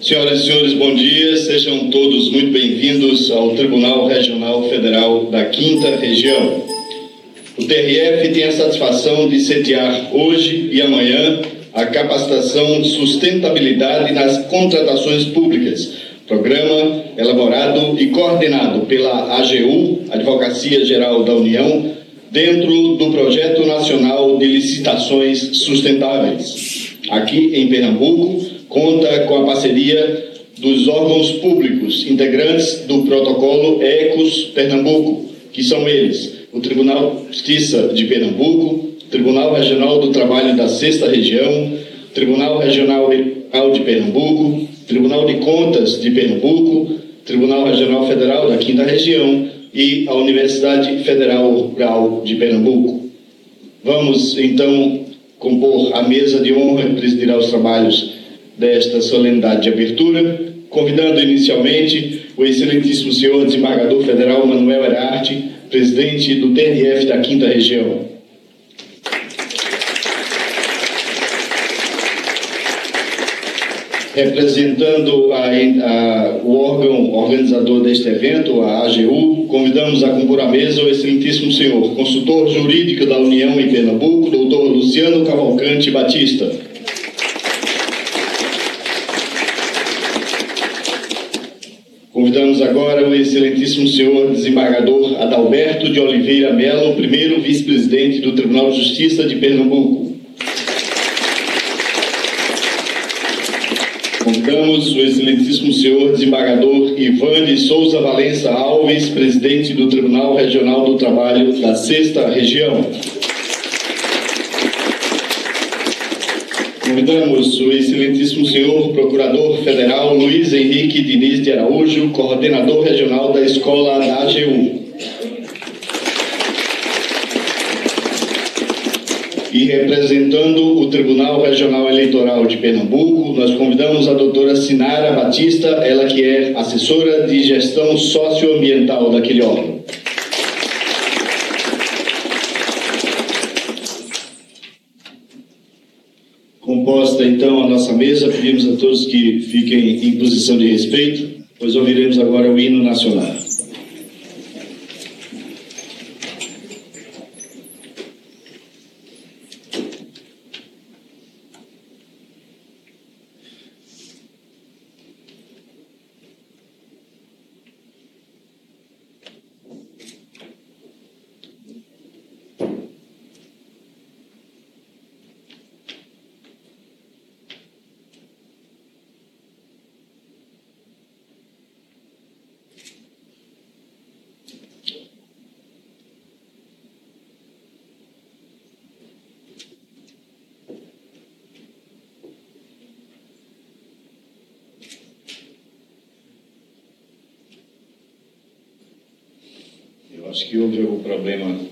Senhoras e senhores, bom dia. Sejam todos muito bem-vindos ao Tribunal Regional Federal da Quinta Região. O TRF tem a satisfação de sediar hoje e amanhã a capacitação de sustentabilidade nas contratações públicas, programa elaborado e coordenado pela AGU, Advocacia Geral da União, dentro do Projeto Nacional de Licitações Sustentáveis. Aqui em Pernambuco, conta com a parceria dos órgãos públicos integrantes do protocolo ECOS Pernambuco, que são eles o Tribunal de Justiça de Pernambuco, Tribunal Regional do Trabalho da Sexta Região, Tribunal Regional de Pernambuco, Tribunal de Contas de Pernambuco, Tribunal Regional Federal da Quinta Região e a Universidade Federal Rural de Pernambuco. Vamos então compor a mesa de honra e presidirá os trabalhos desta solenidade de abertura, convidando inicialmente o excelentíssimo senhor desembargador federal Manuel Herarte, presidente do TRF da Quinta Região. Representando a, a, o órgão organizador deste evento, a AGU, convidamos a compor a mesa o excelentíssimo senhor, consultor jurídico da União em Pernambuco, doutor Luciano Cavalcante Batista. Convidamos agora o excelentíssimo senhor desembargador Adalberto de Oliveira Melo, primeiro vice-presidente do Tribunal de Justiça de Pernambuco. Convidamos o excelentíssimo senhor desembargador Ivan de Souza Valença Alves, presidente do Tribunal Regional do Trabalho da Sexta Região. Convidamos o excelentíssimo senhor Procurador Federal Luiz Henrique Diniz de Araújo, coordenador regional da Escola da AGU. E representando o Tribunal Regional Eleitoral de Pernambuco, nós convidamos a doutora Sinara Batista, ela que é assessora de gestão socioambiental daquele órgão. Composta então a nossa mesa, pedimos a todos que fiquem em posição de respeito, pois ouviremos agora o hino nacional. Acho que houve algum problema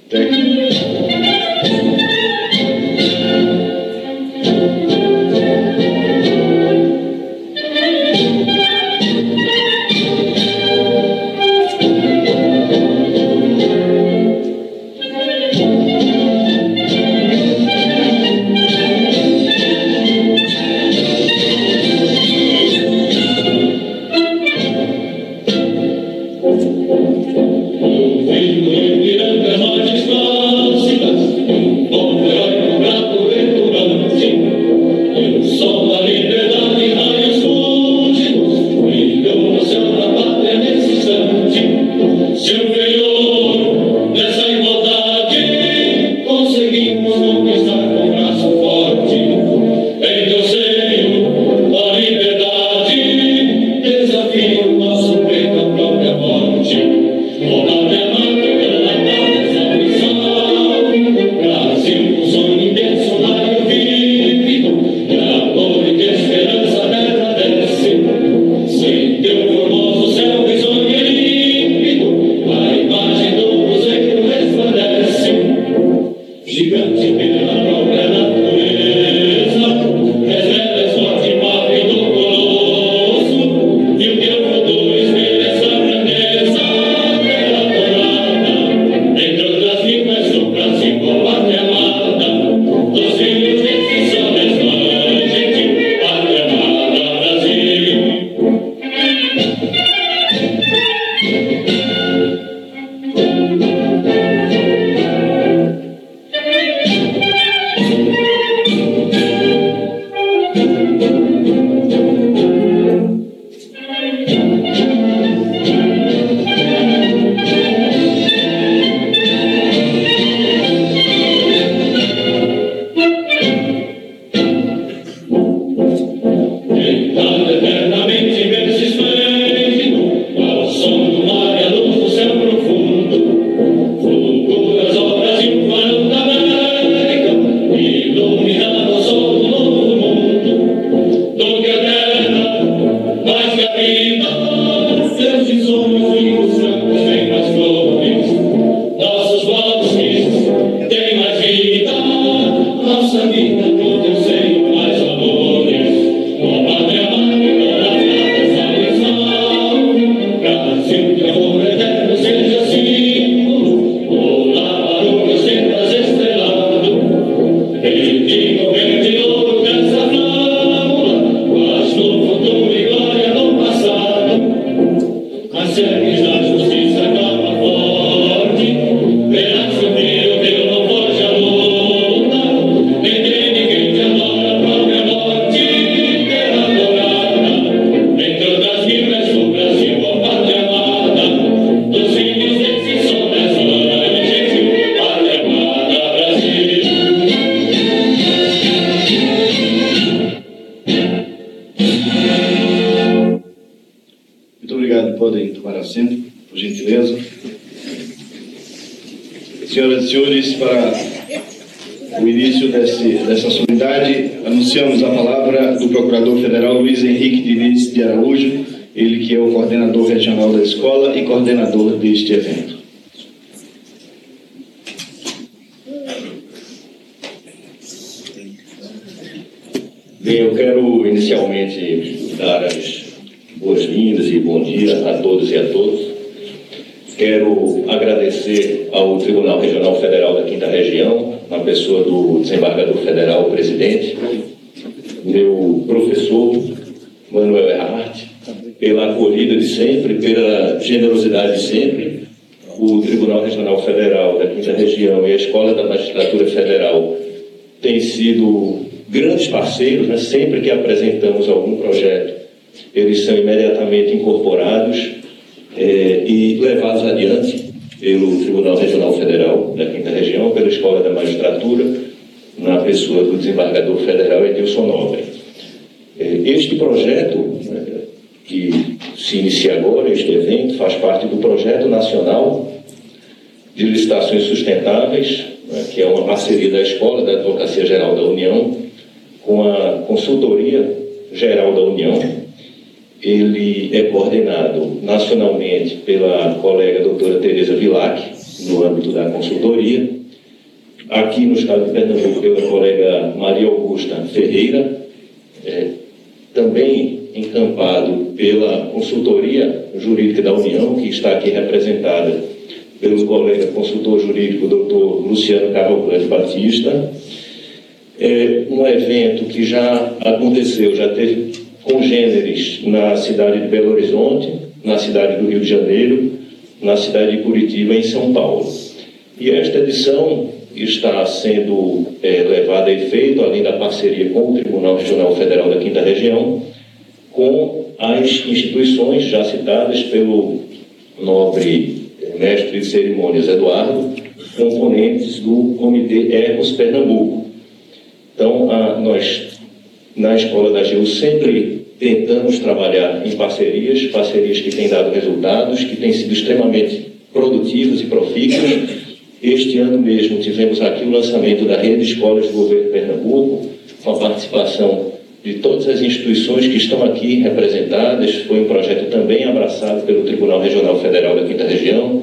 que estão aqui representadas. Foi um projeto também abraçado pelo Tribunal Regional Federal da Quinta Região.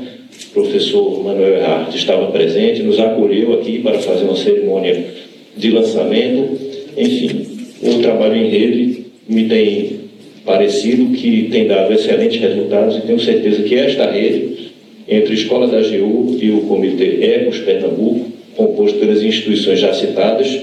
O professor Manuel Hart estava presente, nos acolheu aqui para fazer uma cerimônia de lançamento, enfim, o trabalho em rede me tem parecido que tem dado excelentes resultados e tenho certeza que esta rede, entre a Escola da AGU e o Comitê Ecos Pernambuco, composto pelas instituições já citadas,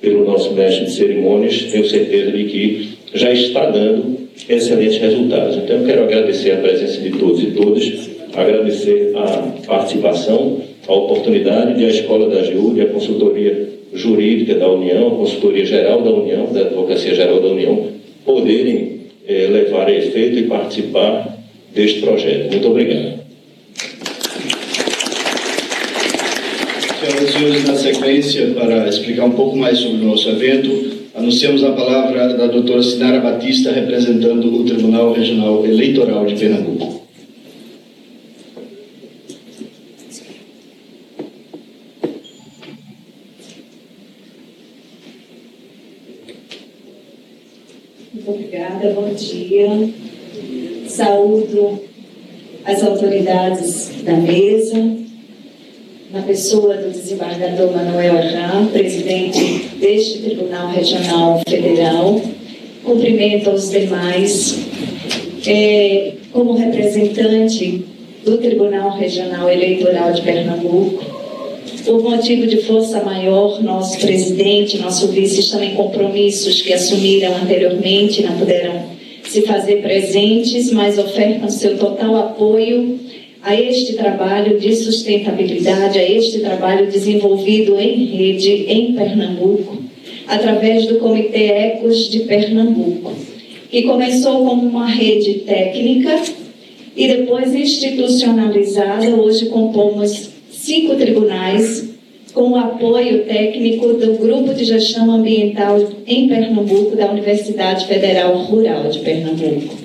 pelo nosso mestre de cerimônias, tenho certeza de que já está dando excelentes resultados. Então, eu quero agradecer a presença de todos e todas, agradecer a participação, a oportunidade de a Escola da e a consultoria jurídica da União, a consultoria geral da União, da Advocacia Geral da União, poderem eh, levar a efeito e participar deste projeto. Muito obrigado. Senhoras e senhores, na sequência, para explicar um pouco mais sobre o nosso evento, anunciamos a palavra da doutora Sinara Batista, representando o Tribunal Regional Eleitoral de Pernambuco. bom dia. Saúdo as autoridades da mesa, na pessoa do desembargador Manuel Arran, presidente deste Tribunal Regional Federal. Cumprimento aos demais. É, como representante do Tribunal Regional Eleitoral de Pernambuco, por motivo de força maior, nosso presidente, nosso vice estão em compromissos que assumiram anteriormente, não puderam se fazer presentes, mas ofertam seu total apoio a este trabalho de sustentabilidade, a este trabalho desenvolvido em rede em Pernambuco, através do Comitê Ecos de Pernambuco, que começou como uma rede técnica e depois institucionalizada. Hoje compomos cinco tribunais com o apoio técnico do Grupo de Gestão Ambiental em Pernambuco da Universidade Federal Rural de Pernambuco.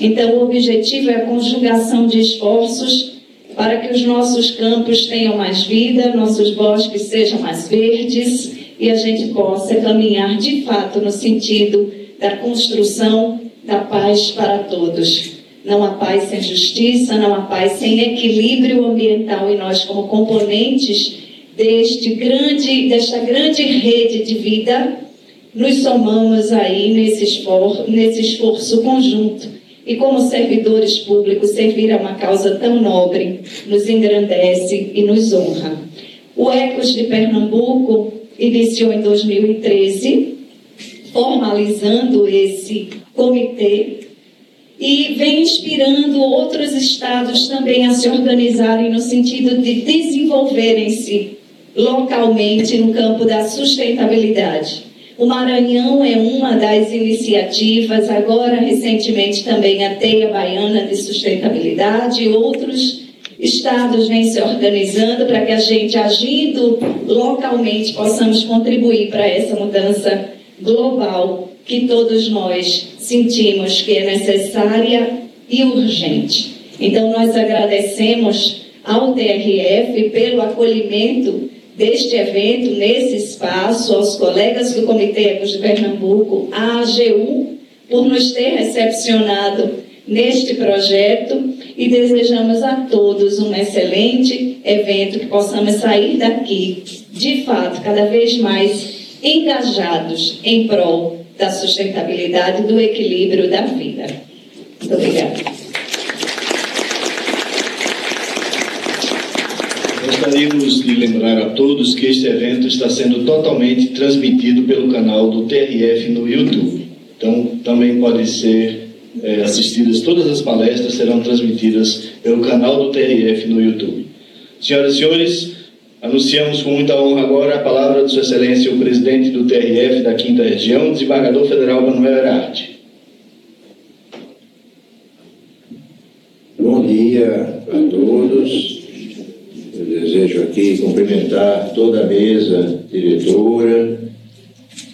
Então, o objetivo é a conjugação de esforços para que os nossos campos tenham mais vida, nossos bosques sejam mais verdes e a gente possa caminhar de fato no sentido da construção da paz para todos. Não há paz sem justiça, não há paz sem equilíbrio ambiental e nós como componentes deste grande, desta grande rede de vida, nos somamos aí nesse esforço, nesse esforço conjunto e como servidores públicos, servir a uma causa tão nobre nos engrandece e nos honra. O Ecos de Pernambuco iniciou em 2013, formalizando esse comitê e vem inspirando outros estados também a se organizarem no sentido de desenvolverem-se localmente no campo da sustentabilidade. O Maranhão é uma das iniciativas, agora recentemente também a Teia Baiana de Sustentabilidade, outros estados vêm se organizando para que a gente, agindo localmente, possamos contribuir para essa mudança global que todos nós sentimos que é necessária e urgente. Então, nós agradecemos ao TRF pelo acolhimento deste evento, nesse espaço, aos colegas do Comitê Ecos de Pernambuco, à AGU, por nos ter recepcionado neste projeto e desejamos a todos um excelente evento, que possamos sair daqui, de fato, cada vez mais engajados em prol da sustentabilidade e do equilíbrio da vida. Muito obrigada. Gostaríamos de lembrar a todos que este evento está sendo totalmente transmitido pelo canal do TRF no YouTube. Então, também pode ser é, assistidas, todas as palestras serão transmitidas pelo canal do TRF no YouTube. Senhoras e senhores, anunciamos com muita honra agora a palavra de Sua Excelência, o presidente do TRF da Quinta Região, desembargador federal Manuel Herarte. Bom dia a todos desejo aqui cumprimentar toda a mesa diretora.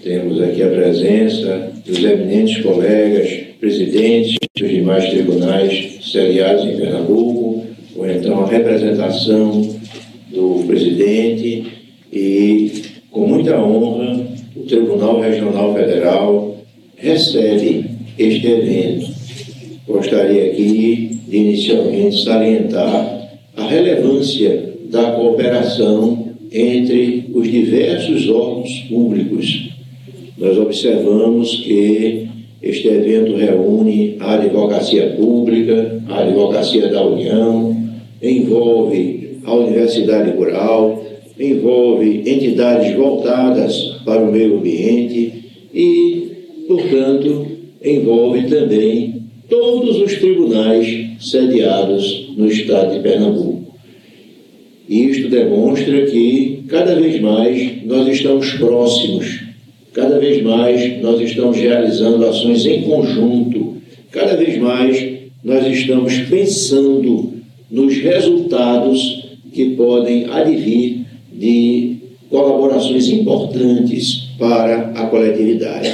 Temos aqui a presença dos eminentes colegas presidentes dos demais tribunais seriados em Pernambuco, ou então a representação do presidente e, com muita honra, o Tribunal Regional Federal recebe este evento. Gostaria aqui de inicialmente salientar a relevância da cooperação entre os diversos órgãos públicos. Nós observamos que este evento reúne a advocacia pública, a advocacia da União, envolve a Universidade Rural, envolve entidades voltadas para o meio ambiente e, portanto, envolve também todos os tribunais sediados no estado de Pernambuco. Isto demonstra que cada vez mais nós estamos próximos, cada vez mais nós estamos realizando ações em conjunto, cada vez mais nós estamos pensando nos resultados que podem advir de colaborações importantes para a coletividade.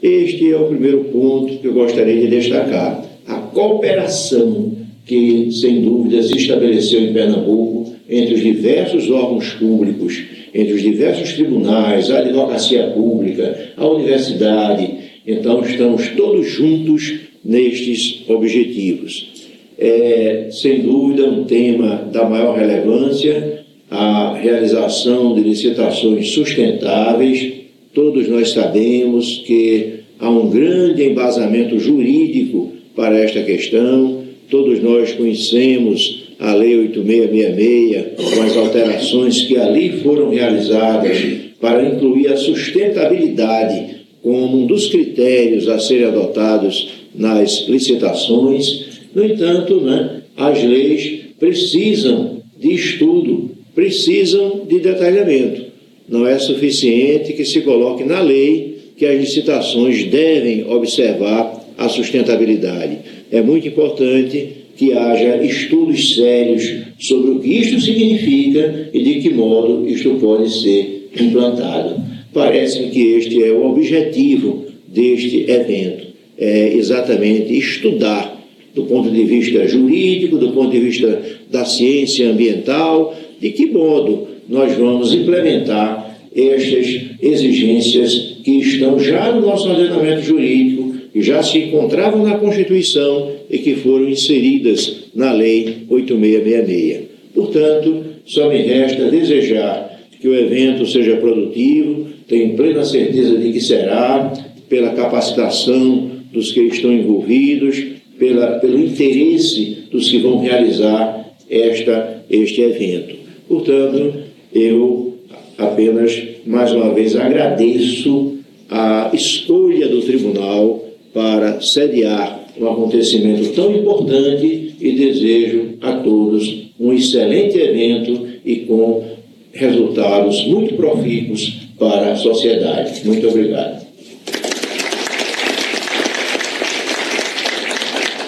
Este é o primeiro ponto que eu gostaria de destacar. A cooperação que, sem dúvida, se estabeleceu em Pernambuco entre os diversos órgãos públicos, entre os diversos tribunais, a advocacia pública, a universidade. Então, estamos todos juntos nestes objetivos. É, sem dúvida, um tema da maior relevância, a realização de licitações sustentáveis. Todos nós sabemos que há um grande embasamento jurídico para esta questão, todos nós conhecemos a Lei 8666, com as alterações que ali foram realizadas para incluir a sustentabilidade como um dos critérios a serem adotados nas licitações. No entanto, né, as leis precisam de estudo, precisam de detalhamento. Não é suficiente que se coloque na lei que as licitações devem observar a sustentabilidade. É muito importante que haja estudos sérios sobre o que isto significa e de que modo isto pode ser implantado. Parece-me que este é o objetivo deste evento, é exatamente estudar do ponto de vista jurídico, do ponto de vista da ciência ambiental, de que modo nós vamos implementar estas exigências que estão já no nosso ordenamento jurídico, que já se encontravam na Constituição e que foram inseridas na Lei 8666. Portanto, só me resta desejar que o evento seja produtivo, tenho plena certeza de que será, pela capacitação dos que estão envolvidos, pela, pelo interesse dos que vão realizar esta, este evento. Portanto, eu apenas mais uma vez agradeço a escolha do tribunal para sediar um acontecimento tão importante e desejo a todos um excelente evento e com resultados muito profícuos para a sociedade. Muito obrigado.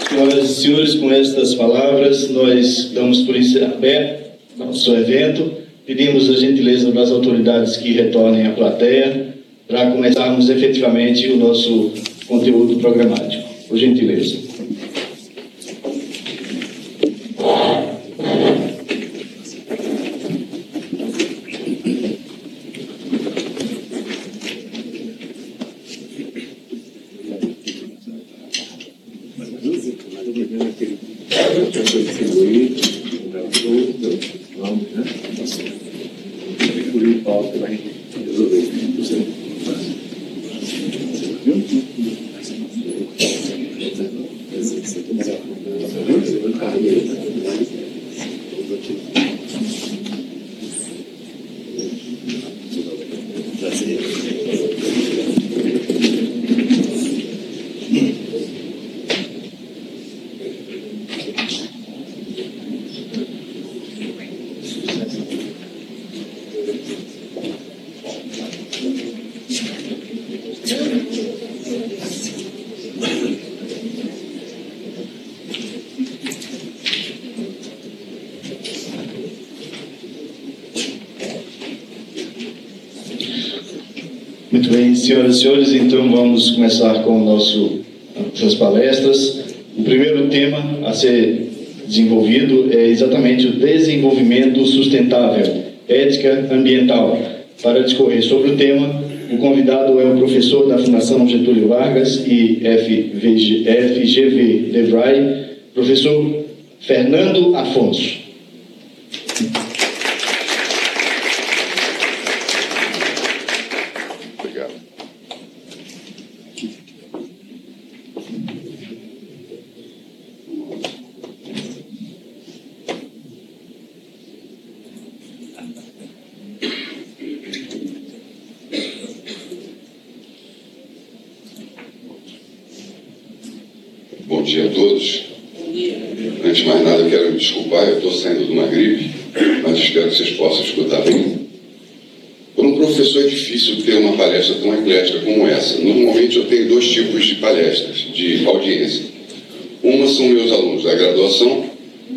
Senhoras e senhores, com estas palavras, nós damos por aberto nosso evento. Pedimos a gentileza das autoridades que retornem à plateia para começarmos efetivamente o nosso conteúdo programático. Por gentileza. Muito bem, senhoras e senhores, então vamos começar com nosso, nossas palestras. O primeiro tema a ser desenvolvido é exatamente o desenvolvimento sustentável, ética ambiental. Para discorrer sobre o tema, o convidado é o professor da Fundação Getúlio Vargas e FGV Devray, professor Fernando Afonso. Bom dia a todos. Antes de mais nada, eu quero me desculpar, eu estou saindo de uma gripe, mas espero que vocês possam escutar bem. Para um professor é difícil ter uma palestra tão eclética como essa. Normalmente eu tenho dois tipos de palestras, de audiência. Uma são meus alunos da graduação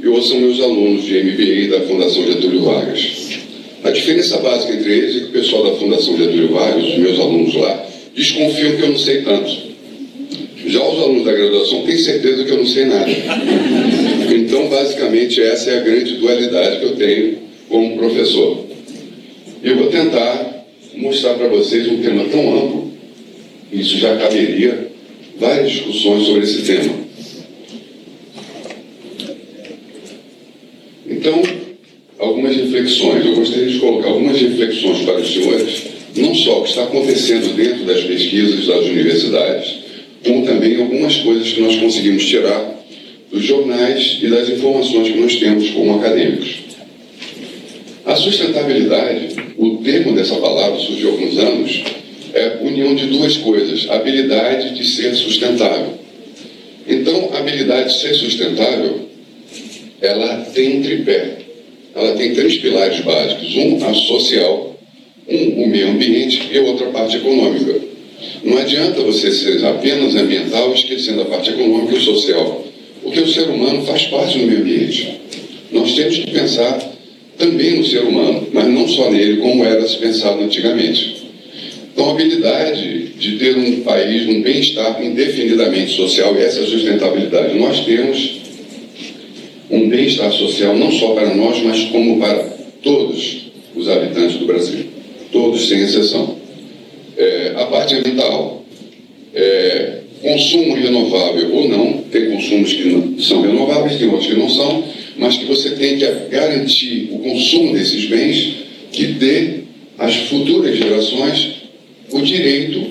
e outra são meus alunos de MBA da Fundação Getúlio Vargas. A diferença básica entre eles é que o pessoal da Fundação Getúlio Vargas, os meus alunos lá, desconfiam que eu não sei tanto. Já os alunos da graduação têm certeza que eu não sei nada. Então, basicamente, essa é a grande dualidade que eu tenho como professor. Eu vou tentar mostrar para vocês um tema tão amplo, isso já caberia várias discussões sobre esse tema. Então, reflexões. Eu gostaria de colocar algumas reflexões para os senhores, não só o que está acontecendo dentro das pesquisas das universidades, como também algumas coisas que nós conseguimos tirar dos jornais e das informações que nós temos como acadêmicos. A sustentabilidade, o termo dessa palavra surgiu há alguns anos, é união de duas coisas: habilidade de ser sustentável. Então, a habilidade de ser sustentável, ela tem um tripé. Ela tem três pilares básicos: um, a social, um, o meio ambiente e a outra parte econômica. Não adianta você ser apenas ambiental esquecendo a parte econômica e social, porque o ser humano faz parte do meio ambiente. Nós temos que pensar também no ser humano, mas não só nele, como era se pensado antigamente. Então, a habilidade de ter um país, um bem-estar indefinidamente social, essa é a sustentabilidade. Nós temos um bem-estar social não só para nós, mas como para todos os habitantes do Brasil, todos sem exceção. É, a parte ambiental, é, consumo renovável ou não, tem consumos que não, são renováveis, tem outros que não são, mas que você tem que garantir o consumo desses bens que dê às futuras gerações o direito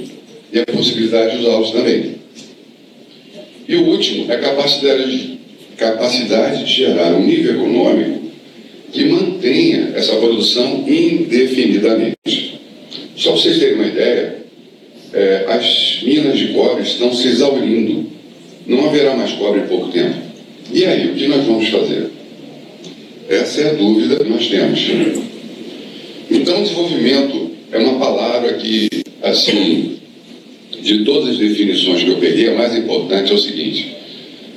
e a possibilidade de usá-los também. E o último é capacidade, capacidade de gerar um nível econômico que mantenha essa produção indefinidamente. Só para vocês terem uma ideia, é, as minas de cobre estão se exaurindo. Não haverá mais cobre em pouco tempo. E aí, o que nós vamos fazer? Essa é a dúvida que nós temos. Então, desenvolvimento é uma palavra que, assim, de todas as definições que eu peguei, a mais importante é o seguinte: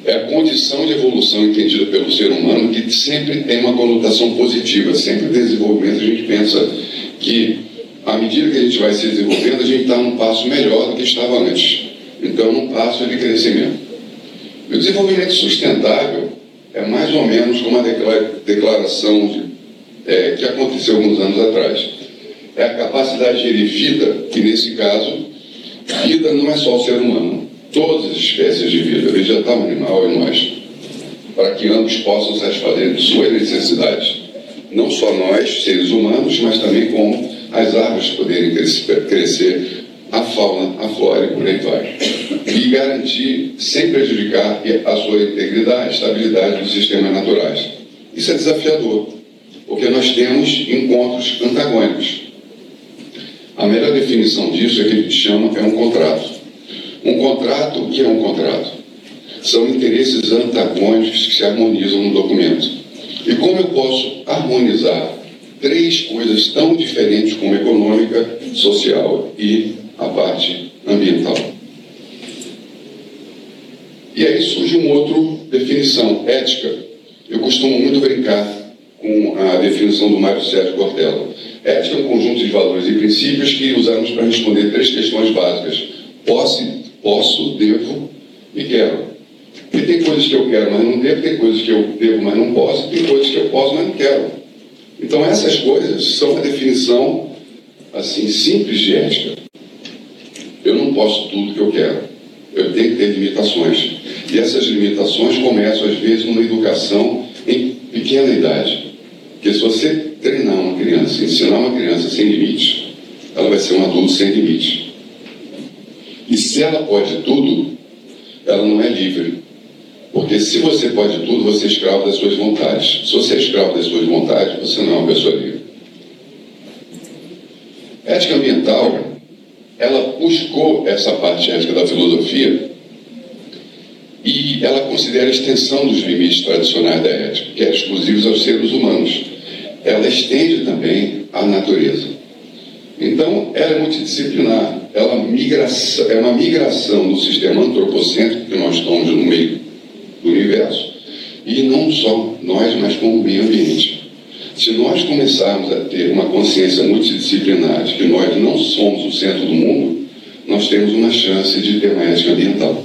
é a condição de evolução entendida pelo ser humano que sempre tem uma conotação positiva. Sempre desenvolvimento a gente pensa que, à medida que a gente vai se desenvolvendo, a gente está num passo melhor do que estava antes. Então, num passo de crescimento. O desenvolvimento sustentável é mais ou menos como a declaração de, é, que aconteceu alguns anos atrás. É a capacidade de gerir vida, que nesse caso, vida não é só o ser humano, todas as espécies de vida, vegetal, animal e nós, para que ambos possam satisfazer suas necessidades. Não só nós, seres humanos, mas também como as árvores poderem crescer, a fauna, a flora e por aí vai. E garantir, sem prejudicar a sua integridade, estabilidade dos sistemas naturais. Isso é desafiador, porque nós temos encontros antagônicos. A melhor definição disso é que a gente chama é um contrato. Um contrato, que é um contrato? São interesses antagônicos que se harmonizam no documento. E como eu posso harmonizar três coisas tão diferentes como econômica, social e a parte ambiental? E aí surge uma outra definição, ética. Eu costumo muito brincar com a definição do Mário Sérgio Cortella. Ética é um conjunto de valores e princípios que usamos para responder três questões básicas. Posse, posso, devo e quero. E tem coisas que eu quero, mas não devo, tem coisas que eu devo, mas não posso, tem coisas que eu posso, mas não quero. Então essas coisas são a definição assim simples de ética. Eu não posso tudo que eu quero. Eu tenho que ter limitações. E essas limitações começam às vezes numa educação em pequena idade. Porque se você treinar uma criança, ensinar uma criança sem limites, ela vai ser um adulto sem limites. E se ela pode tudo, ela não é livre. Porque se você pode tudo, você é escravo das suas vontades. Se você é escravo das suas vontades, você não é uma pessoa livre. Ética ambiental, ela buscou essa parte ética da filosofia e ela considera a extensão dos limites tradicionais da ética, que é exclusivos aos seres humanos. Ela estende também à natureza. Então, ela é multidisciplinar, ela é uma migração do sistema antropocêntrico que nós estamos no meio do universo, e não só nós, mas como o meio ambiente. Se nós começarmos a ter uma consciência multidisciplinar de que nós não somos o centro do mundo, nós temos uma chance de ter uma ética ambiental.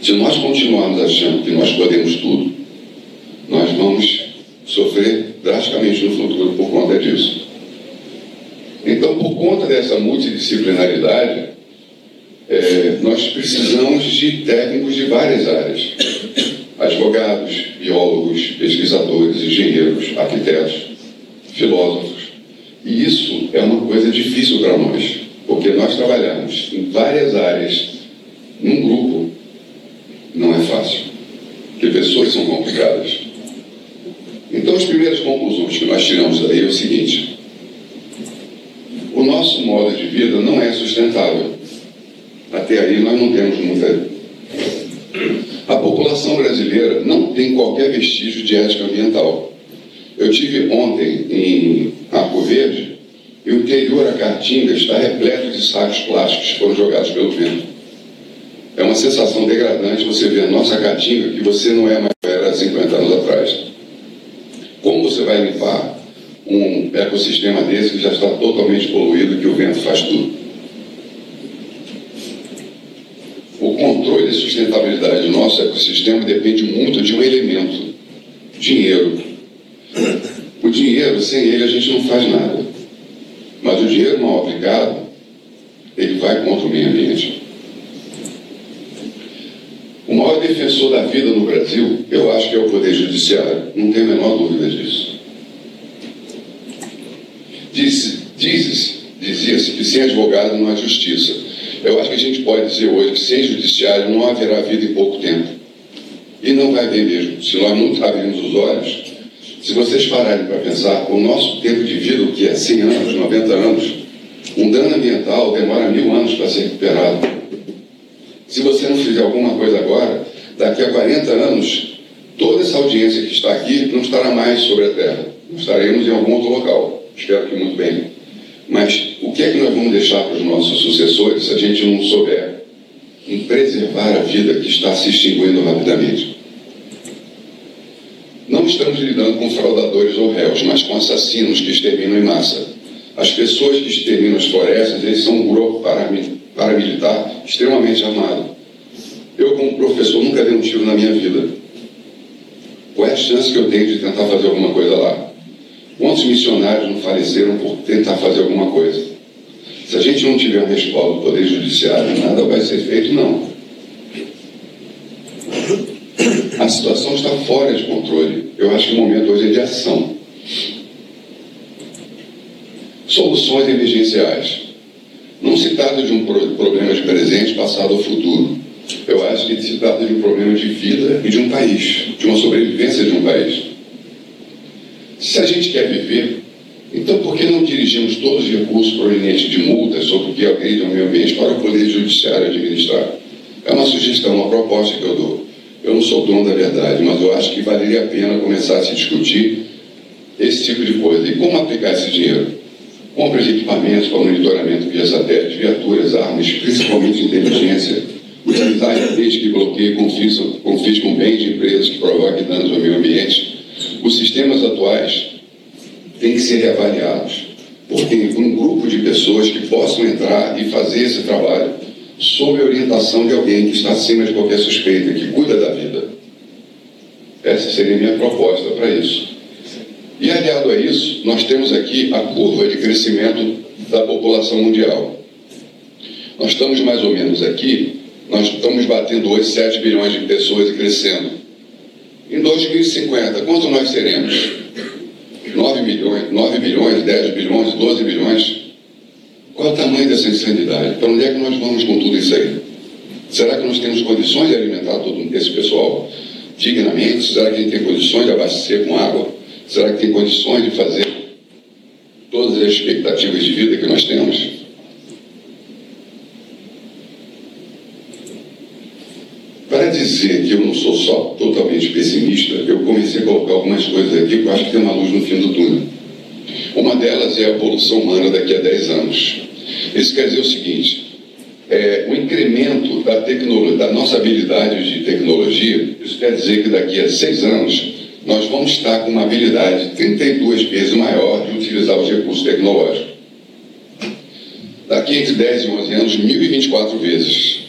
Se nós continuarmos achando que nós podemos tudo, nós vamos sofrer drasticamente no futuro por conta disso. Então, por conta dessa multidisciplinaridade, é, nós precisamos de técnicos de várias áreas: advogados, biólogos, pesquisadores, engenheiros, arquitetos, filósofos. E isso é uma coisa difícil para nós, porque nós trabalhamos em várias áreas, num grupo, não é fácil, porque pessoas são complicadas. Então, as primeiras conclusões que nós tiramos daí é o seguinte: o nosso modo de vida não é sustentável. Até aí nós não temos muita. A população brasileira não tem qualquer vestígio de ética ambiental. Eu tive ontem em Arco Verde e o interior, a Caatinga, está repleto de sacos plásticos que foram jogados pelo vento. É uma sensação degradante você ver a nossa Caatinga que você não é mais era há 50 anos atrás. Como você vai limpar um ecossistema desse que já está totalmente poluído, que o vento faz tudo. O controle e sustentabilidade do nosso ecossistema depende muito de um elemento: dinheiro. O dinheiro, sem ele, a gente não faz nada. Mas o dinheiro mal aplicado, ele vai contra o meio ambiente. O maior defensor da vida no Brasil, eu acho que é o Poder Judiciário, não tenho a menor dúvida disso. Diz, diz, dizia-se que sem advogado não há justiça. Eu acho que a gente pode dizer hoje que sem judiciário não haverá vida em pouco tempo. E não vai haver mesmo. Se nós não abrirmos os olhos, se vocês pararem para pensar, o nosso tempo de vida, o que é 100 anos, 90 anos, um dano ambiental demora mil anos para ser recuperado. Se você não fizer alguma coisa agora, daqui a 40 anos, toda essa audiência que está aqui não estará mais sobre a Terra. Estaremos em algum outro local. Espero que muito bem. Mas o que é que nós vamos deixar para os nossos sucessores se a gente não souber em preservar a vida que está se extinguindo rapidamente? Não estamos lidando com fraudadores ou réus, mas com assassinos que exterminam em massa. As pessoas que exterminam as florestas, eles são um grupo paramilitar extremamente armado. Eu, como professor, nunca dei um tiro na minha vida. Qual é a chance que eu tenho de tentar fazer alguma coisa lá? Quantos missionários não faleceram por tentar fazer alguma coisa? Se a gente não tiver um respaldo do Poder Judiciário, nada vai ser feito, não. A situação está fora de controle. Eu acho que o momento hoje é de ação. Soluções emergenciais. Não se trata de um problema de presente, passado ou futuro. Eu acho que se trata de um problema de vida e de um país, de uma sobrevivência de um país. Se a gente quer viver, então por que não dirigimos todos os recursos provenientes de multas sobre o que agride ao meio ambiente para o Poder Judiciário administrar? É uma sugestão, uma proposta que eu dou. Eu não sou dono da verdade, mas eu acho que valeria a pena começar a se discutir esse tipo de coisa. E como aplicar esse dinheiro? Compra de equipamentos para monitoramento via satélite, viaturas, armas, principalmente inteligência, utilizar redes que bloqueiam e confiscam bens de empresas que provoquem danos ao meio ambiente, os sistemas atuais têm que ser reavaliados, porque um grupo de pessoas que possam entrar e fazer esse trabalho sob a orientação de alguém que está acima de qualquer suspeita, que cuida da vida. Essa seria a minha proposta para isso. E aliado a isso, nós temos aqui a curva de crescimento da população mundial. Nós estamos mais ou menos aqui, nós estamos batendo hoje 7 bilhões de pessoas e crescendo. Em 2050, quanto nós seremos? 9 milhões, 9 bilhões, 10 bilhões, 12 bilhões? Qual o tamanho dessa insanidade? Para onde é que nós vamos com tudo isso aí? Será que nós temos condições de alimentar todo esse pessoal dignamente? Será que a gente tem condições de abastecer com água? Será que tem condições de fazer todas as expectativas de vida que nós temos? Para dizer que eu não sou só totalmente pessimista, eu comecei a colocar algumas coisas aqui que eu acho que tem uma luz no fim do túnel. Uma delas é a evolução humana daqui a 10 anos. Isso quer dizer o seguinte: é, o incremento da, tecnologia, da nossa habilidade de tecnologia, isso quer dizer que daqui a 6 anos nós vamos estar com uma habilidade 32 vezes maior de utilizar os recursos tecnológicos. Daqui entre 10 e 11 anos, 1.024 vezes.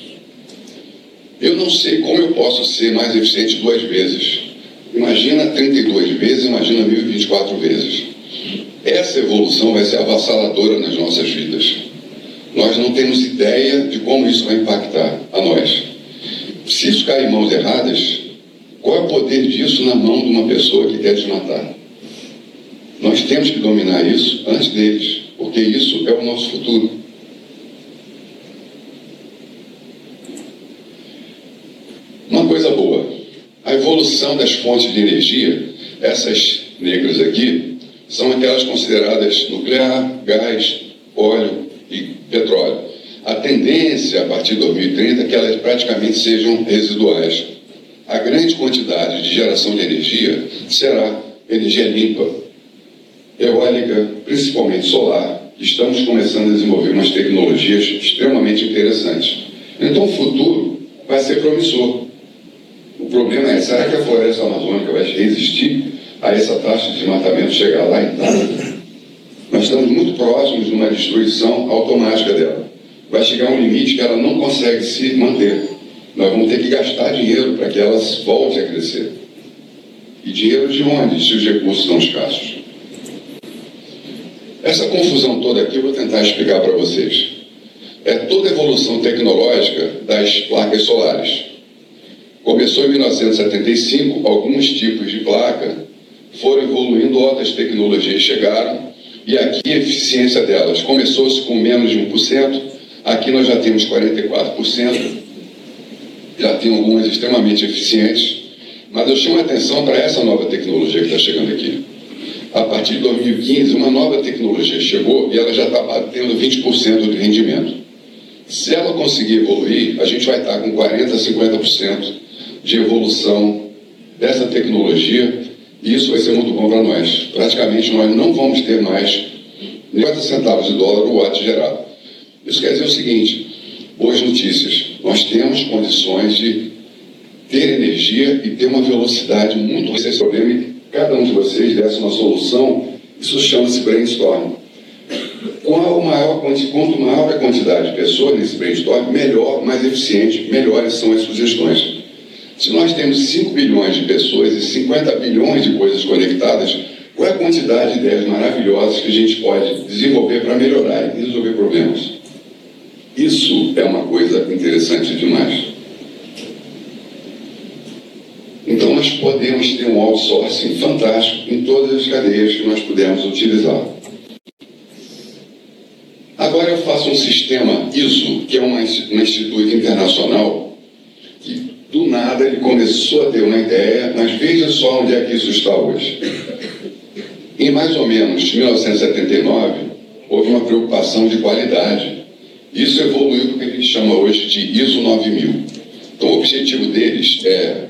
Eu não sei como eu posso ser mais eficiente duas vezes. Imagina 32 vezes, imagina 1024 vezes. Essa evolução vai ser avassaladora nas nossas vidas. Nós não temos ideia de como isso vai impactar a nós. Se isso cair em mãos erradas, qual é o poder disso na mão de uma pessoa que quer te matar? Nós temos que dominar isso antes deles, porque isso é o nosso futuro. Uma coisa boa, a evolução das fontes de energia, essas negras aqui, são aquelas consideradas nuclear, gás, óleo e petróleo. A tendência a partir de 2030 é que elas praticamente sejam residuais. A grande quantidade de geração de energia será energia limpa, eólica, principalmente solar. Estamos começando a desenvolver umas tecnologias extremamente interessantes. Então o futuro vai ser promissor. O problema é, será que a floresta amazônica vai resistir a essa taxa de desmatamento chegar lá em tal? Nós estamos muito próximos de uma destruição automática dela. Vai chegar um limite que ela não consegue se manter. Nós vamos ter que gastar dinheiro para que elas voltem a crescer. E dinheiro de onde, se os recursos são escassos? Essa confusão toda aqui eu vou tentar explicar para vocês. É toda a evolução tecnológica das placas solares. Começou em 1975, alguns tipos de placa foram evoluindo, outras tecnologias chegaram, e aqui a eficiência delas começou-se com menos de 1%, aqui nós já temos 44%, já tem algumas extremamente eficientes, mas eu chamo a atenção para essa nova tecnologia que está chegando aqui a partir de 2015, uma nova tecnologia chegou e ela já está batendo 20% de rendimento. Se ela conseguir evoluir, a gente vai estar com 40% a 50% de evolução dessa tecnologia e isso vai ser muito bom para nós. Praticamente nós não vamos ter mais 50 centavos de dólar o watt gerado. Isso quer dizer o seguinte, boas notícias, nós temos condições de ter energia e ter uma velocidade muito... Esse problema cada um de vocês desse uma solução, isso chama-se brainstorm. Qual maior, quanto maior a quantidade de pessoas nesse brainstorm, melhor, mais eficiente, melhores são as sugestões. Se nós temos 5 bilhões de pessoas e 50 bilhões de coisas conectadas, qual é a quantidade de ideias maravilhosas que a gente pode desenvolver para melhorar e resolver problemas? Isso é uma coisa interessante demais. Então, nós podemos ter um outsourcing fantástico em todas as cadeias que nós pudermos utilizar. Agora eu faço um sistema ISO, que é uma, um instituto internacional, do nada ele começou a ter uma ideia, mas veja só onde é que isso está hoje. Em mais ou menos 1979, houve uma preocupação de qualidade. Isso evoluiu para o que a gente chama hoje de ISO 9000. Então, o objetivo deles é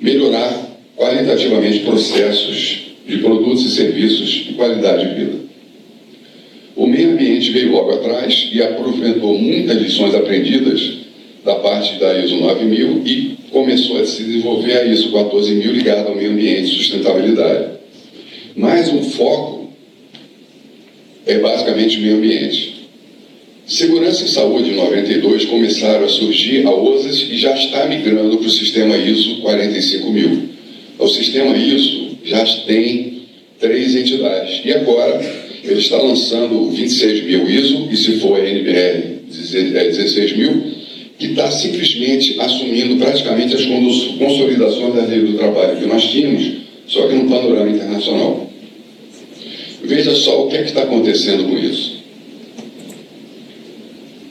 melhorar qualitativamente processos de produtos e serviços de qualidade de vida. O meio ambiente veio logo atrás e aproveitou muitas lições aprendidas da parte da ISO 9000 e começou a se desenvolver a ISO 14000 ligada ao meio ambiente e sustentabilidade. Mas o foco é basicamente o meio ambiente. Segurança e Saúde em 92 começaram a surgir a OSAS e já está migrando para o sistema ISO 45000. O sistema ISO já tem três entidades e agora ele está lançando 26 mil ISO e se for a NBR 16 é mil que está simplesmente assumindo praticamente as consolidações da lei do trabalho que nós tínhamos, só que no panorama internacional. Veja só o que é está acontecendo com isso.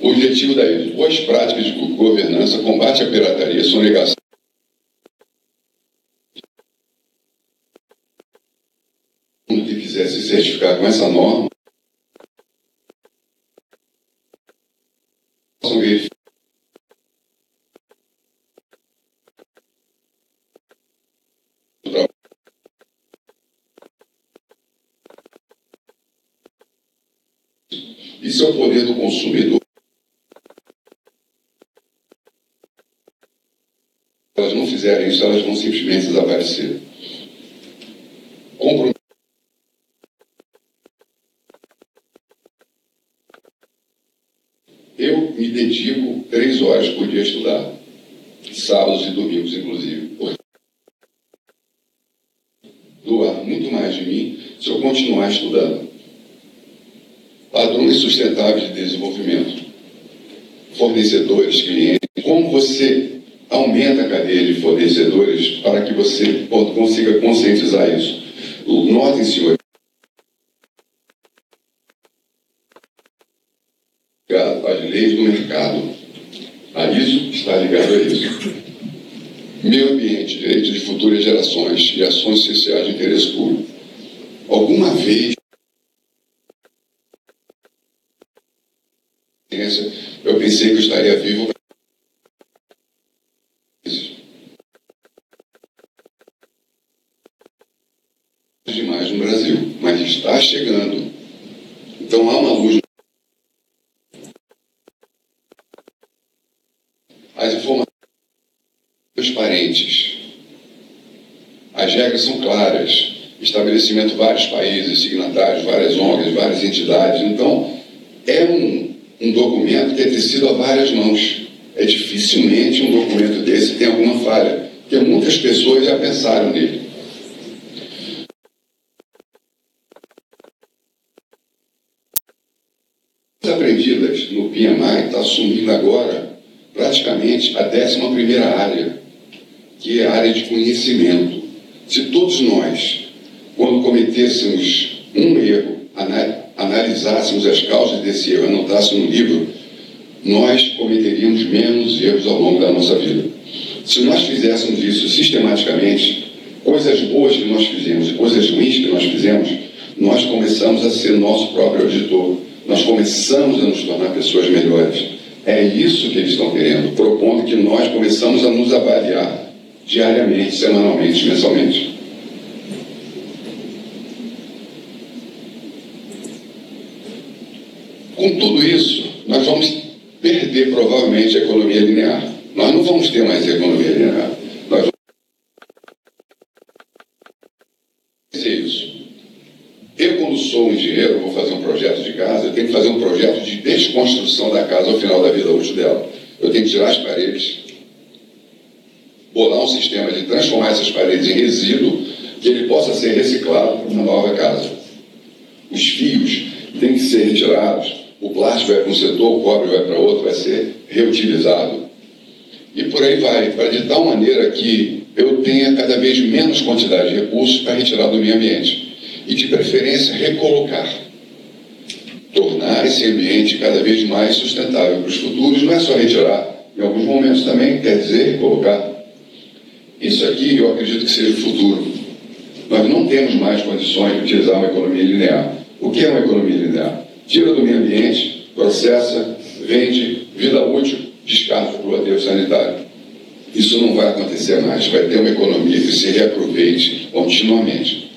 O objetivo da ISO, boas práticas de governança, combate à pirataria, sonegação. que quiser se certificar com essa norma, possam verificar Isso é o poder do consumidor. elas não fizerem isso, elas vão simplesmente desaparecer. Eu me dedico três horas por dia a estudar, sábados e domingos, inclusive. Doar muito mais de mim se eu continuar estudando. Padrões sustentáveis de desenvolvimento, fornecedores, clientes, como você aumenta a cadeia de fornecedores para que você consiga conscientizar isso. Notem, senhor. As leis do mercado. A isso está ligado a isso. Meio ambiente, direitos de futuras gerações e ações sociais de interesse público. Alguma vez eu pensei que eu estaria vivo demais no Brasil, mas está chegando. Então há uma luz. As informações transparentes. As regras são claras. Estabelecimento vários países, signatários, várias ONGs, várias entidades. Então, é um, um documento que é tecido a várias mãos. É dificilmente um documento desse tem alguma falha, porque muitas pessoas já pensaram nele. As aprendidas no PMI está assumindo agora praticamente a 11 primeira área, que é a área de conhecimento. Se todos nós, quando cometêssemos um erro, analisássemos as causas desse erro, anotássemos no livro, nós cometeríamos menos erros ao longo da nossa vida. Se nós fizéssemos isso sistematicamente, coisas boas que nós fizemos e coisas ruins que nós fizemos, nós começamos a ser nosso próprio auditor. Nós começamos a nos tornar pessoas melhores. É isso que eles estão querendo, propondo que nós começamos a nos avaliar diariamente, semanalmente, mensalmente. Com tudo isso, nós vamos perder provavelmente a economia linear. Nós não vamos ter mais economia linear. Nós vamos isso. Eu, quando sou um engenheiro, vou fazer um projeto de casa, eu tenho que fazer um projeto de desconstrução da casa ao final da vida útil dela. Eu tenho que tirar as paredes, bolar um sistema de transformar essas paredes em resíduo, que ele possa ser reciclado na nova casa. Os fios têm que ser retirados, o plástico vai para um setor, o cobre vai para outro, vai ser reutilizado. E por aí vai, para de tal maneira que eu tenha cada vez menos quantidade de recursos para retirar do meio ambiente. E de preferência recolocar. Tornar esse ambiente cada vez mais sustentável para os futuros, não é só retirar, em alguns momentos também quer dizer recolocar. Isso aqui eu acredito que seja o futuro. Nós não temos mais condições de utilizar uma economia linear. O que é uma economia linear? Tira do meio ambiente, processa, vende, vida útil, descarta para o aterro sanitário. Isso não vai acontecer mais, vai ter uma economia que se reaproveite continuamente.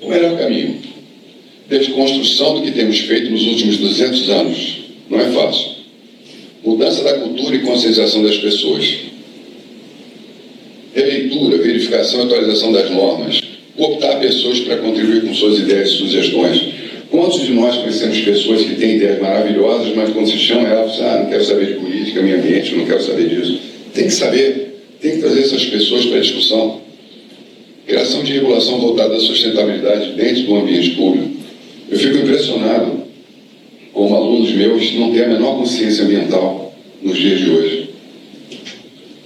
O melhor caminho, desconstrução do que temos feito nos últimos 200 anos, não é fácil. Mudança da cultura e conscientização das pessoas. Releitura, verificação e atualização das normas, optar pessoas para contribuir com suas ideias e sugestões. Quantos de nós conhecemos pessoas que têm ideias maravilhosas, mas quando se chama ela, você, ah, não quero saber de política, meio ambiente, não quero saber disso. Tem que saber, tem que trazer essas pessoas para a discussão. Criação de regulação voltada à sustentabilidade dentro do ambiente público. Eu fico impressionado como alunos meus não têm a menor consciência ambiental nos dias de hoje.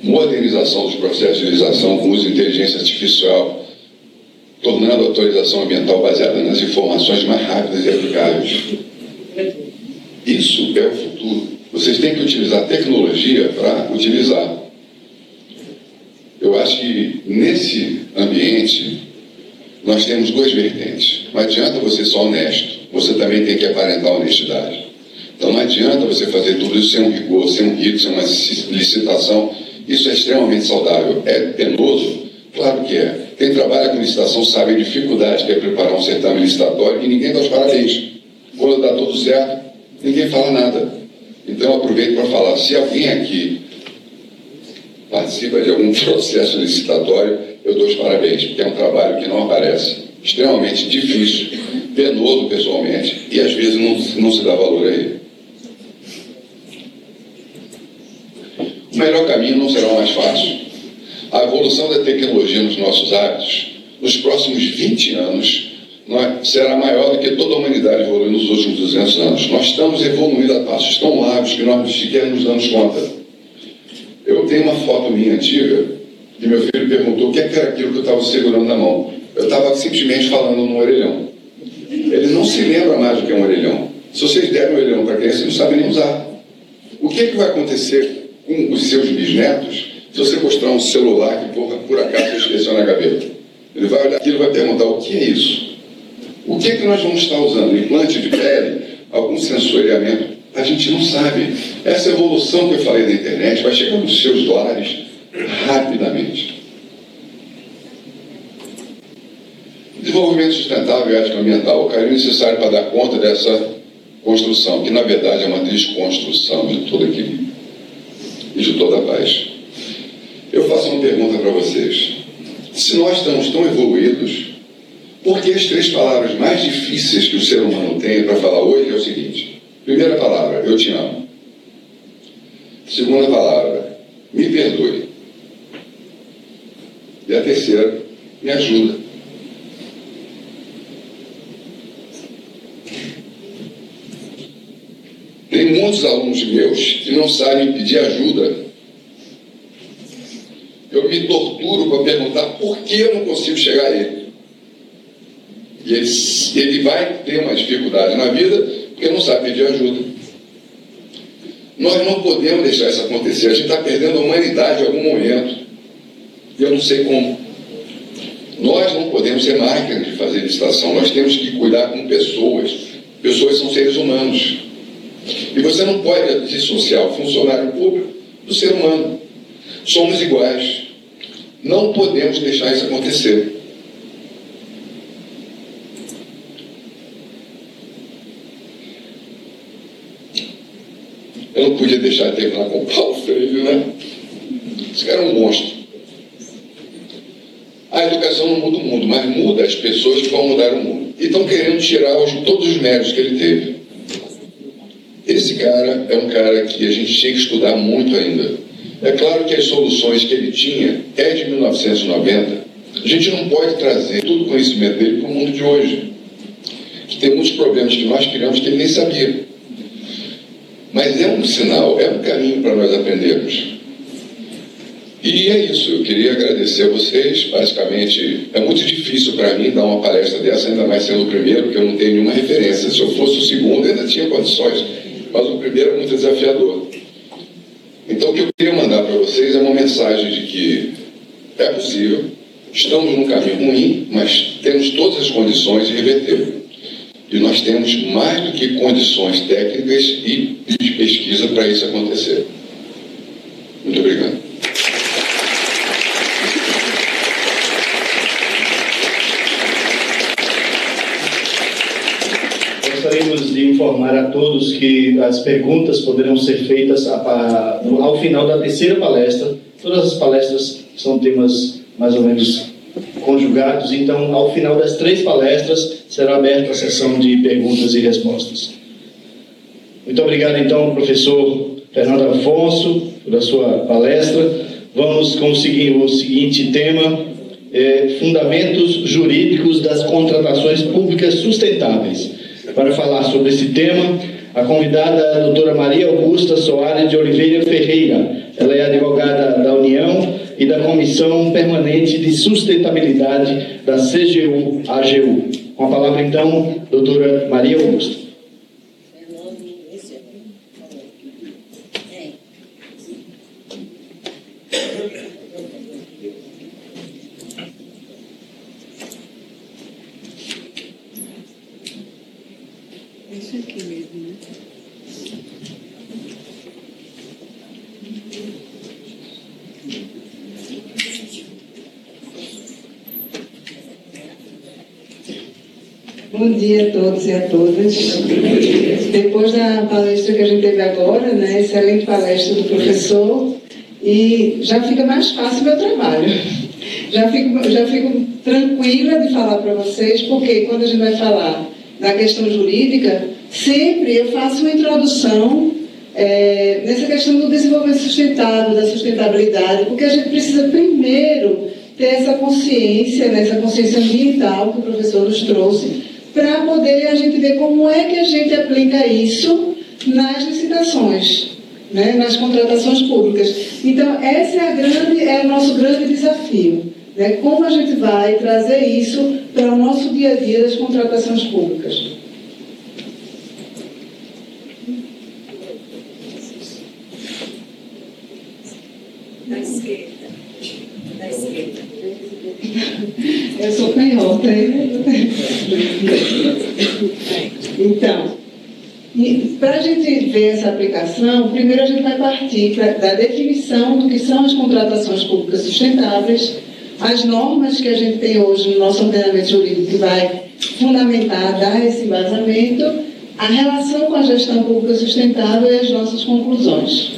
Modernização dos processos de legislação com uso de inteligência artificial, tornando a atualização ambiental baseada nas informações mais rápidas e aplicáveis. Isso é o futuro. Vocês têm que utilizar tecnologia para utilizar. Eu acho que nesse ambiente nós temos duas vertentes. Não adianta você ser honesto, você também tem que aparentar honestidade. Então não adianta você fazer tudo isso sem um rigor, sem um rito, sem uma licitação. Isso é extremamente saudável. É penoso? Claro que é. Quem trabalha com licitação sabe a dificuldade que é preparar um certame licitatório e ninguém dá os parabéns. Quando dá tudo certo, ninguém fala nada. Então aproveito para falar, se alguém aqui participa de algum processo licitatório, eu dou os parabéns, porque é um trabalho que não aparece, extremamente difícil, penoso pessoalmente, e às vezes não, não se dá valor a ele. O melhor caminho não será o mais fácil, a evolução da tecnologia nos nossos hábitos, nos próximos 20 anos, será maior do que toda a humanidade evoluiu nos últimos 200 anos. Nós estamos evoluindo a passos tão largos que nós sequer nos damos conta. Eu tenho uma foto minha antiga que meu filho perguntou o que era aquilo que eu estava segurando na mão. Eu estava simplesmente falando no orelhão. Ele não se lembra mais do que é um orelhão. Se vocês derem um orelhão para criança, não sabe nem usar. O que, é que vai acontecer com os seus bisnetos se você mostrar um celular que, porra, por acaso, esqueceu na gaveta, ele vai olhar aquilo e vai perguntar o que é isso? O que é que nós vamos estar usando? Implante de pele? Algum sensoriamento? A gente não sabe. Essa evolução que eu falei na internet vai chegar nos seus lares rapidamente. Desenvolvimento sustentável e ética ambiental. O carinho necessário para dar conta dessa construção, que na verdade é uma desconstrução de todo equilíbrio e de toda a paz. Eu faço uma pergunta para vocês. Se nós estamos tão evoluídos, por que as três palavras mais difíceis que o ser humano tem para falar hoje é o seguinte: Primeira palavra, eu te amo. Segunda palavra, me perdoe. E a terceira, me ajuda. Tem muitos alunos meus que não sabem pedir ajuda. Eu me torturo para perguntar por que eu não consigo chegar a ele. E ele, ele vai ter uma dificuldade na vida porque não sabe pedir ajuda. Nós não podemos deixar isso acontecer. A gente está perdendo a humanidade em algum momento. Eu não sei como. Nós não podemos ser máquinas de fazer licitação. Nós temos que cuidar com pessoas. Pessoas são seres humanos. E você não pode dissociar o funcionário público do ser humano. Somos iguais. Não podemos deixar isso acontecer. Eu não podia deixar de terminar com o Paulo Freire, né? Esse cara é um monstro. A educação não muda o mundo, mas muda as pessoas que vão mudar o mundo. E estão querendo tirar os, todos os méritos que ele teve. Esse cara é um cara que a gente tinha que estudar muito ainda. É claro que as soluções que ele tinha é de 1990. A gente não pode trazer todo o conhecimento dele para o mundo de hoje. Que tem muitos problemas que nós criamos que ele nem sabia. Mas é um sinal, é um caminho para nós aprendermos. E é isso, eu queria agradecer a vocês. Basicamente, é muito difícil para mim dar uma palestra dessa, ainda mais sendo o primeiro, porque eu não tenho nenhuma referência. Se eu fosse o segundo, ainda tinha condições, mas o primeiro é muito desafiador. Então, o que eu queria mandar para vocês é uma mensagem de que é possível, estamos num caminho ruim, mas temos todas as condições de reverter. E nós temos mais do que condições técnicas e de pesquisa para isso acontecer. Muito obrigado. Gostaríamos de informar a todos que as perguntas poderão ser feitas ao final da terceira palestra. Todas as palestras são temas mais ou menos conjugados, então, ao final das três palestras, será aberta a sessão de perguntas e respostas. Muito obrigado, então, professor Fernando Afonso, pela sua palestra. Vamos conseguir o seguinte tema: é, Fundamentos Jurídicos das Contratações Públicas Sustentáveis. Para falar sobre esse tema, a convidada é a doutora Maria Augusta Soares de Oliveira Ferreira. Ela é advogada da União e da Comissão Permanente de Sustentabilidade da CGU-AGU. Com a palavra, então, doutora Maria Augusta. Bom dia a todos e a todas. Depois da palestra que a gente teve agora, né, excelente palestra do professor, e já fica mais fácil o meu trabalho. Já fico, já fico tranquila de falar para vocês, porque quando a gente vai falar da questão jurídica, sempre eu faço uma introdução é, nessa questão do desenvolvimento sustentável, da sustentabilidade, porque a gente precisa primeiro ter essa consciência, né, essa consciência ambiental que o professor nos trouxe, para poder a gente ver como é que a gente aplica isso nas licitações, né, nas contratações públicas. Então, esse é, a grande, é o nosso grande desafio. Né, como a gente vai trazer isso para o nosso dia a dia das contratações públicas. Da esquerda. Da esquerda. Eu sou canhota, Então, para a gente ver essa aplicação, primeiro a gente vai partir pra, da definição do que são as contratações públicas sustentáveis, as normas que a gente tem hoje no nosso ordenamento jurídico que vai fundamentar, dar esse embasamento, a relação com a gestão pública sustentável e as nossas conclusões.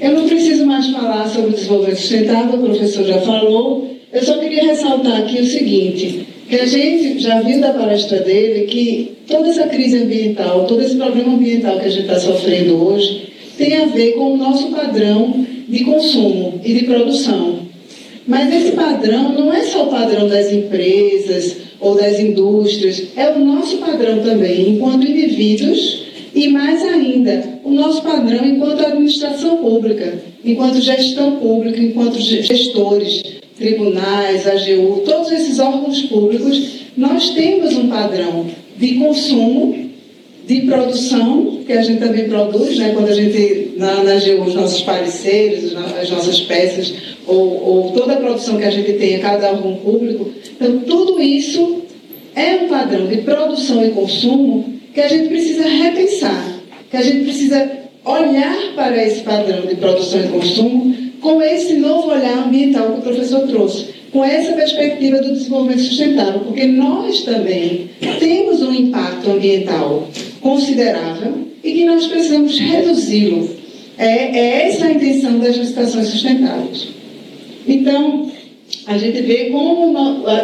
Eu não preciso mais falar sobre desenvolvimento sustentável, o professor já falou. Eu só queria ressaltar aqui o seguinte, que a gente já viu da palestra dele que toda essa crise ambiental, todo esse problema ambiental que a gente está sofrendo hoje, tem a ver com o nosso padrão de consumo e de produção. Mas esse padrão não é só o padrão das empresas ou das indústrias, é o nosso padrão também, enquanto indivíduos e mais ainda, o nosso padrão enquanto administração pública, enquanto gestão pública, enquanto gestores, tribunais, AGU, todos esses órgãos públicos, nós temos um padrão de consumo, de produção, que a gente também produz, né? quando a gente, na, na AGU, os nossos pareceres, as nossas peças, ou, ou toda a produção que a gente tem a cada órgão público. Então, tudo isso é um padrão de produção e consumo que a gente precisa repensar, que a gente precisa olhar para esse padrão de produção e consumo com esse novo olhar ambiental que o professor trouxe, com essa perspectiva do desenvolvimento sustentável, porque nós também temos um impacto ambiental considerável e que nós precisamos reduzi-lo. É, é essa a intenção das licitações sustentáveis. Então, a gente vê como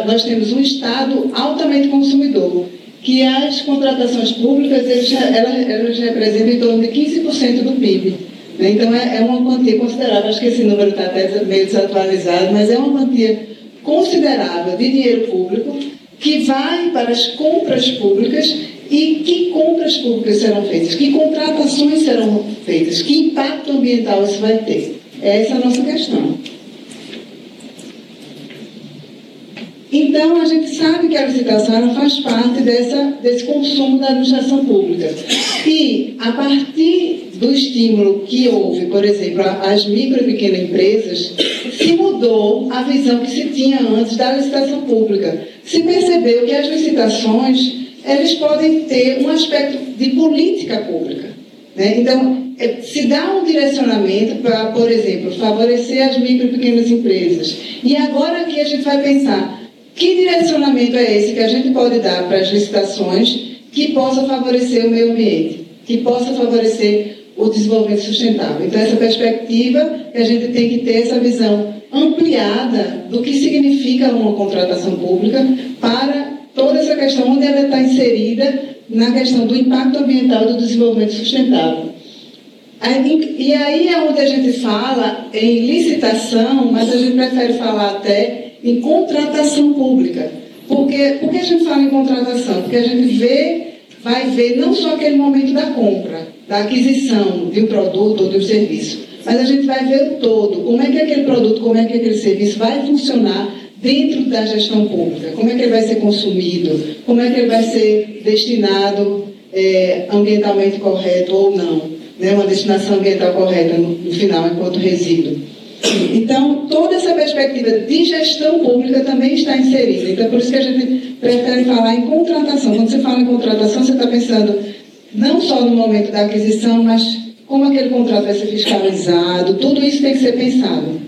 nós temos um Estado altamente consumidor, que as contratações públicas elas, elas representam em torno de 15% do PIB. Então é, é, uma quantia considerável, acho que esse número está até meio desatualizado, mas é uma quantia considerável de dinheiro público que vai para as compras públicas e que compras públicas serão feitas, que contratações serão feitas, que impacto ambiental isso vai ter. Essa é a nossa questão. Então, a gente sabe que a licitação faz parte dessa, desse consumo da administração pública. E, a partir do estímulo que houve, por exemplo, às micro e pequenas empresas, se mudou a visão que se tinha antes da licitação pública. Se percebeu que as licitações eles podem ter um aspecto de política pública. Né? Então, é, se dá um direcionamento para, por exemplo, favorecer as micro e pequenas empresas. E agora aqui a gente vai pensar que direcionamento é esse que a gente pode dar para as licitações que possa favorecer o meio ambiente, que possa favorecer o desenvolvimento sustentável? Então, essa perspectiva que a gente tem que ter essa visão ampliada do que significa uma contratação pública para toda essa questão onde ela está inserida na questão do impacto ambiental do desenvolvimento sustentável. E aí é onde a gente fala em licitação, mas a gente prefere falar até em contratação pública. Porque, por que a gente fala em contratação? Porque a gente vê, vai ver não só aquele momento da compra, da aquisição de um produto ou de um serviço, mas a gente vai ver o todo, como é que aquele produto, como é que aquele serviço vai funcionar dentro da gestão pública, como é que ele vai ser consumido, como é que ele vai ser destinado é, ambientalmente correto ou não, né, uma destinação ambiental correta no, no final, enquanto resíduo. Então, toda essa perspectiva de gestão pública também está inserida. Então, por isso que a gente prefere falar em contratação. Quando você fala em contratação, você está pensando não só no momento da aquisição, mas como aquele contrato vai ser fiscalizado, tudo isso tem que ser pensado.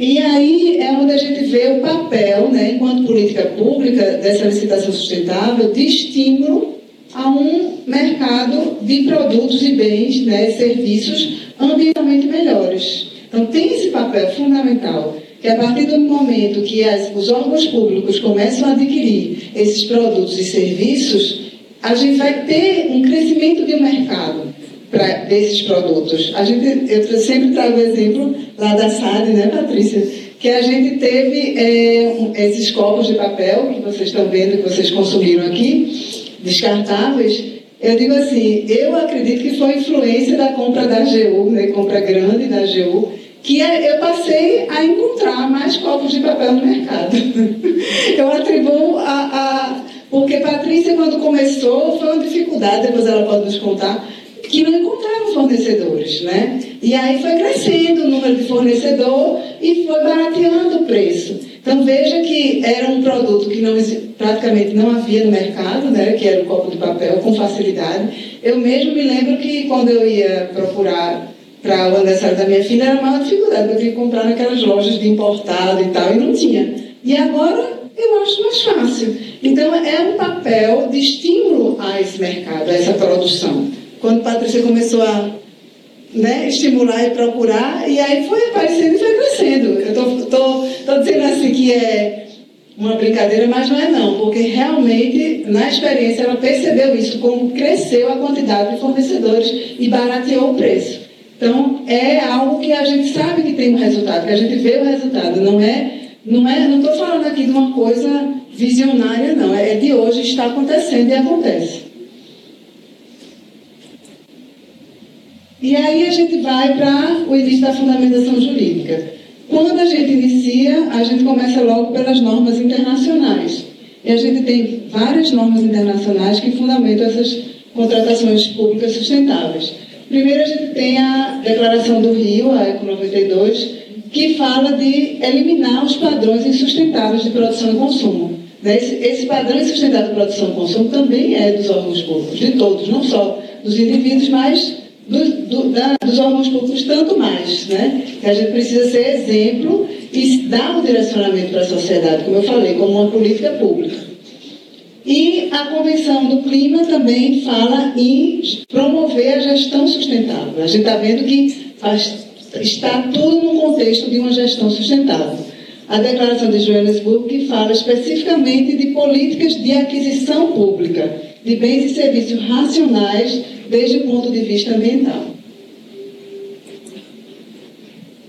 E aí é onde a gente vê o papel, né, enquanto política pública, dessa licitação sustentável, de estímulo a um mercado de produtos e bens, né, serviços ambientalmente melhores. Então, tem esse papel fundamental, que a partir do momento que as, os órgãos públicos começam a adquirir esses produtos e serviços, a gente vai ter um crescimento de mercado para desses produtos. A gente, eu sempre trago o exemplo lá da SAD, né, Patrícia? Que a gente teve é, esses copos de papel que vocês estão vendo, que vocês consumiram aqui, descartáveis, eu digo assim, eu acredito que foi influência da compra da AGU, né, compra grande da AGU, que é, eu passei a encontrar mais copos de papel no mercado. eu atribuo a, a, Porque Patrícia, quando começou, foi uma dificuldade, depois ela pode nos contar, que não encontravam fornecedores, né? E aí foi crescendo o número de fornecedor e foi barateando o preço. Então veja que era um produto que não, praticamente não havia no mercado, né, que era o copo de papel, com facilidade. Eu mesmo me lembro que quando eu ia procurar para o aniversário da minha filha, era uma dificuldade, eu tinha que comprar naquelas lojas de importado e tal, e não tinha. E agora eu acho mais fácil. Então é um papel de estímulo a esse mercado, a essa produção. Quando Patrícia começou a né, estimular e procurar, e aí foi aparecendo e foi crescendo. Eu estou dizendo assim que é uma brincadeira, mas não é não, porque realmente, na experiência, ela percebeu isso, como cresceu a quantidade de fornecedores e barateou o preço. Então, é algo que a gente sabe que tem um resultado, que a gente vê o resultado, não é, não é, não estou falando aqui de uma coisa visionária, não, é de hoje, está acontecendo e acontece. E aí a gente vai para o início da fundamentação jurídica. Quando a gente inicia, a gente começa logo pelas normas internacionais. E a gente tem várias normas internacionais que fundamentam essas contratações públicas sustentáveis. Primeiro, a gente tem a Declaração do Rio, a ECO 92, que fala de eliminar os padrões insustentáveis de produção e consumo. Né? Esse, padrão insustentável de produção e consumo também é dos órgãos públicos, de todos, não só dos indivíduos, mas do, do, da, dos órgãos públicos, tanto mais, né? Que a gente precisa ser exemplo e dar um direcionamento para a sociedade, como eu falei, como uma política pública. E a Convenção do Clima também fala em promover a gestão sustentável. A gente está vendo que faz, está tudo no contexto de uma gestão sustentável. A Declaração de Joanesburgo que fala especificamente de políticas de aquisição pública de bens e serviços racionais desde o ponto de vista ambiental.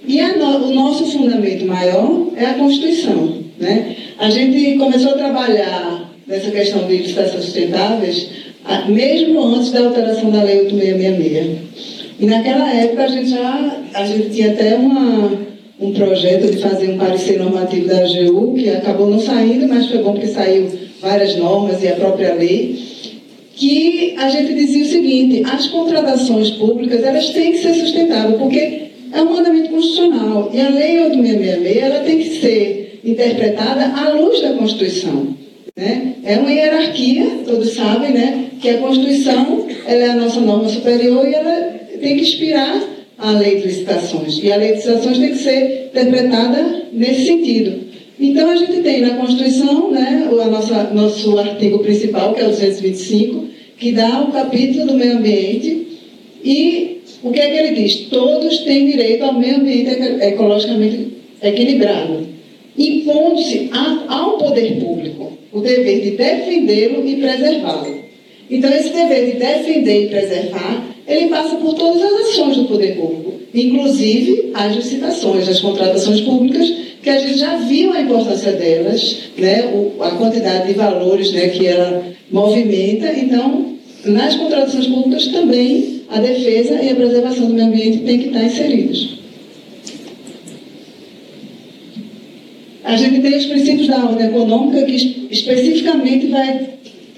E no, o nosso fundamento maior é a Constituição. Né? A gente começou a trabalhar nessa questão de licitações sustentáveis mesmo antes da alteração da Lei 8666. E naquela época a gente já a gente tinha até uma, um projeto de fazer um parecer normativo da AGU, que acabou não saindo, mas foi bom porque saiu várias normas e a própria lei que a gente dizia o seguinte, as contratações públicas elas têm que ser sustentáveis, porque é um mandamento constitucional. E a Lei 8666 ela tem que ser interpretada à luz da Constituição. Né? É uma hierarquia, todos sabem, né? que a Constituição ela é a nossa norma superior e ela tem que inspirar a lei de licitações. E a lei de licitações tem que ser interpretada nesse sentido. Então, a gente tem na Constituição né, o nossa, nosso artigo principal, que é o 225, que dá o capítulo do meio ambiente e o que é que ele diz? Todos têm direito ao meio ambiente ecologicamente equilibrado, impondo-se ao poder público o dever de defendê-lo e preservá-lo. Então, esse dever de defender e preservar, ele passa por todas as ações do poder público, inclusive as licitações, as contratações públicas, que a gente já viu a importância delas, né, a quantidade de valores né, que ela movimenta. Então, nas contratações públicas também a defesa e a preservação do meio ambiente têm que estar inseridos. A gente tem os princípios da ordem econômica que especificamente vai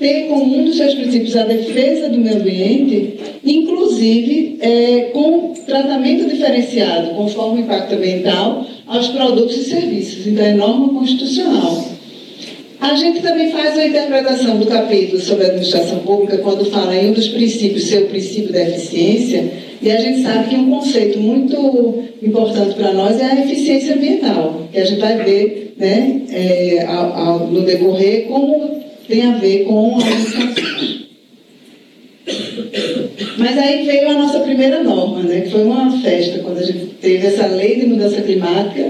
ter como um dos seus princípios a defesa do meio ambiente, inclusive é, com tratamento diferenciado, conforme o impacto ambiental, aos produtos e serviços. Então, é norma constitucional. A gente também faz a interpretação do capítulo sobre a administração pública quando fala em um dos princípios, seu princípio da eficiência, e a gente sabe que um conceito muito importante para nós é a eficiência ambiental, que a gente vai ver né, é, ao, ao, no decorrer como tem a ver com a administração. Mas aí veio a nossa primeira norma, né, que foi uma festa, quando a gente teve essa lei de mudança climática,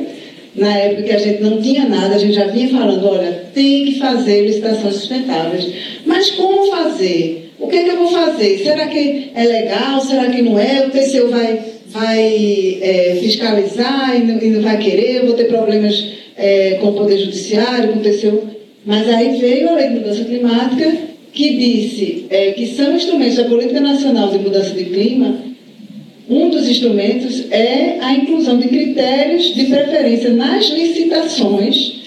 na época que a gente não tinha nada, a gente já vinha falando, olha, tem que fazer licitações sustentáveis. Mas como fazer? O que, é que eu vou fazer? Será que é legal? Será que não é? O TCU vai, vai é, fiscalizar e não, e não, vai querer? Eu vou ter problemas é, com o Poder Judiciário, com o TCU. Mas aí veio a Lei de Mudança Climática, que disse é, que são instrumentos da Política Nacional de Mudança de Clima um dos instrumentos é a inclusão de critérios de preferência nas licitações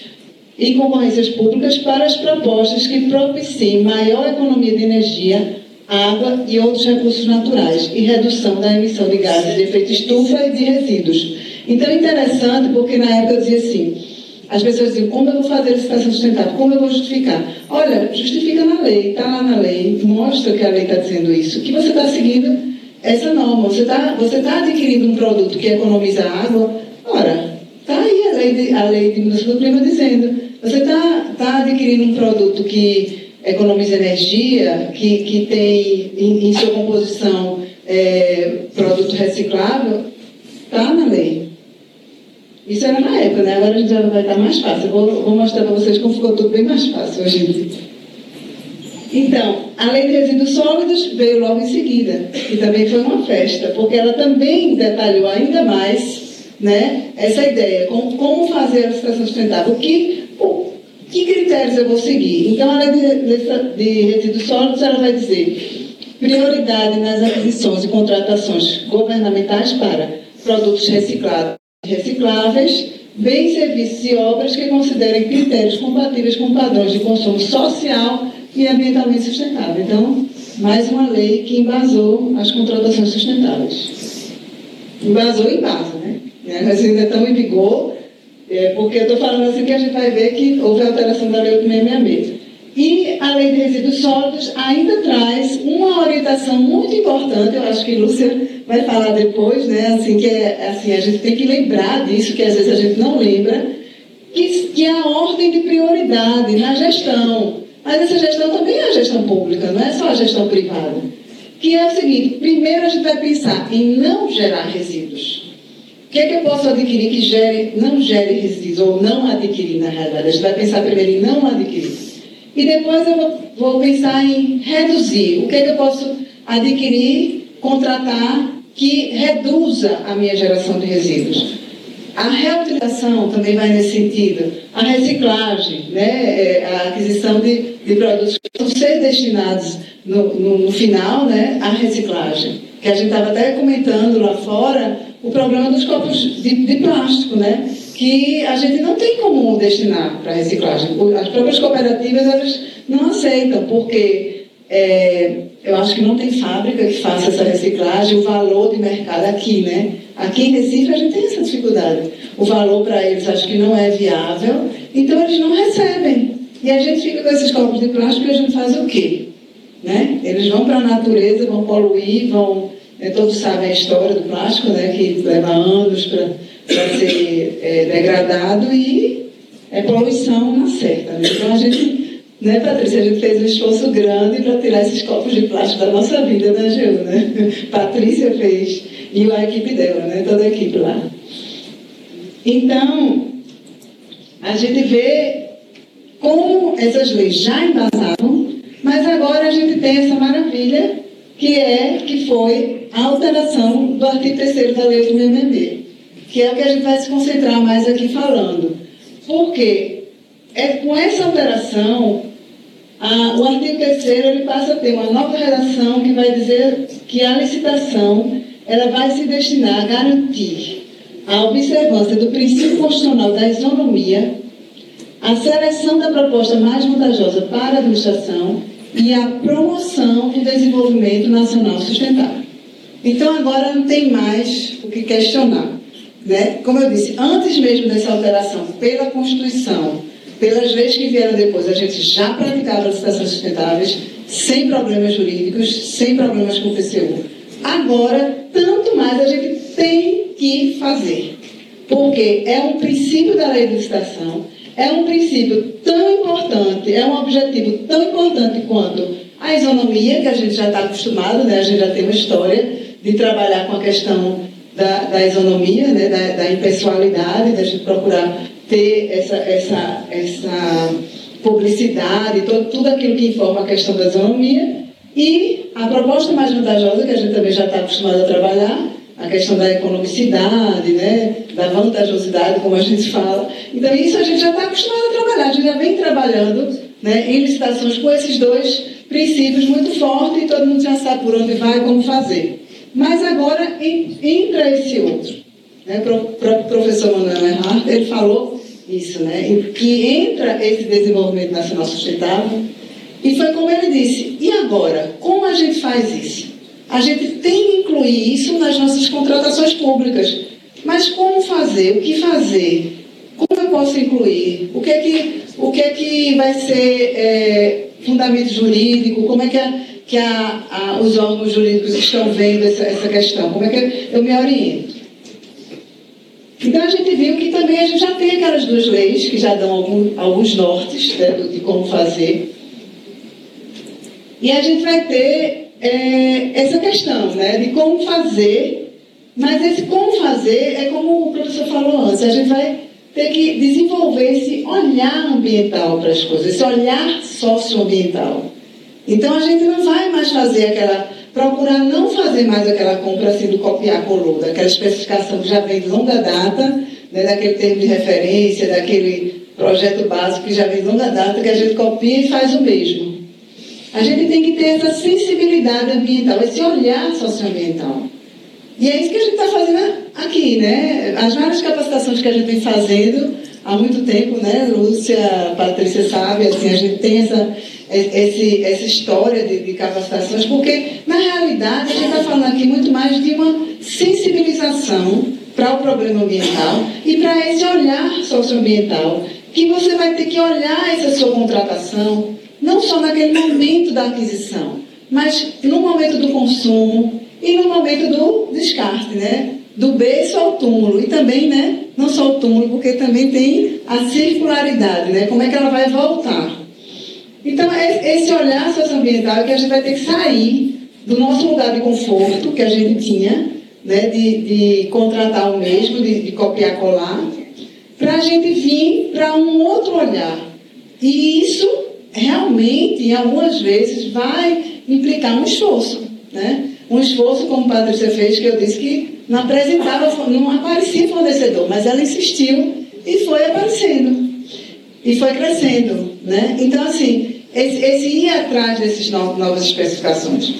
e concorrências públicas para as propostas que propiciem maior economia de energia, água e outros recursos naturais e redução da emissão de gases de efeito estufa e de resíduos. Então é interessante porque na época eu dizia assim, as pessoas diziam, como eu vou fazer licitação sustentável? Como eu vou justificar? Olha, justifica na lei, está lá na lei, mostra que a lei está dizendo isso, que você está seguindo essa norma. Você está você tá adquirindo um produto que economiza água, ora, está aí a lei, de, a lei de mudança do clima dizendo. Você está tá adquirindo um produto que economiza energia, que, que tem em, em sua composição é, produto reciclável, está na lei. Isso era na época, né? Agora já vai estar mais fácil. Vou, vou mostrar para vocês como ficou tudo bem mais fácil hoje em dia. Então, a lei de resíduos sólidos veio logo em seguida, e também foi uma festa, porque ela também detalhou ainda mais né, essa ideia, como, como fazer a licitação sustentável, o que, o, que critérios eu vou seguir. Então, a lei de, de resíduos sólidos ela vai dizer prioridade nas aquisições e contratações governamentais para produtos reciclados recicláveis, bens, serviços e obras que considerem critérios compatíveis com padrões de consumo social e ambientalmente sustentável. Então, mais uma lei que embasou as contratações sustentáveis. Embasou e embasa, né? Mas ainda estão em vigor, é, porque eu estou falando assim que a gente vai ver que houve alteração da Lei 8666. E a Lei de Resíduos Sólidos ainda traz uma orientação muito importante, eu acho que Lúcia vai falar depois, né? Assim, que é, assim, a gente tem que lembrar disso, que às vezes a gente não lembra, que, que é a ordem de prioridade na gestão. Mas essa gestão também é a gestão pública, não é só a gestão privada. Que é o seguinte, primeiro a gente vai pensar em não gerar resíduos. O que é que eu posso adquirir que gere, não gere resíduos, ou não adquirir, na realidade? A gente vai pensar primeiro em não adquirir. E depois eu vou pensar em reduzir. O que, é que eu posso adquirir, contratar que reduza a minha geração de resíduos? A reutilização também vai nesse sentido. A reciclagem, né? É, a aquisição de, de produtos que vão ser destinados no, no, no final né? à reciclagem. Que a gente estava até comentando lá fora o problema dos copos de, de plástico, né? Que a gente não tem como destinar para reciclagem. As próprias cooperativas elas não aceitam, porque é, eu acho que não tem fábrica que faça essa reciclagem, o valor de mercado aqui, né? Aqui em Recife a gente tem essa dificuldade. O valor para eles acho que não é viável, então eles não recebem. E a gente fica com esses copos de plástico e a gente faz o quê? Né? Eles vão para a natureza, vão poluir, vão. Né, todos sabem a história do plástico, né? Que leva anos para para ser é, degradado e é poluição na certa. Né? Então a gente, né, Patrícia, a gente fez um esforço grande para tirar esses copos de plástico da nossa vida, né, Geu? Né? Patrícia fez, e a equipe dela, né? toda a equipe lá. Então, a gente vê como essas leis já embasavam, mas agora a gente tem essa maravilha que é, que foi a alteração do artigo 3 da lei do meio ambiente que é o que a gente vai se concentrar mais aqui falando. Porque é com essa alteração, a, o artigo 3 ele passa a ter uma nova redação que vai dizer que a licitação ela vai se destinar a garantir a observância do princípio constitucional da isonomia, a seleção da proposta mais vantajosa para a administração e a promoção do desenvolvimento nacional sustentável. Então agora não tem mais o que questionar. Né? Como eu disse, antes mesmo dessa alteração, pela Constituição, pelas leis que vieram depois, a gente já praticava licitações sustentáveis, sem problemas jurídicos, sem problemas com o PCU. Agora, tanto mais a gente tem que fazer, porque é um princípio da lei de licitação, é um princípio tão importante, é um objetivo tão importante quanto a isonomia, que a gente já está acostumado, né? a gente já tem uma história de trabalhar com a questão da, da isonomia, né, da, da impessoalidade, da gente procurar ter essa, essa, essa publicidade, todo, tudo aquilo que informa a questão da isonomia. E a proposta mais vantajosa, que a gente também já está acostumado a trabalhar, a questão da economicidade, né, da vantajosidade, como a gente fala. Então, isso a gente já está acostumado a trabalhar, a gente já vem trabalhando né, em licitações com esses dois princípios muito fortes e todo mundo já sabe por onde vai e como fazer. Mas agora entra esse outro. Né? O próprio professor Manuel Erhard, ele falou isso, né? que entra esse desenvolvimento nacional sustentável. E foi como ele disse, e agora? Como a gente faz isso? A gente tem que incluir isso nas nossas contratações públicas. Mas como fazer? O que fazer? Como eu posso incluir? O que é que, o que, é que vai ser é, fundamento jurídico? Como é que a, que a, a, os órgãos jurídicos estão vendo essa, essa questão? Como é que eu me oriento? Então a gente viu que também a gente já tem aquelas duas leis que já dão algum, alguns nortes né, de como fazer. E a gente vai ter é, essa questão né, de como fazer Mas esse como fazer é como o professor falou antes, a gente vai ter que desenvolver esse olhar ambiental para as coisas, esse olhar socioambiental. Então a gente não vai mais fazer aquela, procurar não fazer mais aquela compra assim do copiar colou, daquela especificação que já vem de longa data, né, daquele termo de referência, daquele projeto básico que já vem de longa data, que a gente copia e faz o mesmo. A gente tem que ter essa sensibilidade ambiental, esse olhar socioambiental. E é isso que a gente está fazendo aqui, né? As várias capacitações que a gente vem fazendo há muito tempo, né? Lúcia, Patrícia sabe, assim, a gente tem essa, esse, essa história de, de capacitações, porque, na realidade, a gente está falando aqui muito mais de uma sensibilização para o problema ambiental e para esse olhar socioambiental, que você vai ter que olhar essa sua contratação, não só naquele momento da aquisição, mas no momento do consumo, e no momento do descarte, né? Do berço ao túmulo. E também, né? Não só o túmulo, porque também tem a circularidade, né? Como é que ela vai voltar. Então, é esse olhar socioambiental que a gente vai ter que sair do nosso lugar de conforto que a gente tinha, né? De, de contratar o mesmo, de, de copiar colar, para a gente vir para um outro olhar. E isso realmente, algumas vezes, vai implicar um esforço, né? um esforço como o Patrícia fez, que eu disse que não apresentava, não aparecia fornecedor, mas ela insistiu e foi aparecendo. E foi crescendo. Né? Então, assim, esse, ir atrás dessas novas especificações.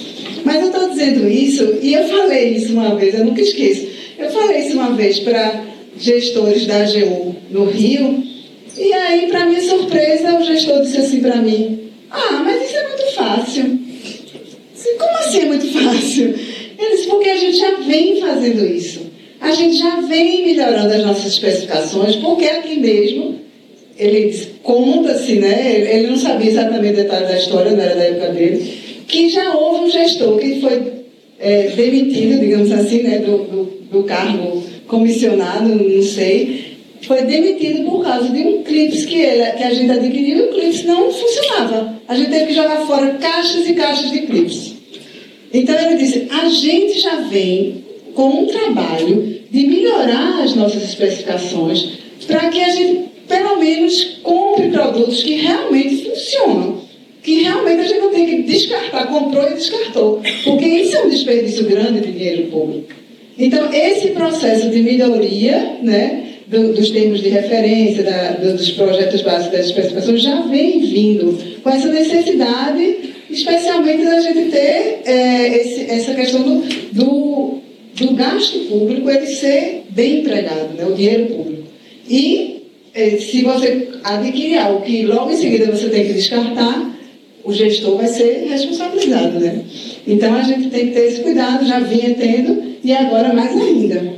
Mas eu estou dizendo isso, e eu falei isso uma vez, eu nunca esqueço. Eu falei isso uma vvez para gestores da AGU no Rio, e aí, para minha surpresa, o gestor disse assim para mim: Ah, mas isso é muito fácil. Como assim é muito fácil? Eles, porque a gente já vem fazendo isso. A gente já vem melhorando as nossas especificações, porque aqui mesmo, ele conta-se, né? Ele não sabia exatamente o detalhe da história, não era da época dele, que já houve um gestor que foi é, demitido, digamos assim, né, do, do, do cargo comissionado, não sei, foi demitido por causa de um clips que, ele, que a gente adquiriu e o clips não funcionava. A gente teve que jogar fora caixas e caixas de clips. Então ele disse: a gente já vem com um trabalho de melhorar as nossas especificações para que a gente, pelo menos, compre produtos que realmente funcionam. Que realmente a gente não tem que descartar, comprou e descartou. Porque isso é um desperdício grande de dinheiro público. Então, esse processo de melhoria né, do, dos termos de referência, da, dos projetos básicos das especificações, já vem vindo com essa necessidade especialmente da gente ter é, esse, essa questão do, do, do, gasto público ele ser bem empregado, né, o dinheiro público. E se você adquirir algo que logo em seguida você tem que descartar, o gestor vai ser responsabilizado. Né? Então a gente tem que ter esse cuidado, já vinha tendo, e agora mais ainda.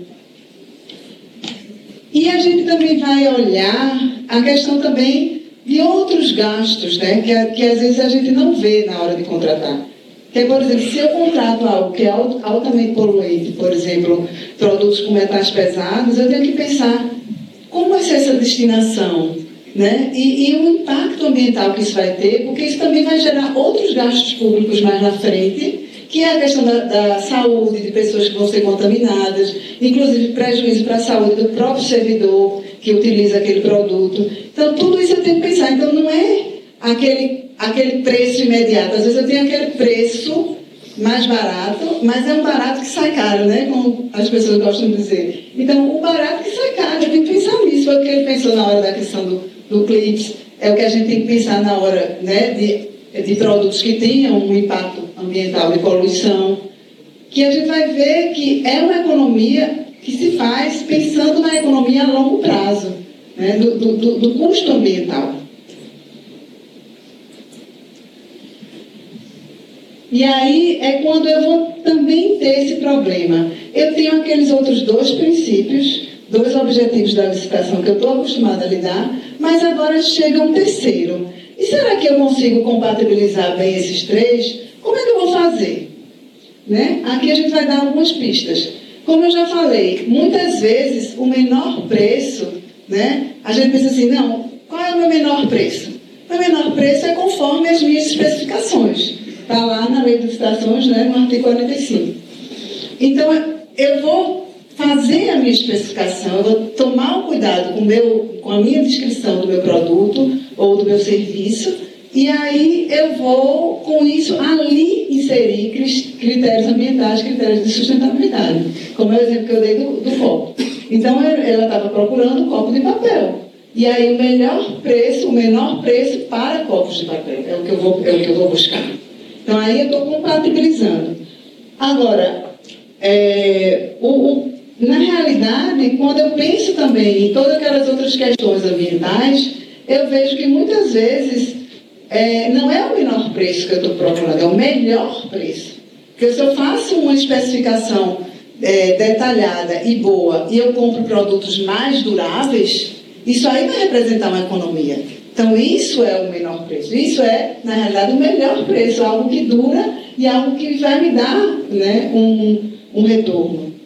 E a gente também vai olhar a questão também de outros gastos, né, que, que às vezes a gente não vê na hora de contratar. Que, por exemplo, se eu contrato algo que é altamente poluente, por exemplo, produtos com metais pesados, eu tenho que pensar como vai ser essa destinação, né? E, e, o impacto ambiental que isso vai ter, porque isso também vai gerar outros gastos públicos mais na frente, que é a questão da, da saúde de pessoas que vão ser contaminadas, inclusive prejuízo para a saúde do próprio servidor que utiliza aquele produto. Então, tudo isso eu tenho que pensar. Então, não é aquele, aquele preço imediato. Às vezes eu tenho aquele preço mais barato, mas é um barato que sai caro, né? Como as pessoas gostam de dizer. Então, o barato que sai caro, o que ele pensou na hora da questão do, do clips. É o que a gente tem que pensar na hora né, de, de produtos que tenham um impacto ambiental de poluição. Que a gente vai ver que é uma economia que se faz pensando na economia a longo prazo, né, do, do, do custo ambiental. E aí é quando eu vou também ter esse problema. Eu tenho aqueles outros dois princípios, dois objetivos da licitação que eu estou acostumada a lidar, mas agora chega um terceiro. E será que eu consigo compatibilizar bem esses três? Como é que eu vou fazer? Né? Aqui a gente vai dar algumas pistas. Como eu já falei, muitas vezes o menor preço, né? A gente pensa assim, não, qual é o meu menor preço? O meu menor preço é conforme as minhas especificações. Está lá na lei de licitações, né, no artigo 45. Então, eu vou fazer a minha especificação, eu vou tomar o cuidado com, meu, com a minha descrição do meu produto ou do meu serviço, e aí eu vou, com isso, ali inserir critérios ambientais, critérios de sustentabilidade, como é o exemplo que eu dei do, do copo. Então, ela estava procurando copo de papel. E aí, o melhor preço, o menor preço para copos de papel, é o que eu vou, é o que eu vou buscar. Então, aí eu estou compatibilizando. Agora, é, o, o, na realidade, quando eu penso também em todas aquelas outras questões ambientais, eu vejo que muitas vezes é, não é o menor preço que eu estou procurando, é o melhor preço. Porque se eu faço uma especificação é, detalhada e boa e eu compro produtos mais duráveis, isso aí vai representar uma economia. Então, isso é o menor preço. Isso é, na realidade, o melhor preço, algo que dura e algo que vai me dar né, um, um retorno.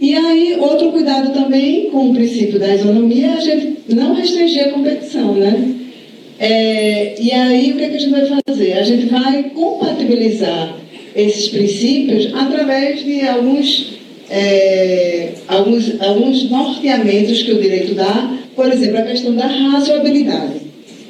E aí, outro cuidado também com o princípio da isonomia é a gente não restringir a competição, né? É, e aí, o que, é que a gente vai fazer? A gente vai compatibilizar esses princípios através de alguns, é, alguns, alguns norteamentos que o direito dá, por exemplo, a questão da razoabilidade.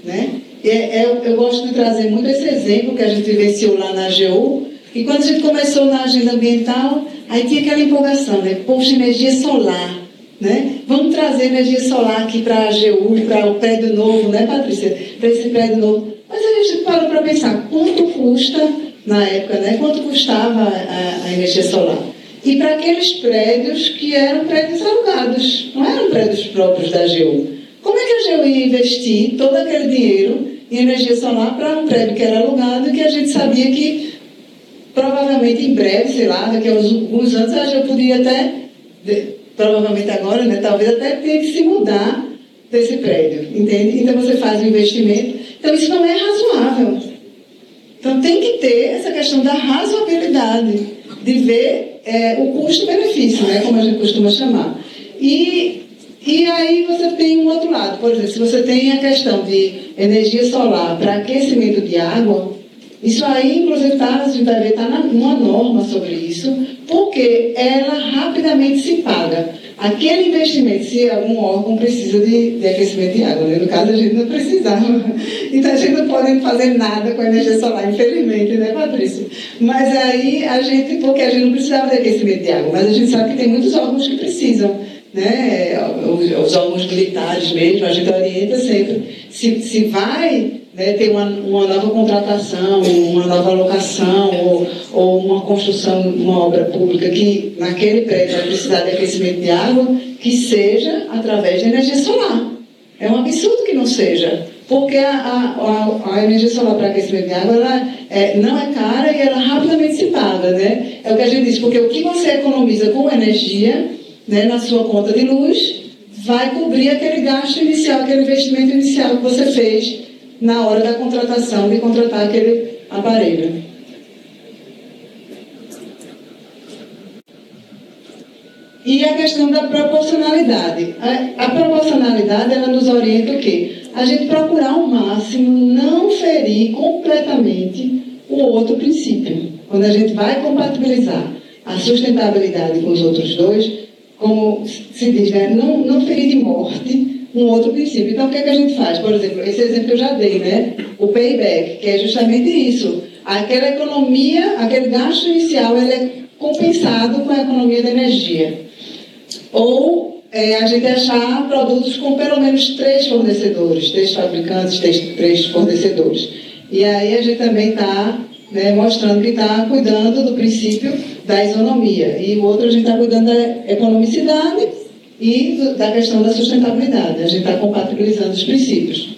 Né? É, é, eu gosto de trazer muito esse exemplo que a gente vivenciou lá na AGU, e quando a gente começou na agenda ambiental, aí tinha aquela empolgação, né? Poxa, energia solar. Né? Vamos trazer energia solar aqui para a AGU, para o prédio novo, né, Patrícia? Para esse prédio novo. Mas a gente parou para pensar, quanto custa na época, né? Quanto custava a, a energia solar? E para aqueles prédios que eram prédios alugados, não eram prédios próprios da AGU. Como é que a AGU ia investir todo aquele dinheiro em energia solar para um prédio que era alugado e que a gente sabia que provavelmente em breve, sei lá, daqui a alguns anos a AGU poderia até, provavelmente agora, né, talvez até tenha que se mudar desse prédio, entende? Então você faz um investimento. Então isso não é razoável. Então tem que ter essa questão da razoabilidade, de ver é, o custo-benefício, né, como a gente costuma chamar. E, e aí você tem um outro lado, por exemplo, se você tem a questão de energia solar para aquecimento de água, isso aí, inclusive, tá, a gente vai ver, está numa norma sobre isso, porque ela rapidamente se paga. Aquele investimento, se algum órgão precisa de, de aquecimento de água, né? no caso a gente não precisava. Então a gente não pode fazer nada com a energia solar, infelizmente, né, Patrícia? Mas aí a gente, porque a gente não precisava de aquecimento de água, mas a gente sabe que tem muitos órgãos que precisam. Né? Os, os órgãos militares mesmo, a gente orienta sempre. Se, se vai né, ter uma, uma nova contratação, uma nova locação ou, ou uma construção, uma obra pública que naquele prédio vai precisar de aquecimento de água, que seja através de energia solar. É um absurdo que não seja, porque a, a, a energia solar para aquecimento de água ela é, não é cara e ela rapidamente se paga. Né? É o que a gente diz, porque o que você economiza com energia né, na sua conta de luz vai cobrir aquele gasto inicial, aquele investimento inicial que você fez na hora da contratação de contratar aquele aparelho. E a questão da proporcionalidade. A, proporcionalidade, ela nos orienta o quê? A gente procurar ao máximo não ferir completamente o outro princípio. Quando a gente vai compatibilizar a sustentabilidade com os outros dois, como se diz, né? não, não ferir de morte um outro princípio. Então, o que, é que a gente faz? Por exemplo, esse exemplo que eu já dei, né? O payback, que é justamente isso. Aquela economia, aquele gasto inicial, ele é compensado com a economia da energia. Ou é, a gente achar produtos com pelo menos três fornecedores, três fabricantes, três, três fornecedores. E aí a gente também está né, mostrando que está cuidando do princípio da isonomia. E o outro a gente está cuidando da economicidade e da questão da sustentabilidade. A gente está compatibilizando os princípios.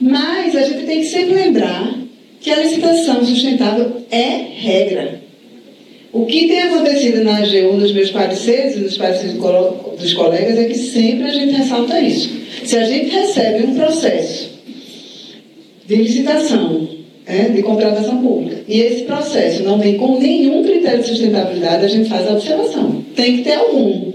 Mas a gente tem que sempre lembrar que a licitação sustentável é regra. O que tem acontecido na AGU, nos meus pareceres e nos pareceres dos colegas, é que sempre a gente ressalta isso. Se a gente recebe um processo de licitação, é, de contratação pública, e esse processo não vem com nenhum critério de sustentabilidade, a gente faz a observação. Tem que ter algum.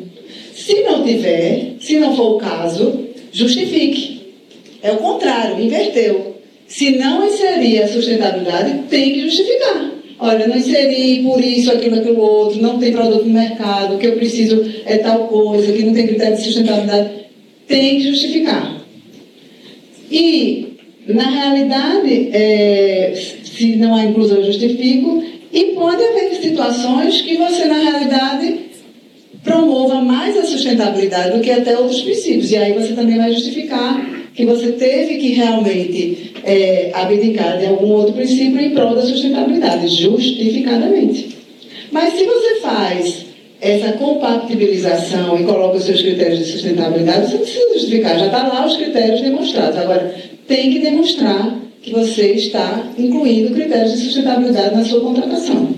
Se não tiver, se não for o caso, justifique. É o contrário, inverteu. Se não inserir a sustentabilidade, tem que justificar. olha, não inseri por isso, aquilo, aquilo outro, não tem produto no mercado, que eu preciso é tal coisa, que não tem critério de sustentabilidade, tem que justificar. E, na realidade, é, se não há inclusão, eu justifico, e pode haver situações que você, na realidade, promova mais a sustentabilidade do que até outros princípios. E aí você também vai justificar que você teve que realmente é, abdicar de algum outro princípio em prol da sustentabilidade, justificadamente. Mas se você faz essa compatibilização e coloca os seus critérios de sustentabilidade, você não precisa justificar, já está lá os critérios demonstrados. Agora, tem que demonstrar que você está incluindo critérios de sustentabilidade na sua contratação.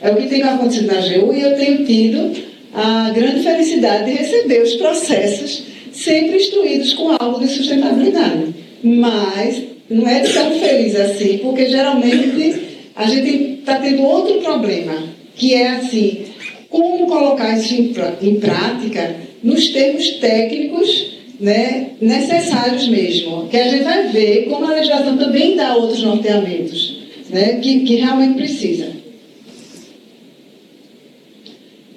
É o que tem acontecido na AGU e eu tenho tido a grande felicidade de receber os processos sempre instruídos com algo de sustentabilidade. Mas não é tão feliz assim, porque geralmente a gente está tendo outro problema, que é assim, como colocar isso em, em prática nos termos técnicos né, necessários mesmo, que a gente vai ver como a legislação também dá outros norteamentos, né, que, que realmente precisa.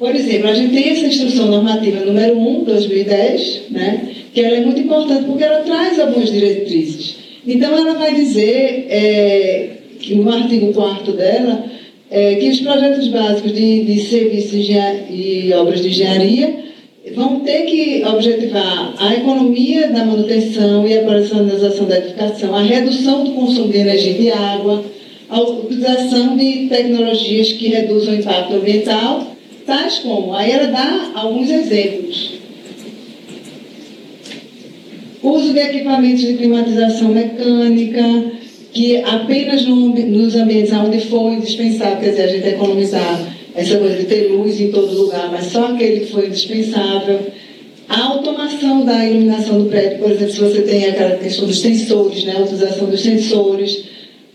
Por exemplo, a gente tem essa instrução normativa número 1, 2010, né, que ela é muito importante porque ela traz algumas diretrizes. Então, ela vai dizer, é, no artigo 4 dela, é, que os projetos básicos de, de serviços e obras de engenharia vão ter que objetivar a economia da manutenção e a personalização da edificação, a redução do consumo de energia e de água, a utilização de tecnologias que reduzam o impacto ambiental tais como, aí ela dá alguns exemplos. Uso de equipamentos de climatização mecânica, que apenas no, nos ambientes onde for indispensável, quer dizer, a gente economizar essa coisa de ter luz em todo lugar, mas só aquele que foi indispensável. A automação da iluminação do prédio, por exemplo, se você tem aquela questão dos sensores, né, a utilização dos sensores.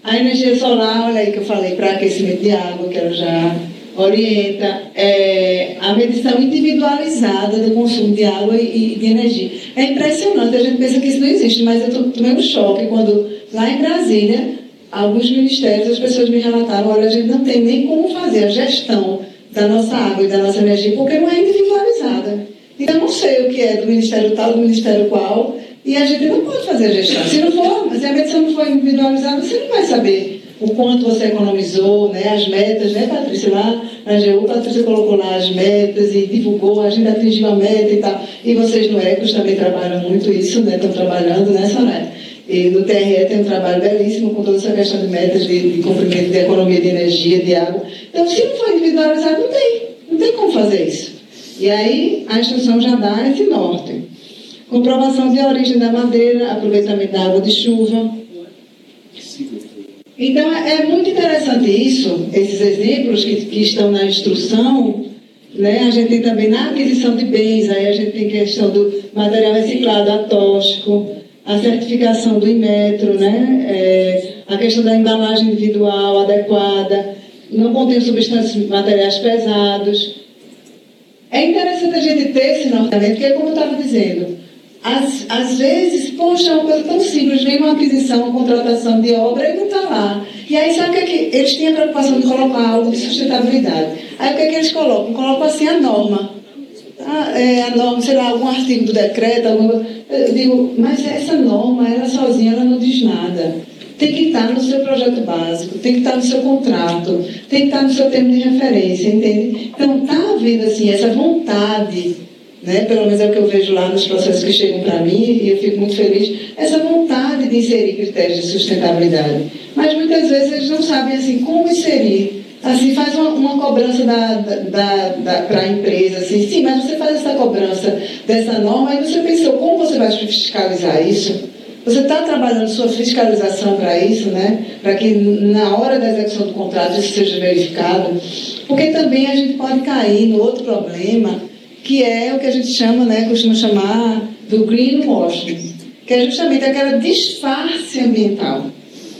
A energia solar, olha aí que eu falei, para aquecimento de água, que ela já orienta é, a medição individualizada do consumo de água e, e, de energia. É impressionante, a gente pensa que isso não existe, mas eu tomei um choque quando, lá em Brasília, alguns ministérios, as pessoas me relataram, olha, a gente não tem nem como fazer a gestão da nossa água e da nossa energia, porque não é individualizada. Então, eu não sei o que é do ministério tal, do ministério qual, e a gente não pode fazer a gestão. Se não for, se a medição não for individualizada, você não vai saber o quanto você economizou, né, as metas, né, Patrícia? Lá na GU, Patrícia colocou lá as metas e divulgou, a gente atingiu a meta e tal. E vocês no ECOS também trabalham muito isso, né? Estão trabalhando né? E no TRE tem um trabalho belíssimo com toda essa questão de metas de, de cumprimento de economia de energia, de água. Então, se não for individualizado, não tem. Não tem como fazer isso. E aí, a instrução já dá esse norte. Comprovação de origem da madeira, aproveitamento da água de chuva, então, é, muito interessante isso, esses exemplos que, que estão na instrução. Né? A gente tem também na aquisição de bens, aí a gente tem questão do material reciclado atóxico, a certificação do Inmetro, né? É, a questão da embalagem individual adequada, não contém substâncias materiais pesados. É interessante a gente ter esse norteamento, porque, como eu estava dizendo, às, às vezes, poxa, é uma coisa tão simples, vem uma aquisição, uma contratação de obra e não está lá. E aí, sabe o que, é que eles têm a preocupação de colocar algo de sustentabilidade? Aí, o que, é que eles colocam? Colocam assim a norma. Ah, é, a norma, sei lá, algum artigo do decreto, alguma, eu digo, mas essa norma, ela sozinha, ela não diz nada. Tem que estar no seu projeto básico, tem que estar no seu contrato, tem que estar no seu termo de referência, entende? Então, está havendo assim, essa vontade né? pelo menos é o que eu vejo lá nos processos que chegam para mim, e eu fico muito feliz, essa vontade de inserir critérios de sustentabilidade. Mas muitas vezes eles não sabem assim, como inserir. Assim, faz uma, uma cobrança da, da, da para a empresa, assim, sim, mas você faz essa cobrança dessa norma, aí você pensou, como você vai fiscalizar isso? Você está trabalhando sua fiscalização para isso, né? Para que na hora da execução do contrato isso seja verificado. Porque também a gente pode cair no outro problema, que é o que a gente chama, né, costuma chamar do greenwashing, que é justamente aquela disfarce ambiental.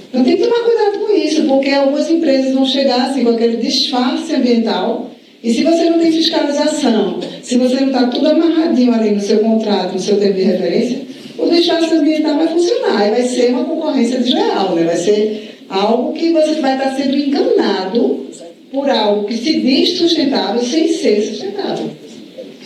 Então tem que tomar cuidado com isso, porque algumas empresas vão chegar assim, com aquele disfarce ambiental, e se você não tem fiscalização, se você não está tudo amarradinho ali no seu contrato, no seu tempo de referência, o disfarce ambiental vai funcionar e vai ser uma concorrência desleal, né? vai ser algo que você vai estar sendo enganado por algo que se diz sustentável sem ser sustentável.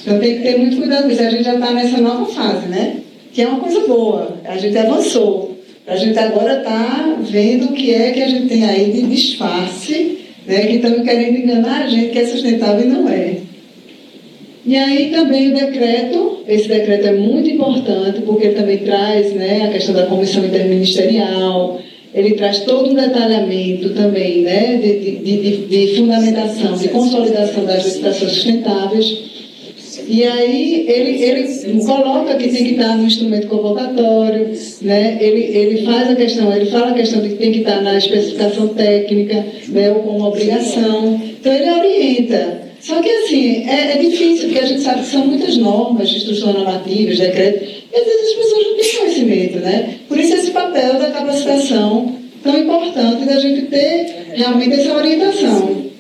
Então tem que ter muito cuidado com isso. A gente já está nessa nova fase, né? Que é uma coisa boa. A gente avançou. A gente agora está vendo o que é que a gente tem aí de disfarce, né? Que estão querendo enganar a gente que é sustentável e não é. E aí também o decreto, esse decreto é muito importante porque ele também traz né, a questão da comissão interministerial, ele traz todo um detalhamento também né, de, de, de, de fundamentação, de consolidação das licitações sustentáveis. E aí ele, ele coloca que tem que estar no instrumento convocatório, né? ele, ele faz a questão, ele fala a questão de que tem que estar na especificação técnica, né? ou como obrigação. Então ele orienta. Só que assim, é, é difícil, porque a gente sabe que são muitas normas de instrução normativas, decretos, e às vezes as pessoas não têm conhecimento, né? Por isso esse papel da capacitação tão importante da gente ter realmente essa orientação.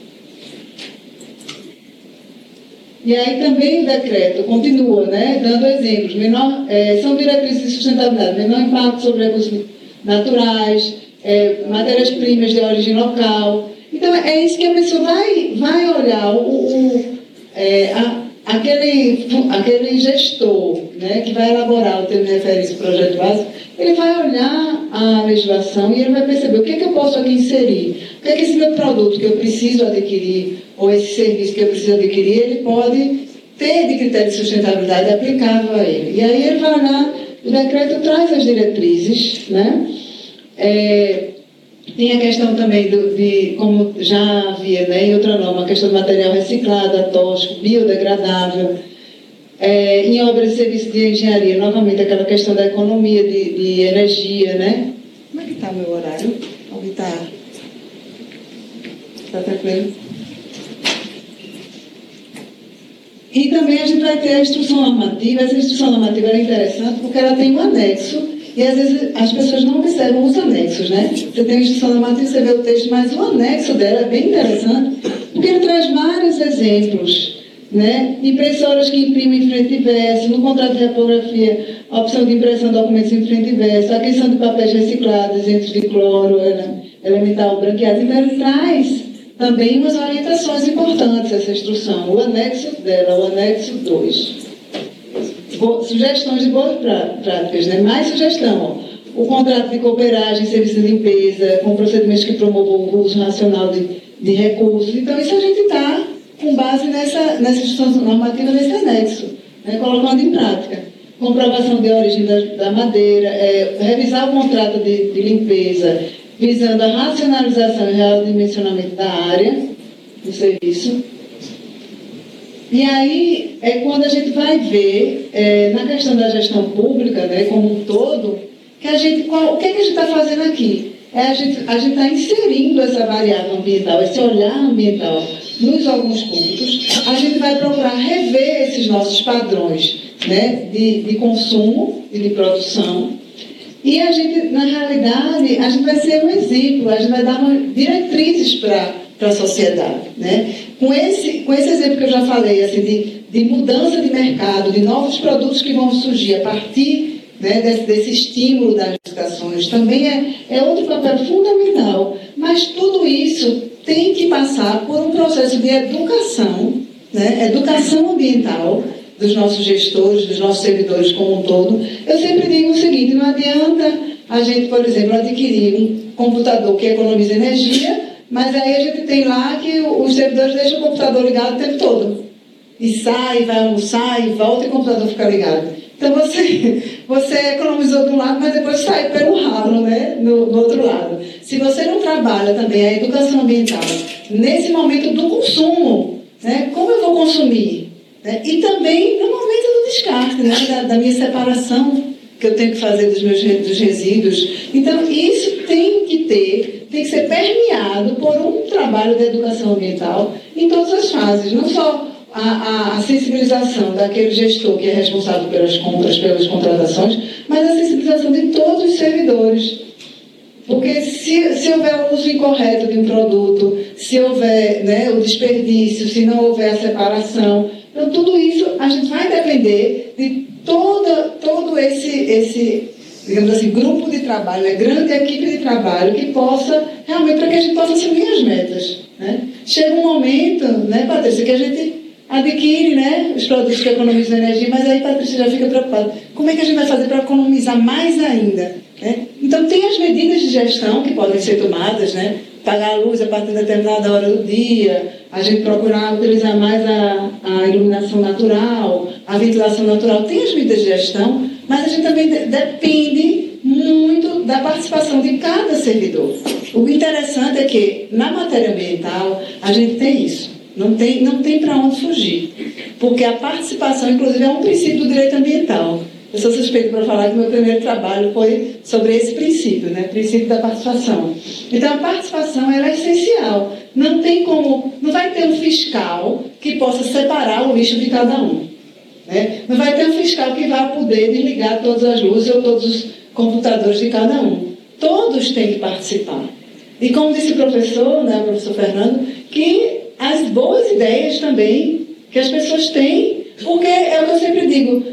E aí também o decreto continua, né, dando exemplos. Menor, é, são diretrizes de sustentabilidade, menor impacto sobre recursos naturais, é, matérias-primas de origem local. Então é isso que a pessoa vai, vai olhar, o, o é, a, aquele, aquele gestor né, que vai elaborar o termo referência projeto básico, ele vai olhar a legislação e ele vai perceber o que, é que eu posso aqui inserir, o que é que esse meu produto que eu preciso adquirir, ou esse serviço que eu preciso adquirir, ele pode ter de critério de sustentabilidade aplicável a ele. E aí ele vai lá, o decreto traz as diretrizes, né? É, tem a questão também do, de, como já havia né, em outra norma, a questão do material reciclado, tóxico, biodegradável. É, em obras de serviço de engenharia, novamente, aquela questão da economia de, de energia, né? Como é que está meu horário? Como está? Está tranquilo? E também a gente vai ter a instrução normativa. Essa instrução normativa é interessante porque ela tem um anexo e às vezes as pessoas não observam os anexos, né? Você tem a instrução normativa, você vê o texto, mas o anexo dela é bem interessante, porque ele traz vários exemplos. Né? Impressoras que imprimem em frente e verso, no contrato de repografia, a opção de impressão de documentos em frente e verso, a questão de papéis reciclados, entre de cloro, elemental branqueado. Então, ele traz também umas orientações importantes, essa instrução. O anexo dela, o anexo 2 sugestões de boas práticas, né? mais sugestão. O contrato de cooperagem, serviço de limpeza, com procedimentos que promovam o uso racional de, de recursos. Então, isso a gente está com base nessa, nessa instituição normativa, nesse anexo, né? colocando em prática. Comprovação de origem da, da madeira, é, revisar o contrato de, de limpeza, visando a racionalização e real dimensionamento da área do serviço e aí é quando a gente vai ver, é, na questão da gestão pública, né, como um todo, que a gente, qual, o que, é que a gente está fazendo aqui? É a gente a está inserindo essa variável ambiental, esse olhar ambiental nos alguns pontos. A gente vai procurar rever esses nossos padrões né, de, de consumo e de produção. E a gente, na realidade, a gente vai ser um exemplo, a gente vai dar uma, diretrizes para a sociedade. Né? Com, esse, com esse exemplo que eu já falei, assim, de, de mudança de mercado, de novos produtos que vão surgir a partir né, desse, desse, estímulo das licitações, também é, é outro papel fundamental. Mas tudo isso tem que passar por um processo de educação, né, educação ambiental, dos nossos gestores, dos nossos servidores como um todo. Eu sempre digo o seguinte: não adianta a gente, por exemplo, adquirir um computador que economiza energia mas aí a gente tem lá que os servidores deixam o computador ligado o tempo todo. E sai, vai almoçar e volta e o computador fica ligado. Então você, você economizou de um lado, mas depois sai pelo ralo, né? No, no outro lado. Se você não trabalha também a educação ambiental nesse momento do consumo, né? Como eu vou consumir? Né? E também no momento do descarte, né? da, da minha separação que eu tenho que fazer dos meus dos resíduos. Então, isso tem que ter, tem que ser permeado por um trabalho de educação ambiental em todas as fases, não só a, a, a, sensibilização daquele gestor que é responsável pelas compras, pelas contratações, mas a sensibilização de todos os servidores. Porque se, se houver o uso incorreto de um produto, se houver né, o desperdício, se não houver a separação, então tudo isso a gente vai depender de toda, todo esse, esse, digamos assim, grupo de trabalho, né, grande equipe de trabalho que possa, realmente, para que a gente possa assumir as metas. Né? Chega um momento, né, Patrícia, que a gente adquire né, os produtos que economizam energia, mas aí Patrícia já fica preocupada. Como é que a gente vai fazer para economizar mais ainda? Né? Então, tem as medidas de gestão que podem ser tomadas, né? pagar a luz a partir de determinada hora do dia, a gente procurar utilizar mais a, a iluminação natural, a ventilação natural. Tem as medidas de gestão, mas a gente também de, depende muito da participação de cada servidor. O interessante é que, na matéria ambiental, a gente tem isso. Não tem, não tem para onde fugir. Porque a participação, inclusive, é um princípio do direito ambiental. Eu sou suspeito para falar que meu primeiro trabalho foi sobre esse princípio, né? princípio da participação. Então, a participação é essencial. Não tem como, não vai ter um fiscal que possa separar o lixo de cada um. Né? Não vai ter um fiscal que vá poder desligar todas as luzes ou todos os computadores de cada um. Todos têm que participar. E como disse o professor, né, o professor Fernando, que as boas ideias também que as pessoas têm, porque é o que eu sempre digo,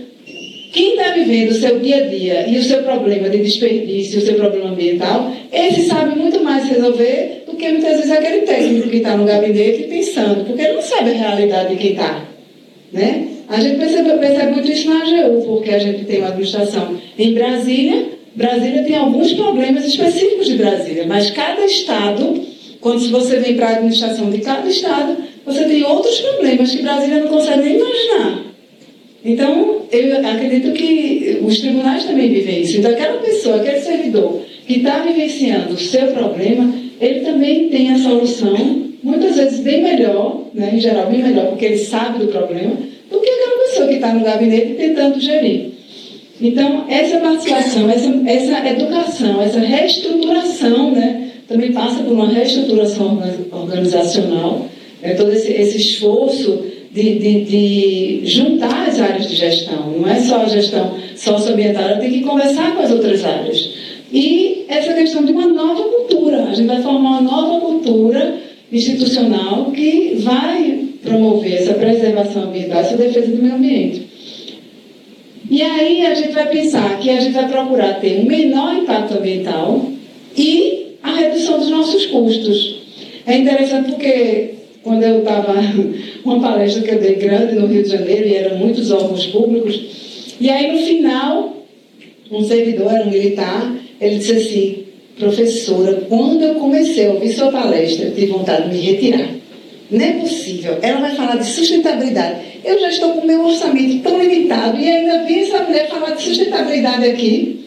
quem está vivendo o seu dia a dia e o seu problema de desperdício, o seu problema ambiental, esse sabe muito mais resolver do que muitas vezes aquele técnico que está no gabinete pensando, porque ele não sabe a realidade de quem está. Né? A gente percebe, percebe muito isso na AGU, porque a gente tem uma administração em Brasília. Brasília tem alguns problemas específicos de Brasília, mas cada estado, quando você vem para a administração de cada estado, você tem outros problemas que Brasília não consegue nem imaginar. Então, eu acredito que os tribunais também vivem isso. Então, aquela pessoa, aquele servidor que está vivenciando o seu problema, ele também tem a solução, muitas vezes bem melhor, né, em geral bem melhor, porque ele sabe do problema, do que aquela pessoa que está no gabinete tentando gerir. Então, essa participação, essa, essa educação, essa reestruturação, né, também passa por uma reestruturação organizacional, né, todo esse, esse esforço de, de, de, juntar as áreas de gestão. Não é só a gestão socioambiental, tem que conversar com as outras áreas. E essa questão de uma nova cultura. A gente vai formar uma nova cultura institucional que vai promover essa preservação ambiental, essa defesa do meio ambiente. E aí a gente vai pensar que a gente vai procurar ter um menor impacto ambiental e a redução dos nossos custos. É interessante porque quando eu estava, uma palestra que eu dei grande no Rio de Janeiro, e eram muitos órgãos públicos, e aí no final, um servidor, era um militar, ele disse assim, professora, quando eu comecei a ouvir sua palestra, eu tive vontade de me retirar. Não é possível. Ela vai falar de sustentabilidade. Eu já estou com meu orçamento tão limitado e ainda vem essa mulher falar de sustentabilidade aqui.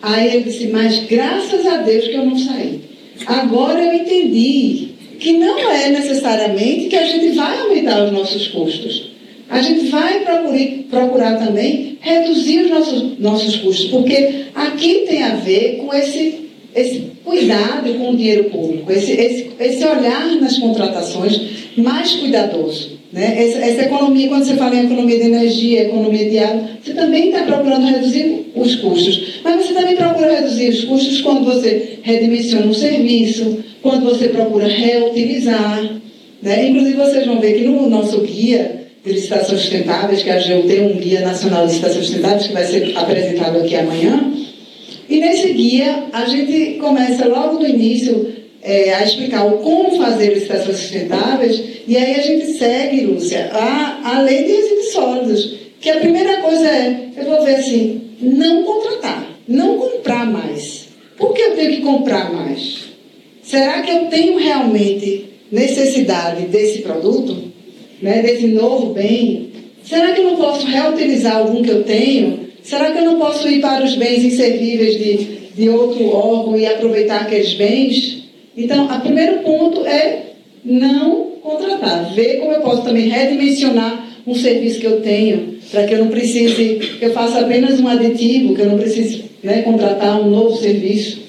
Aí ele disse, mas graças a Deus que eu não saí. Agora eu entendi que não é necessariamente que a gente vai aumentar os nossos custos. A gente vai procurar, procurar também reduzir os nossos, nossos custos, porque aqui tem a ver com esse, esse cuidado com o dinheiro público, esse, esse, esse olhar nas contratações mais cuidadoso. Né? Essa, essa, economia, quando você fala em economia de energia, economia de água, você também está procurando reduzir os custos. Mas você também procura reduzir os custos quando você redimensiona um serviço, quando você procura reutilizar. Né? Inclusive, vocês vão ver que no nosso guia de licitações sustentáveis, que a AGU tem um guia nacional de licitações sustentáveis, que vai ser apresentado aqui amanhã, e nesse guia a gente começa logo no início é, a explicar o como fazer licitações sustentáveis, e aí a gente segue, Lúcia, a, a lei de resíduos sólidos, que a primeira coisa é, eu vou ver assim, não contratar, não comprar mais. Por que eu tenho que comprar mais? Será que eu tenho realmente necessidade desse produto, né, desse novo bem? Será que eu não posso reutilizar algum que eu tenho? Será que eu não posso ir para os bens inservíveis de, de outro órgão e aproveitar aqueles bens? Então, o primeiro ponto é não contratar. Ver como eu posso também redimensionar um serviço que eu tenho, para que eu não precise, que eu faça apenas um aditivo, que eu não precise né, contratar um novo serviço.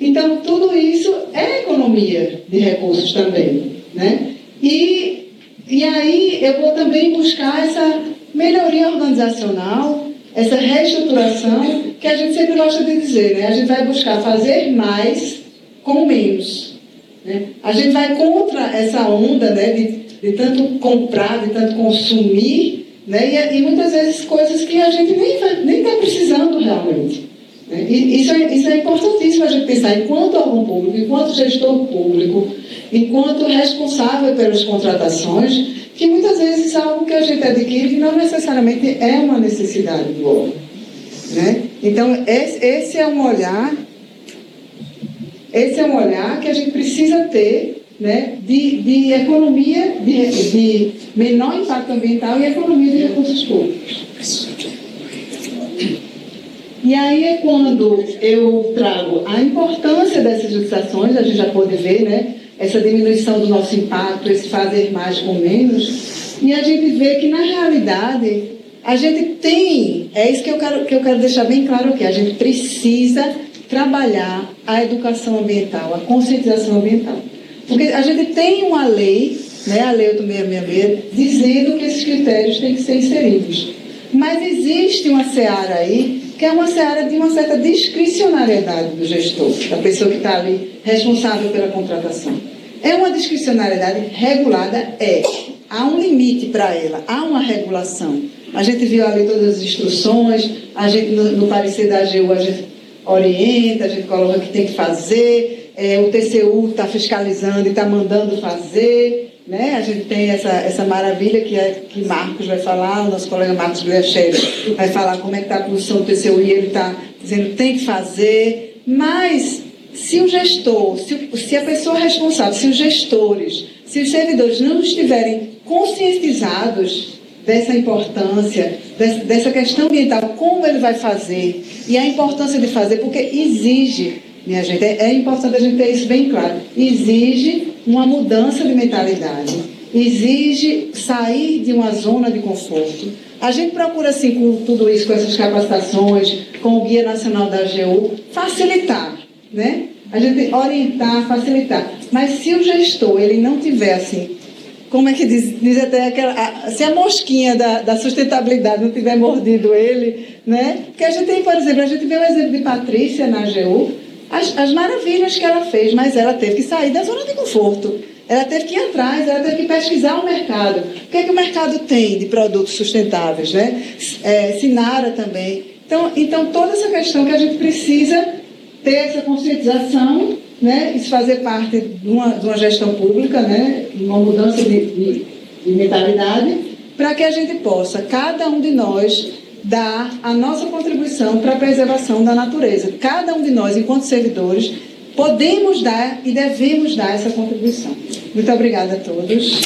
Então, tudo isso é economia de recursos também. Né? E, e aí eu vou também buscar essa melhoria organizacional, essa reestruturação, que a gente sempre gosta de dizer, né? a gente vai buscar fazer mais com menos. Né? A gente vai contra essa onda né, de, de tanto comprar, de tanto consumir, né? e, e muitas vezes coisas que a gente nem está nem tá precisando realmente. Né? E isso é, isso é importantíssimo a gente pensar enquanto órgão público, enquanto gestor público, enquanto responsável pelas contratações, que muitas vezes é algo que a gente adquire não necessariamente é uma necessidade do órgão. Né? Então, esse, esse é um olhar, esse é um olhar que a gente precisa ter né, de, de economia, de, de menor impacto ambiental e economia de recursos públicos. E aí é quando eu trago a importância dessas licitações, a gente já pode ver, né? Essa diminuição do nosso impacto, esse fazer mais com menos, e a gente vê que na realidade a gente tem, é isso que eu quero, que eu quero deixar bem claro aqui, a gente precisa trabalhar a educação ambiental, a conscientização ambiental. Porque a gente tem uma lei, né, a Lei 8666, dizendo que esses critérios têm que ser inseridos. Mas existe uma seara aí que é uma seara de uma certa discricionariedade do gestor, da pessoa que está ali responsável pela contratação. É uma discricionariedade regulada? É. Há um limite para ela, há uma regulação. A gente viu ali todas as instruções, a gente, no, no parecer da AGU, a gente orienta, a gente coloca que tem que fazer, é, o TCU está fiscalizando e está mandando fazer. Né? A gente tem essa, essa maravilha que, é, que Marcos vai falar, o nosso colega Marcos Blechev vai falar como é que está a produção do TCU e ele está dizendo tem que fazer, mas se o gestor, se, se a pessoa responsável, se os gestores, se os servidores não estiverem conscientizados dessa importância, dessa, dessa questão ambiental, como ele vai fazer e a importância de fazer, porque exige minha gente, é, é importante a gente ter isso bem claro. Exige uma mudança de mentalidade, exige sair de uma zona de conforto. A gente procura, assim, com tudo isso, com essas capacitações, com o Guia Nacional da AGU, facilitar, né? A gente orientar, facilitar. Mas se o gestor, ele não tiver, assim, como é que diz, diz até aquela, a, se a mosquinha da, da, sustentabilidade não tiver mordido ele, né? Porque a gente tem, por exemplo, a gente vê o exemplo de Patrícia na AGU, as, as maravilhas que ela fez, mas ela teve que sair da zona de conforto. Ela teve que ir atrás, ela teve que pesquisar o mercado. O que, é que o mercado tem de produtos sustentáveis, né? É, Sinara também. Então, então, toda essa questão que a gente precisa ter essa conscientização, né? Isso fazer parte de uma, de uma gestão pública, né? Uma mudança de, de, de mentalidade, para que a gente possa, cada um de nós, dar a nossa contribuição para a preservação da natureza. Cada um de nós, enquanto servidores, podemos dar e devemos dar essa contribuição. Muito obrigada a todos.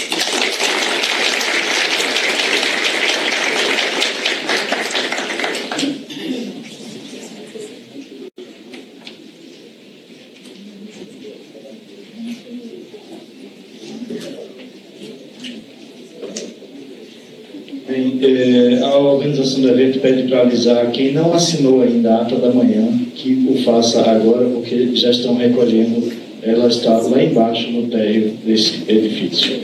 é, a organização do evento pede para avisar quem não assinou ainda a ata da manhã que o faça agora, porque já estão recolhendo, ela está lá embaixo no térreo desse edifício.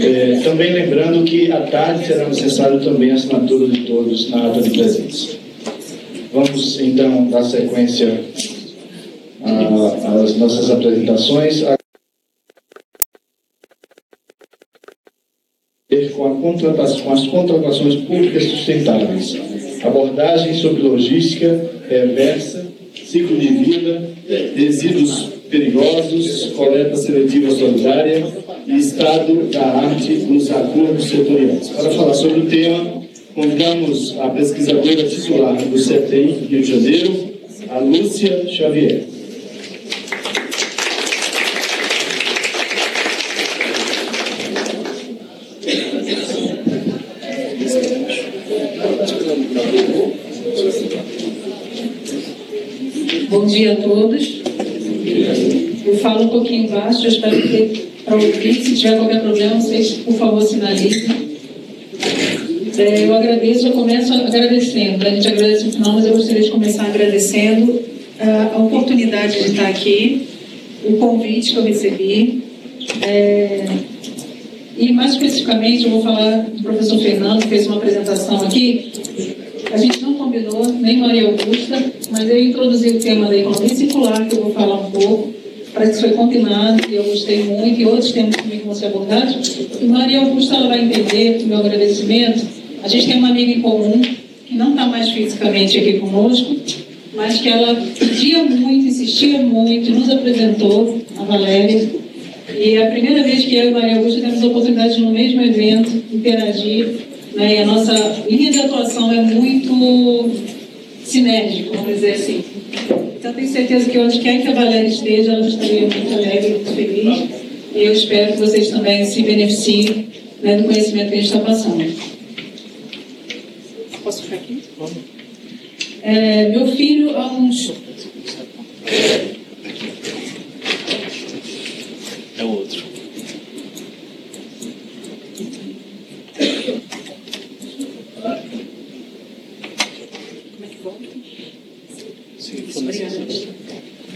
É, também lembrando que à tarde será necessário também a assinatura de todos na ata de presença. Vamos então dar sequência às nossas apresentações. Com, com as contratações públicas sustentáveis, abordagem sobre logística reversa, ciclo de vida, resíduos perigosos, coleta seletiva solidária e estado da arte nos acordos setoriais. Para falar sobre o tema, convidamos a pesquisadora titular do CETEI Rio de Janeiro, a Lúcia Xavier. Bom dia a todos. Eu falo um pouquinho baixo, eu espero que para ouvir. Se tiver qualquer problema, vocês, por favor, sinalizem. É, eu agradeço, eu começo agradecendo. A gente agradece no final, mas eu gostaria de começar agradecendo a, a oportunidade de estar aqui, o convite que eu recebi. É, e mais especificamente, eu vou falar do professor Fernando, que fez uma apresentação aqui. A gente não combinou, nem Maria Augusta, mas eu introduzi o tema da economia circular, que eu vou falar um pouco. Parece que foi combinado e eu gostei muito, e outros temas também que vão ser abordados. E Maria Augusta ela vai entender o meu agradecimento. A gente tem uma amiga em comum, que não está mais fisicamente aqui conosco, mas que ela pedia muito, insistia muito, nos apresentou, a Valéria. E é a primeira vez que eu e Maria Augusta temos a oportunidade de, no mesmo evento, interagir. Né? E a nossa linha de atuação é muito sinérgica, vamos dizer assim. Então, tenho certeza que onde quer que a Valéria esteja, ela estaria muito alegre, muito feliz. E eu espero que vocês também se beneficiem né, do conhecimento que a gente está passando. Posso ficar aqui? É, meu filho, há uns. É o outro.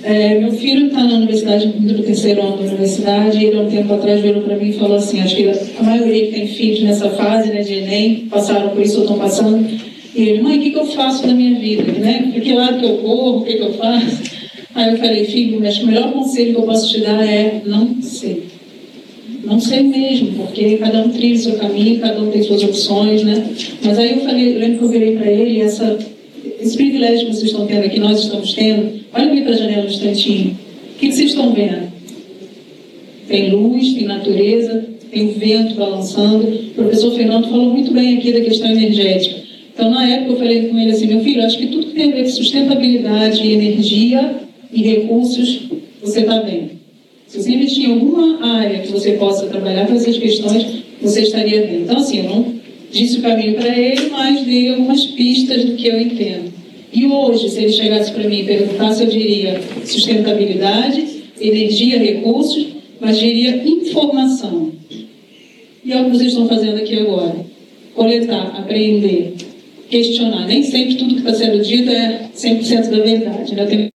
É, meu filho está na universidade, no terceiro ano da universidade, e ele, há um tempo atrás, virou para mim e falou assim: acho que a maioria que tem filhos nessa fase né, de Enem passaram por isso ou estão passando. E ele, mãe, o que, que eu faço da minha vida? Né? Por que lado que eu corro? O que, que eu faço? Aí eu falei, filho, que o melhor conselho que eu posso te dar é não sei. Não sei mesmo, porque cada um trilha o seu caminho, cada um tem suas opções, né? Mas aí eu falei, eu lembro que eu virei para ele, essa, esse privilégio que vocês estão tendo aqui, nós estamos tendo, olha aqui para a janela um instantinho. O que, que vocês estão vendo? Tem luz, tem natureza, tem o vento balançando. O professor Fernando falou muito bem aqui da questão energética. Então, na época, eu falei com ele assim: meu filho, acho que tudo que tem a ver com sustentabilidade, energia e recursos, você está bem. Se você investir em alguma área que você possa trabalhar com essas questões, você estaria bem. Então, assim, eu não disse o caminho para ele, mas dei algumas pistas do que eu entendo. E hoje, se ele chegasse para mim e perguntasse, eu diria sustentabilidade, energia, recursos, mas diria informação. E é o que vocês estão fazendo aqui agora. Coletar, aprender, questionar. Nem sempre tudo que está sendo dito é 100% da verdade. Né?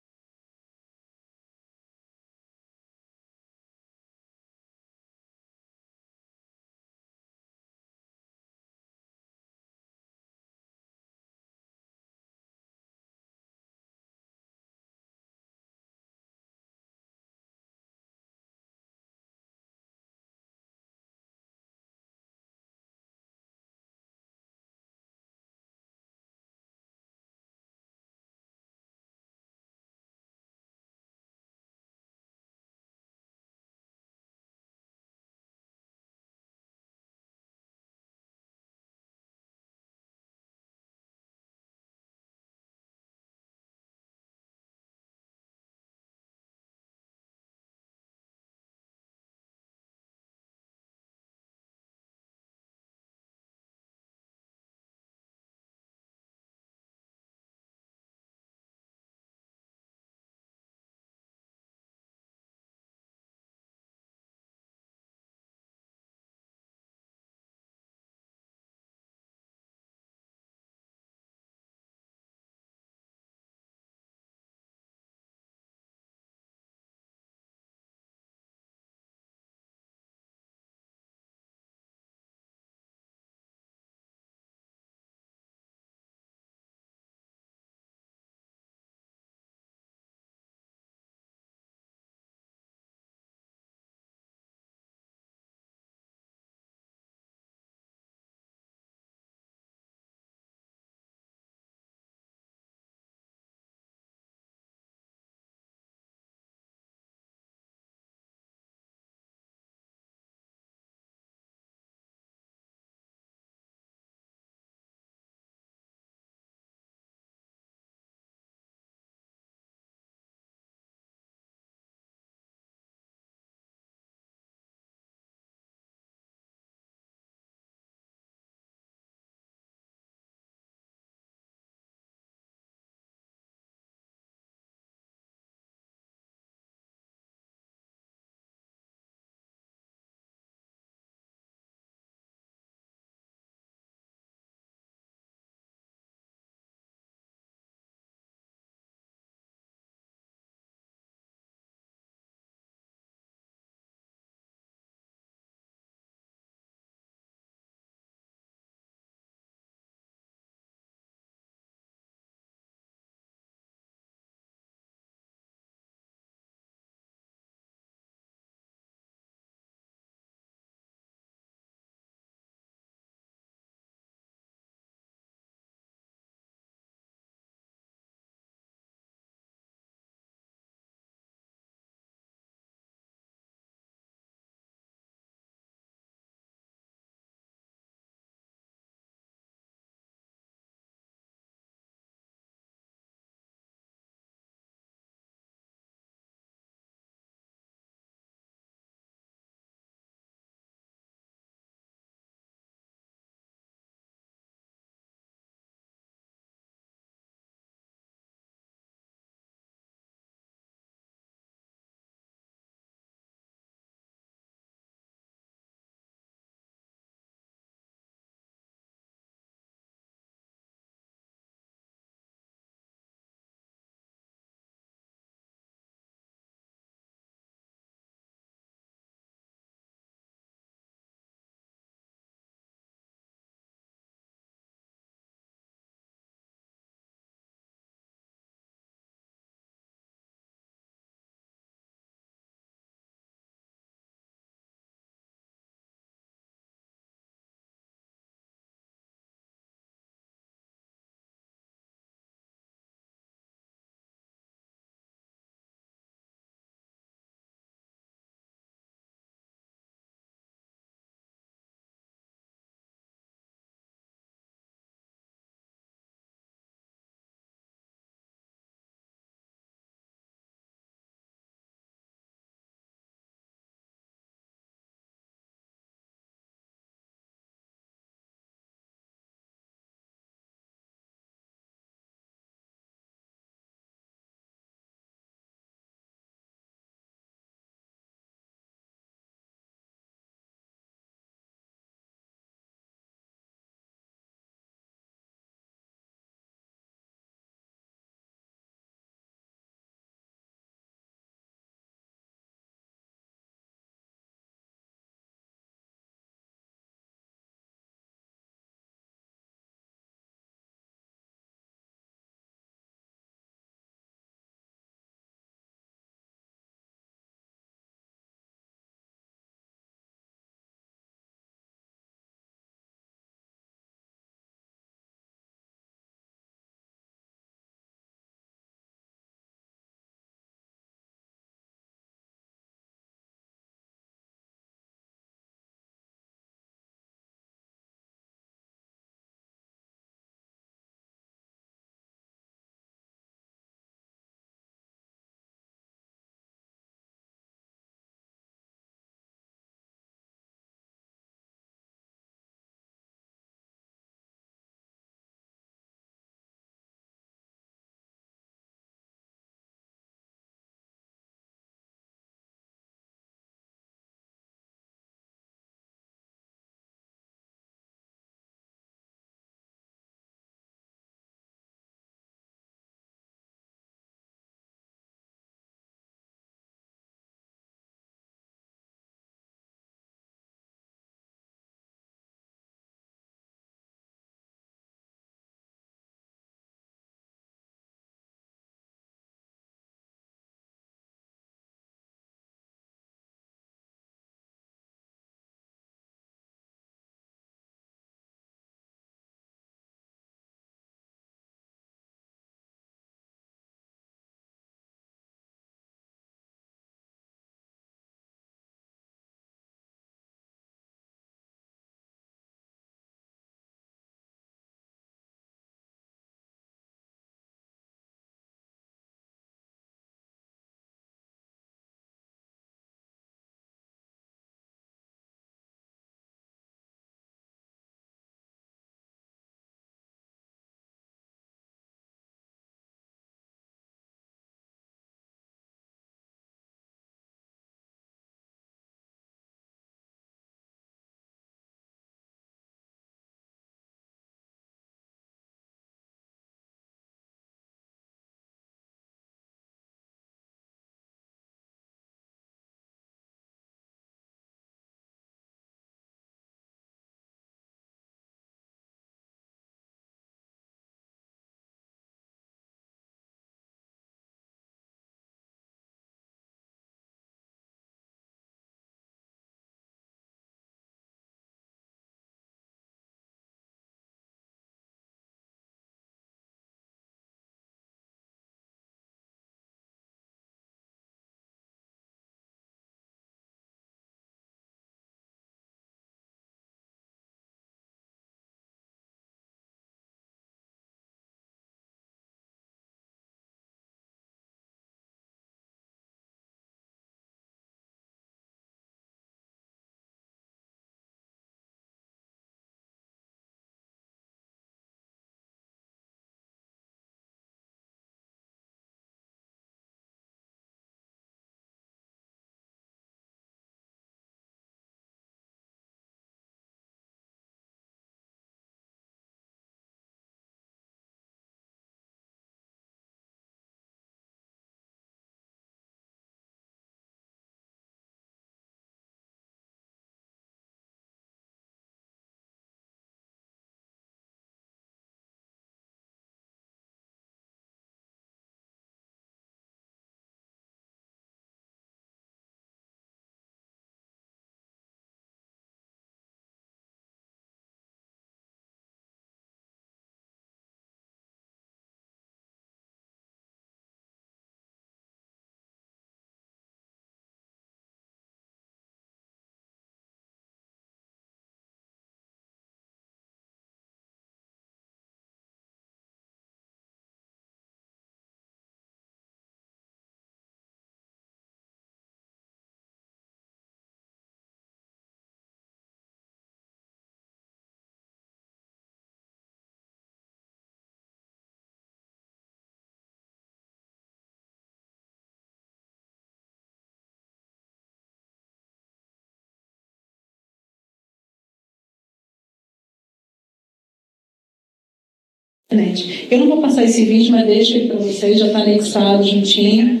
Eu não vou passar esse vídeo, mas deixo ele para vocês, já está anexado juntinho.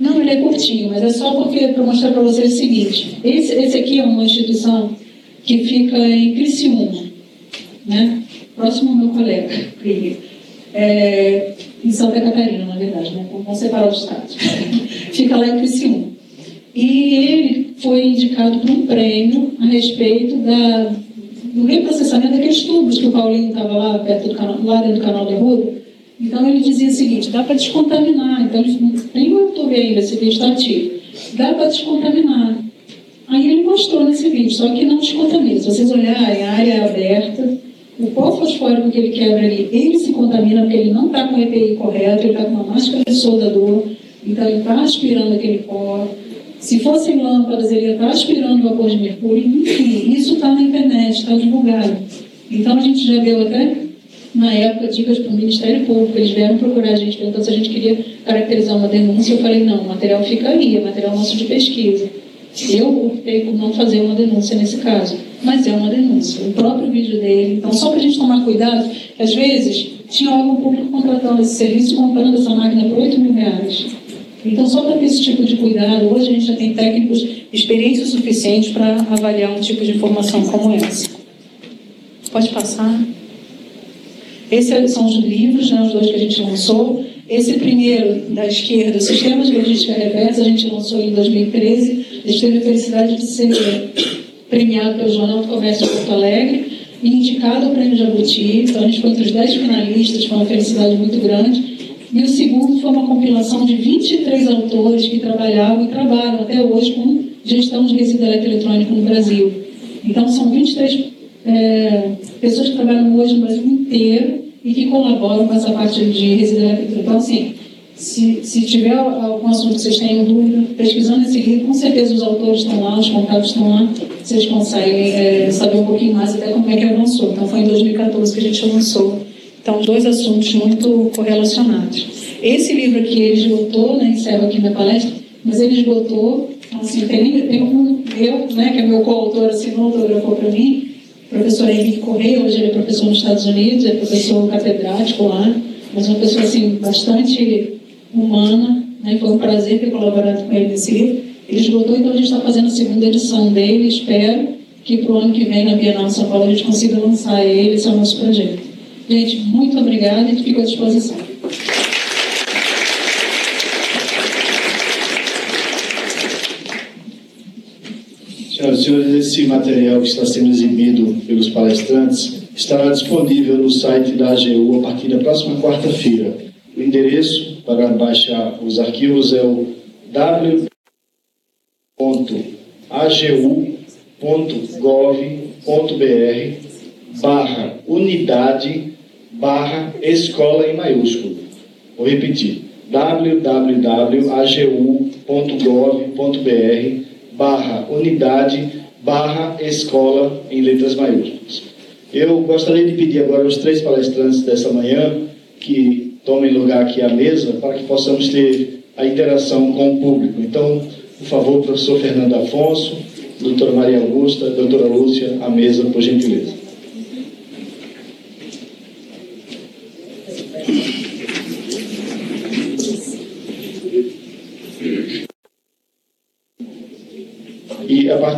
Não, ele é curtinho, mas é só para mostrar para vocês o seguinte: esse, esse aqui é uma instituição que fica em Criciúma, né? próximo ao meu colega, é, em Santa Catarina, na verdade, né? vamos separar os estados. fica lá em Criciúma. E ele foi indicado para um prêmio a respeito da, do reprocessamento daqueles tubos que o Paulinho estava lá perto do canal, lá dentro do canal de Ruda. Então ele dizia o seguinte, dá para descontaminar. Então tem o YouTube ainda, esse vídeo está ativo. Dá para descontaminar. Aí ele mostrou nesse vídeo, só que não descontamina. Se vocês olharem, a área é aberta, o pó fosfórico que ele quebra ali, ele se contamina porque ele não está com o EPI correto, ele está com uma máscara de soldador, então ele está aspirando aquele pó. Se fossem lâmpadas, ele ia estar aspirando vapor de mercúrio. Enfim, isso está na internet, está divulgado. Então, a gente já deu até, na época, dicas para o Ministério Público. Eles vieram procurar a gente, perguntando se a gente queria caracterizar uma denúncia. Eu falei, não, o material fica aí, é material nosso de pesquisa. Eu optei por não fazer uma denúncia nesse caso, mas é uma denúncia. O próprio vídeo dele. Então, só para a gente tomar cuidado, às vezes, tinha órgão público contratando esse serviço, comprando essa máquina por 8 mil reais. Então, só para ter esse tipo de cuidado, hoje a gente já tem técnicos experiência suficiente para avaliar um tipo de informação como essa. Pode passar. Esses são os livros, né, os dois que a gente lançou. Esse primeiro, da esquerda, Sistema de Logística Reversa, a gente lançou em 2013. A gente teve a felicidade de ser premiado pelo Jornal do Comércio de Porto Alegre e indicado ao Prêmio Jabuti. Então, a gente foi entre os 10 finalistas, foi uma felicidade muito grande. E o segundo foi uma compilação de 23 autores que trabalhavam e trabalham até hoje com gestão de resíduo eletroeletrônico no Brasil. Então, são 23 é, pessoas que trabalham hoje no Brasil inteiro e que colaboram com essa parte de resíduo eletroeletrônico. Então, assim, se, se tiver algum assunto que vocês tenham dúvida, pesquisando esse livro, com certeza os autores estão lá, os contatos estão lá, vocês conseguem é, saber um pouquinho mais até como é que ele lançou. Então, foi em 2014 que a gente lançou então, dois assuntos muito correlacionados. Esse livro aqui ele esgotou, né, encerro aqui minha palestra, mas ele esgotou, assim, tem, tem um, eu, né, que é meu coautor, assinou, autografou para mim, professor Henrique Correia, hoje ele é professor nos Estados Unidos, é professor catedrático lá, mas uma pessoa, assim, bastante humana, né, foi um prazer ter colaborado com ele nesse livro. Ele esgotou, então a gente está fazendo a segunda edição dele, espero que para o ano que vem, na Bienal São Paulo, a gente consiga lançar ele, esse é o nosso projeto. Gente, muito obrigada e fico à disposição. Senhoras e senhores, esse material que está sendo exibido pelos palestrantes estará disponível no site da AGU a partir da próxima quarta-feira. O endereço para baixar os arquivos é o www.agu.gov.br barra unidade barra escola em maiúsculo. Vou repetir, www.agu.gov.br barra unidade barra escola em letras maiúsculas. Eu gostaria de pedir agora aos três palestrantes dessa manhã que tomem lugar aqui à mesa para que possamos ter a interação com o público. Então, por favor, professor Fernando Afonso, doutora Maria Augusta, doutora Lúcia, à mesa, por gentileza.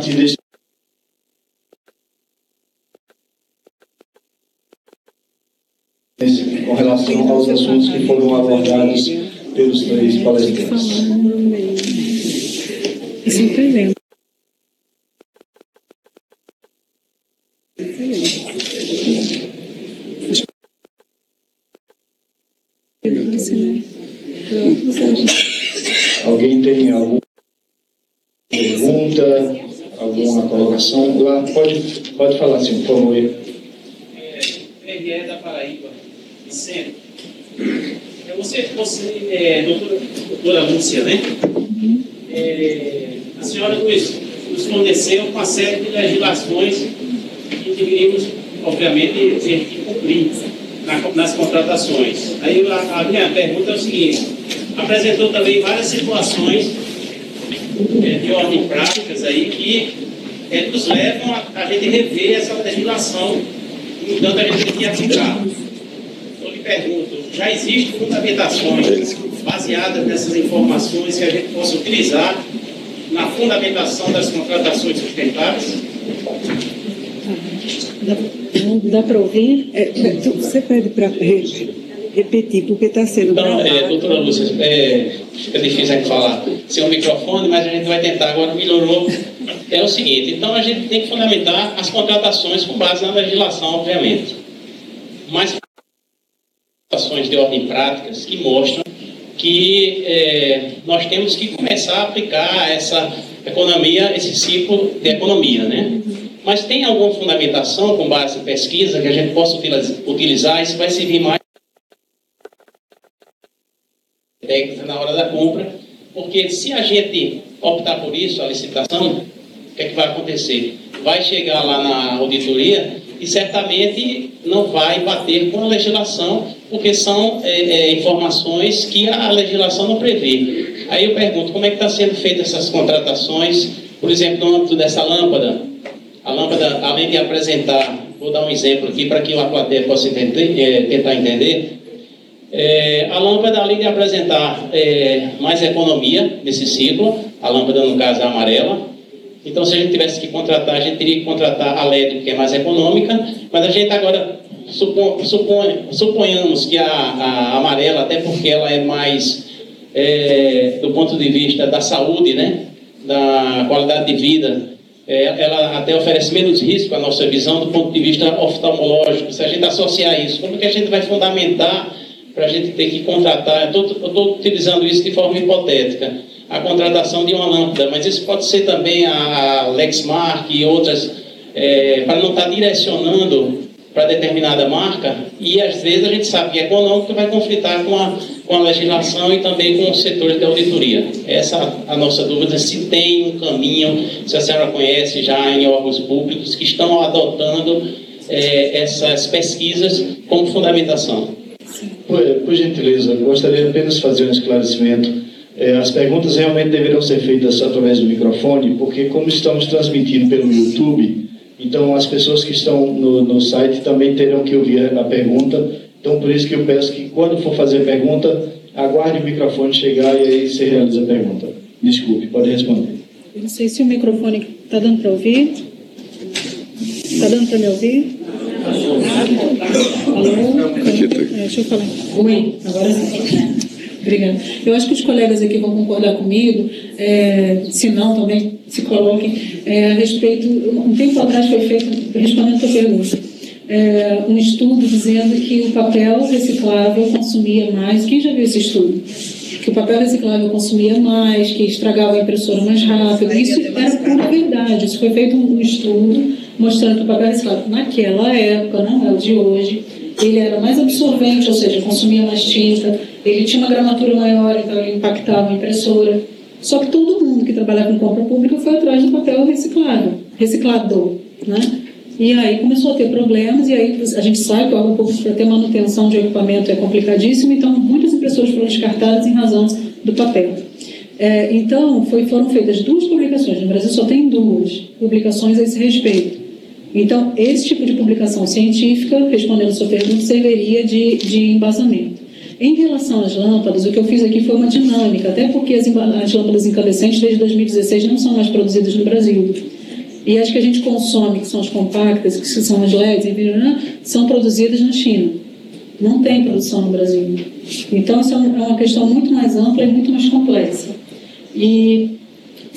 A partir deste com relação aos assuntos que foram abordados pelos três palestrantes. Excelente. Alguém tem alguma pergunta, alguma colocação? Lá, pode, pode falar, sim, por favor. É, da Paraíba, Centro. É, você, você é, doutora, doutora Lúcia, né? É, a senhora nos, nos forneceu com uma série de legislações que deveríamos, obviamente, ter que cumprir nas contratações. Aí a, a minha pergunta é o seguinte: apresentou também várias situações é, de ordem práticas aí que é, nos levam a, a gente rever essa legislação, portanto a gente tem que aplicar. Estou lhe pergunto, já existem fundamentações baseadas nessas informações que a gente possa utilizar na fundamentação das contratações sustentáveis? Dá, dá para ouvir? É, você pede para repetir, porque está sendo então, É, doutora Lúcia, é, fica difícil aqui falar sem o microfone, mas a gente vai tentar, agora melhorou. É o seguinte, então a gente tem que fundamentar as contratações com base na legislação, obviamente. Mas ações de ordem práticas que mostram que é, nós temos que começar a aplicar essa economia, esse ciclo de economia, né? Mas tem alguma fundamentação com base em pesquisa que a gente possa utilizar? Isso vai servir mais técnica na hora da compra, porque se a gente optar por isso, a licitação, o que é que vai acontecer? Vai chegar lá na auditoria e certamente não vai bater com a legislação, porque são é, é, informações que a legislação não prevê. Aí eu pergunto, como é que está sendo feitas essas contratações, por exemplo, no âmbito dessa lâmpada? A lâmpada, além de apresentar, vou dar um exemplo aqui para que a plateia possa é, tentar entender, é, a lâmpada, além de apresentar é, mais economia nesse ciclo, a lâmpada, no caso, é amarela. Então, se a gente tivesse que contratar, a gente teria que contratar a LED, que é mais econômica, mas a gente agora suponhamos que a, a, amarela, até porque ela é mais é, do ponto de vista da saúde, né, da qualidade de vida, é, ela até oferece menos risco à nossa visão do ponto de vista oftalmológico. Se a gente associar isso, como que a gente vai fundamentar para a gente ter que contratar, eu estou utilizando isso de forma hipotética, a contratação de uma lâmpada, mas isso pode ser também a Lexmark e outras, é, para não estar tá direcionando para determinada marca, e às vezes a gente sabe que é econômico vai conflitar com a, com a legislação e também com os setores de auditoria. Essa é a nossa dúvida, se tem um caminho, se a senhora conhece já em órgãos públicos que estão adotando é, essas pesquisas como fundamentação. Por, por gentileza, gostaria apenas de fazer um esclarecimento. É, as perguntas realmente deverão ser feitas através do microfone, porque como estamos transmitindo pelo YouTube, então as pessoas que estão no, no site também terão que ouvir a pergunta. Então por isso que eu peço que quando for fazer pergunta, aguarde o microfone chegar e aí você realiza a pergunta. Desculpe, pode responder. Eu não sei se o microfone está dando para ouvir. Está dando para me ouvir? É, eu falar. Oi. Obrigada. Eu acho que os colegas aqui vão concordar comigo, é, se não também se coloquem, é, a respeito. Um tempo atrás foi feito, respondendo a pergunta, é, um estudo dizendo que o papel reciclável consumia mais. Quem já viu esse estudo? Que o papel reciclável consumia mais, que estragava a impressora mais rápido. Isso era pura verdade. Isso foi feito um estudo mostrando que o papel reciclado naquela época, não é o de hoje, ele era mais absorvente, ou seja, consumia mais tinta, ele tinha uma gramatura maior, então ele impactava a impressora. Só que todo mundo que trabalhava com compra pública foi atrás do papel reciclado, reciclador, né? E aí começou a ter problemas, e aí a gente sabe que o órgão público para ter manutenção de equipamento é complicadíssimo, então muitas impressoras foram descartadas em razão do papel. É, então, foi, foram feitas duas publicações, no Brasil só tem duas publicações a esse respeito. Então, esse tipo de publicação científica, respondendo a sua pergunta, serviria de, de embasamento. Em relação às lâmpadas, o que eu fiz aqui foi uma dinâmica, até porque as, as lâmpadas incandescentes desde 2016 não são mais produzidas no Brasil. E as que a gente consome, que são as compactas, que são as LEDs, né, são produzidas na China. Não tem produção no Brasil. Então, isso é, é uma questão muito mais ampla e muito mais complexa. E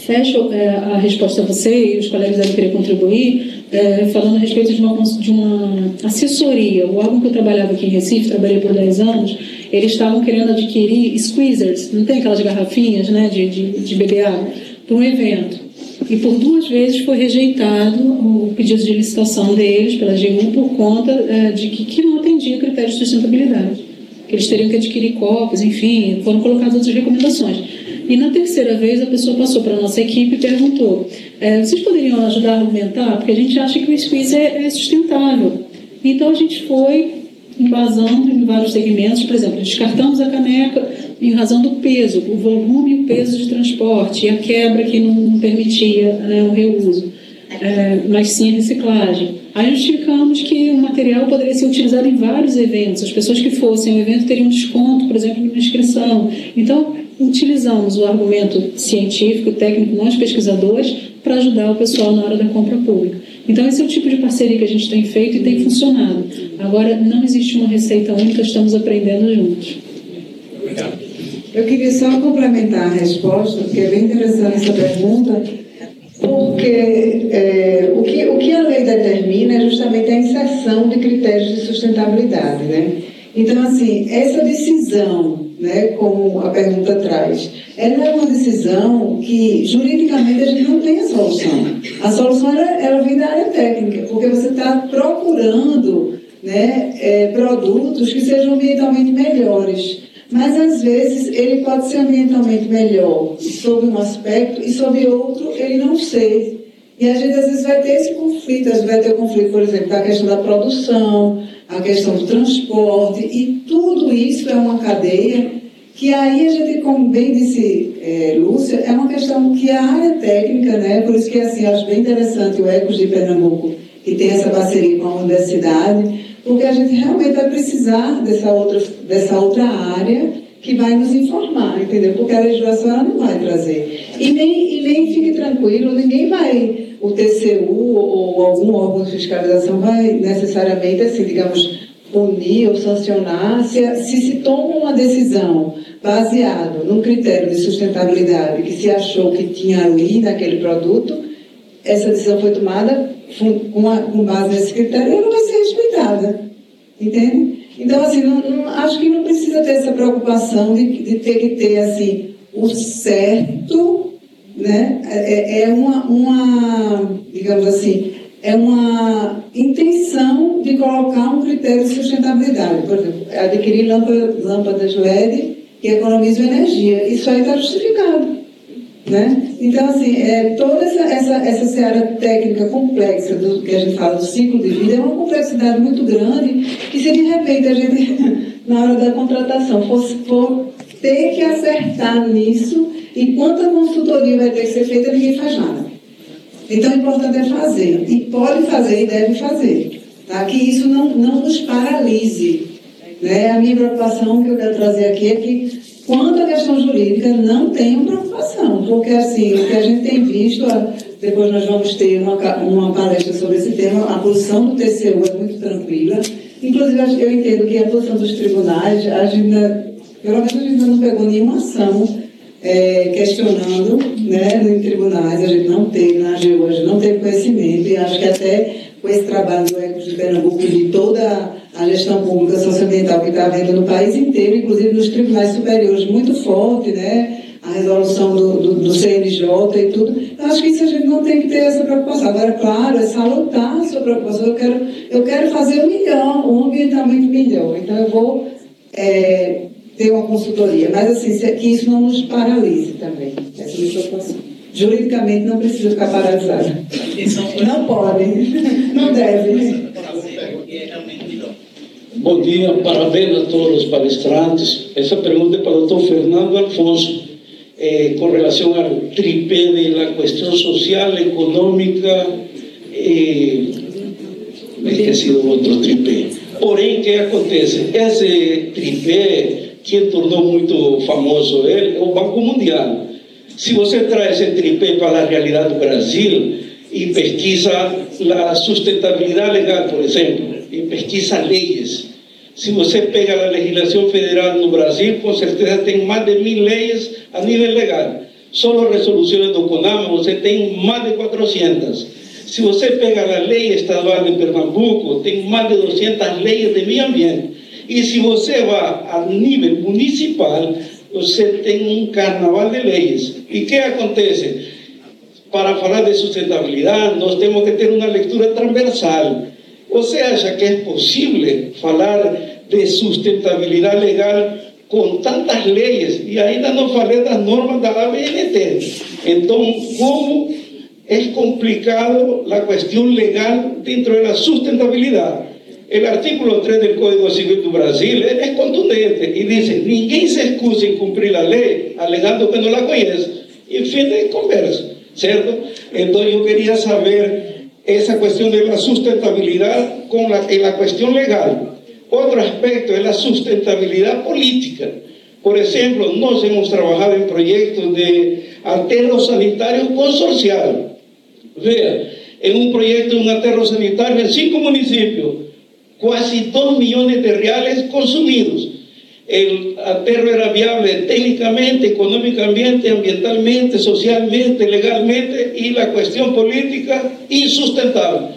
fecho é, a resposta a você e os colegas devem querer contribuir é, falando a respeito de uma, de uma assessoria. O órgão que eu trabalhava aqui em Recife, trabalhei por 10 anos, eles estavam querendo adquirir squeezers, não tem aquelas garrafinhas né, de, de, de beber água, para um evento. E por duas vezes foi rejeitado o pedido de licitação deles pela GU por conta é, de que, que não atendia critérios de sustentabilidade. Que eles teriam que adquirir copos, enfim, foram colocadas outras recomendações. E na terceira vez a pessoa passou para a nossa equipe e perguntou: é, vocês poderiam ajudar a argumentar? Porque a gente acha que o squeeze é, é sustentável. Então a gente foi embasando em vários segmentos, por exemplo, descartamos a caneca em razão do peso, o volume e o peso de transporte, e a quebra que não permitia né, o reuso. é, mas sim a reciclagem. Aí justificamos que o material poderia ser utilizado em vários eventos. As pessoas que fossem ao evento teriam desconto, por exemplo, na inscrição. Então, utilizamos o argumento científico, técnico, nós pesquisadores, para ajudar o pessoal na hora da compra pública. Então, esse é o tipo de parceria que a gente tem feito e tem funcionado. Agora, não existe uma receita única, estamos aprendendo juntos. Obrigado. Eu queria só complementar a resposta, porque é bem interessante essa pergunta, porque é, o, que, o que a lei determina é justamente a inserção de critérios de sustentabilidade. Né? Então, assim, essa decisão, né, como a pergunta traz, ela é uma decisão que juridicamente a gente não tem a solução. A solução ela, ela vem da área técnica, porque você está procurando né, é, produtos que sejam ambientalmente melhores. Mas às vezes ele pode ser ambientalmente melhor sob um aspecto e sob outro ele não ser. E a gente às vezes vai ter esse conflito, às vezes vai ter o conflito, por exemplo, da questão da produção, a questão do transporte, e tudo isso é uma cadeia que aí a gente, como bem disse é, Lúcia, é uma questão que a área técnica, né, por isso que assim, acho bem interessante o Ecos de Pernambuco, que tem essa parceria com a universidade, porque a gente realmente vai precisar dessa outra, dessa outra área que vai nos informar, entendeu? Porque a legislação ela não vai trazer. E nem, e nem fique tranquilo, ninguém vai, o TCU ou algum órgão de fiscalização vai necessariamente, assim, digamos, punir ou sancionar se, se se toma uma decisão baseado num critério de sustentabilidade que se achou que tinha ali naquele produto, essa decisão foi tomada com, a, com base nesse critério, ela não vai ser respeitada. Entende? Então, assim, não, não, acho que não precisa ter essa preocupação de, de ter que ter, assim, o certo, né? É, é uma, uma, digamos assim, é uma intenção de colocar um critério de sustentabilidade. Por exemplo, adquirir lâmpadas, lâmpadas LED que economizam energia. Isso aí está justificado. Né? Então, assim, é, toda essa, essa, essa seara técnica complexa do que a gente fala do ciclo de vida é uma complexidade muito grande que se de repente a gente, na hora da contratação, for, for ter que acertar nisso, e quanta consultoria vai ter que ser feita, ninguém faz nada. Então, o importante é fazer. E pode fazer e deve fazer. Tá? Que isso não, não nos paralise. Né? A minha preocupação que eu quero trazer aqui é que Quanto à questão jurídica, não tenham preocupação, porque assim, o que a gente tem visto, depois nós vamos ter uma, uma palestra sobre esse tema, a posição do TCU é muito tranquila. Inclusive, eu entendo que a posição dos tribunais, a gente pelo menos a gente não pegou nenhuma ação é, questionando né, em tribunais, a gente não teve, na AGU, a gente não teve conhecimento, e acho que até com esse trabalho do Ecos de Pernambuco e de toda a gestão pública socioambiental que está havendo no país inteiro, inclusive nos tribunais superiores, muito forte, né? A resolução do, do, do CNJ e tudo. Eu acho que isso a gente não tem que ter essa preocupação. Agora, claro, é salutar a sua preocupação. Eu quero, eu quero fazer o melhor, um ambientalmente melhor. Então, eu vou é, ter uma consultoria. Mas, assim, que isso não nos paralise também. Essa é a minha preocupação. Juridicamente, não precisa ficar paralisado. Não pode, não deve. Bom dia, parabéns a todos os palestrantes. Essa pergunta é para o doutor Fernando Alfonso, eh, com relação ao tripé da questão social, econômica e. Me esqueci do outro tripé. Porém, o que acontece? Esse tripé, que tornou muito famoso ele, o Banco Mundial. Se você traz esse tripé para a realidade do Brasil e pesquisa a sustentabilidade legal, por exemplo, e pesquisa leis, se você pega a legislação federal no Brasil, com certeza tem mais de mil leis a nível legal. Só resoluções do CONAMA você tem mais de 400. Se você pega a lei estadual de Pernambuco, tem mais de 200 leis de meio ambiente. E se você vai a nível municipal, você tem um carnaval de leis. E o que acontece? Para falar de sustentabilidade, nós temos que ter uma leitura transversal. Você acha que é possível falar de sustentabilidade legal com tantas leis e ainda não falei das normas da ABNT? Então, como é complicado a questão legal dentro da sustentabilidade? O artículo 3 do Código Civil do Brasil é contundente e diz: ninguém se excusa em cumprir a lei alegando que não la conhece. E fim de conversa. ¿cierto? Entonces yo quería saber esa cuestión de la sustentabilidad con la, en la cuestión legal. Otro aspecto es la sustentabilidad política. Por ejemplo, nos hemos trabajado en proyectos de aterro sanitario consorcial. Vea, en un proyecto de un aterro sanitario en cinco municipios, casi dos millones de reales consumidos. El aterro era viable técnicamente, económicamente, ambientalmente, socialmente, legalmente y la cuestión política insustentable.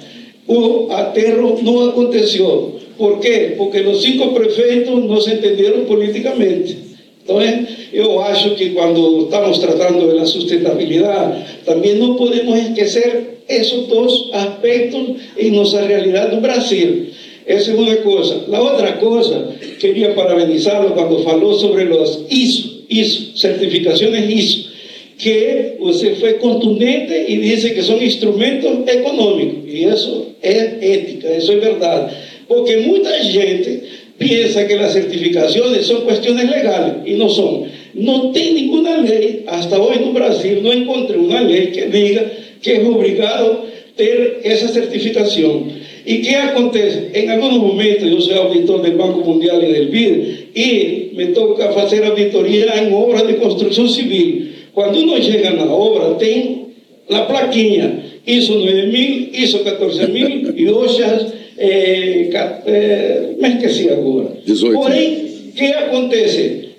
O aterro no aconteció. ¿Por qué? Porque los cinco prefeitos no se entendieron políticamente. Entonces, yo acho que cuando estamos tratando de la sustentabilidad, también no podemos esquecer esos dos aspectos en nuestra realidad en Brasil. Esa es una cosa. La otra cosa, quería parabenizarlo cuando faló sobre los ISO, ISO, certificaciones ISO, que usted fue contundente y dice que son instrumentos económicos. Y eso es ética, eso es verdad. Porque mucha gente piensa que las certificaciones son cuestiones legales y no son. No tiene ninguna ley, hasta hoy en Brasil no encontré una ley que diga que es obligado tener esa certificación. ¿Y qué acontece? En algunos momentos yo soy auditor del Banco Mundial y del BID y me toca hacer auditoría en obras de construcción civil. Cuando uno llega a la obra, tem la plaquinha ISO 9000, ISO 14000 e OSHA, eh, eh, me esqueci agora. 18. Porém, ¿qué acontece?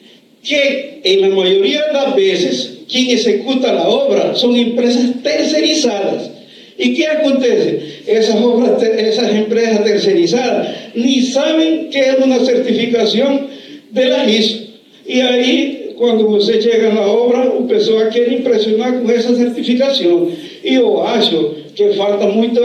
Que en la mayoría de las veces quien ejecuta la obra son empresas tercerizadas. ¿Y qué acontece? Esas, obras, esas empresas tercerizadas ni saben qué es una certificación de la ISO. Y ahí, cuando usted llega a la obra, la pessoa quer impressionar con esa certificación. Y yo acho que falta mucha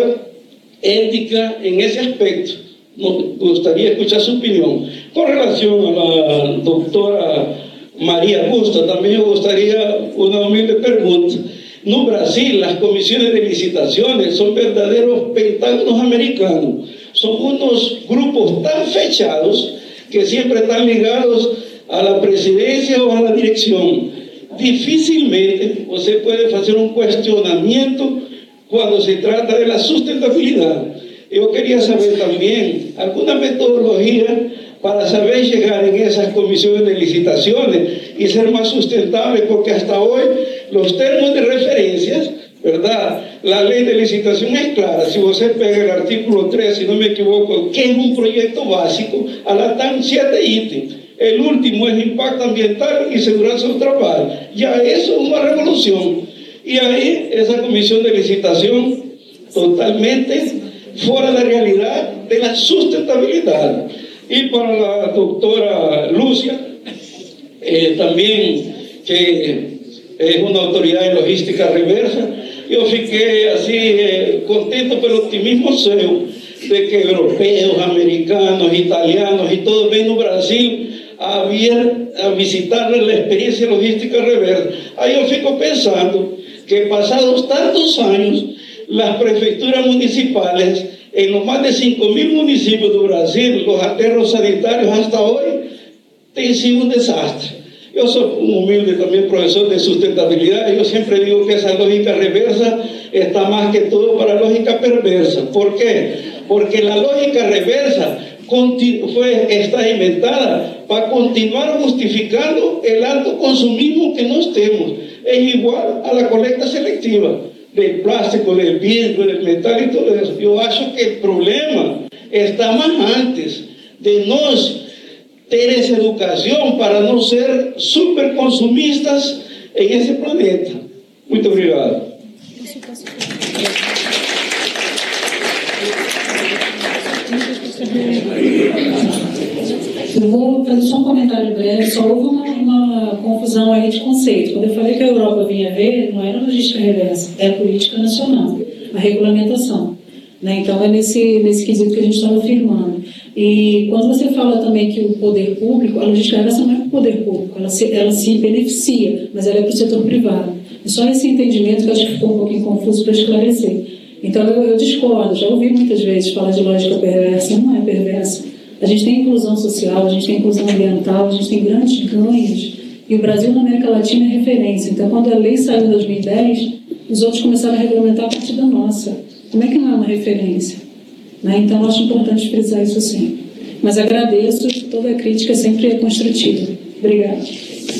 ética en ese aspecto. Me gustaría escuchar su opinión. Con relación a la doctora María Augusta, también me gustaría una humilde pregunta. No Brasil, las comisiones de licitaciones son verdaderos pentágonos americanos. Son unos grupos tan fechados que siempre están ligados a la presidencia o a la dirección. Difícilmente usted puede hacer un cuestionamiento cuando se trata de la sustentabilidad. Yo quería saber también alguna metodología para saber llegar en esas comisiones de licitaciones y ser más sustentable, porque hasta hoy los términos de referencias, ¿verdad? La ley de licitación es clara. Si usted pega el artículo 3, si no me equivoco, que es un proyecto básico, a la tan siete ítems. El último es impacto ambiental y seguridad del trabajo. Ya eso es una revolución. Y ahí esa comisión de licitación totalmente fuera de la realidad de la sustentabilidad. Y para la doctora Lucia, eh, también que es una autoridad en logística reversa, yo fiquei así eh, contento pelo optimismo seu de que europeos, americanos, italianos y todos ven no Brasil a, a visitar la experiencia logística reversa. Aí eu fico pensando que pasados tantos años, las prefecturas municipales en los más de 5.000 municipios de Brasil, los aterros sanitarios hasta hoy, han sido un desastre. Yo soy un humilde también profesor de sustentabilidad. Yo siempre digo que esa lógica reversa está más que todo para lógica perversa. ¿Por qué? Porque la lógica reversa fue, está inventada para continuar justificando el alto consumismo que nos tenemos. Es igual a la colecta selectiva del plástico, del vidrio, del metal y todo eso. Yo acho que el problema está más antes de nos tener esa educación para no ser superconsumistas en ese planeta. Muito obrigado. Eu vou fazer só um comentário breve, só houve uma, uma, confusão aí de conceito. Quando eu falei que a Europa vinha ver, não era logística reversa, é a política nacional, a regulamentação. Né? Então é nesse, nesse quesito que a gente estava afirmando. E quando você fala também que o poder público, a reversa não é para o poder público, ela se, ela se beneficia, mas ela é para o setor privado. É só esse entendimento que eu acho que ficou um pouquinho confuso para esclarecer. Então eu, eu discordo, já ouvi muitas vezes falar de lógica perversa, não é perversa. A gente tem inclusão social, a gente tem inclusão ambiental, a gente tem grandes ganhos. E o Brasil na América Latina é referência. Então, quando a lei saiu em 2010, os outros começaram a regulamentar a partir da nossa. Como é que não é uma referência? Né? Então, acho importante frisar isso sim. Mas agradeço, toda a crítica sempre é construtiva. Obrigada.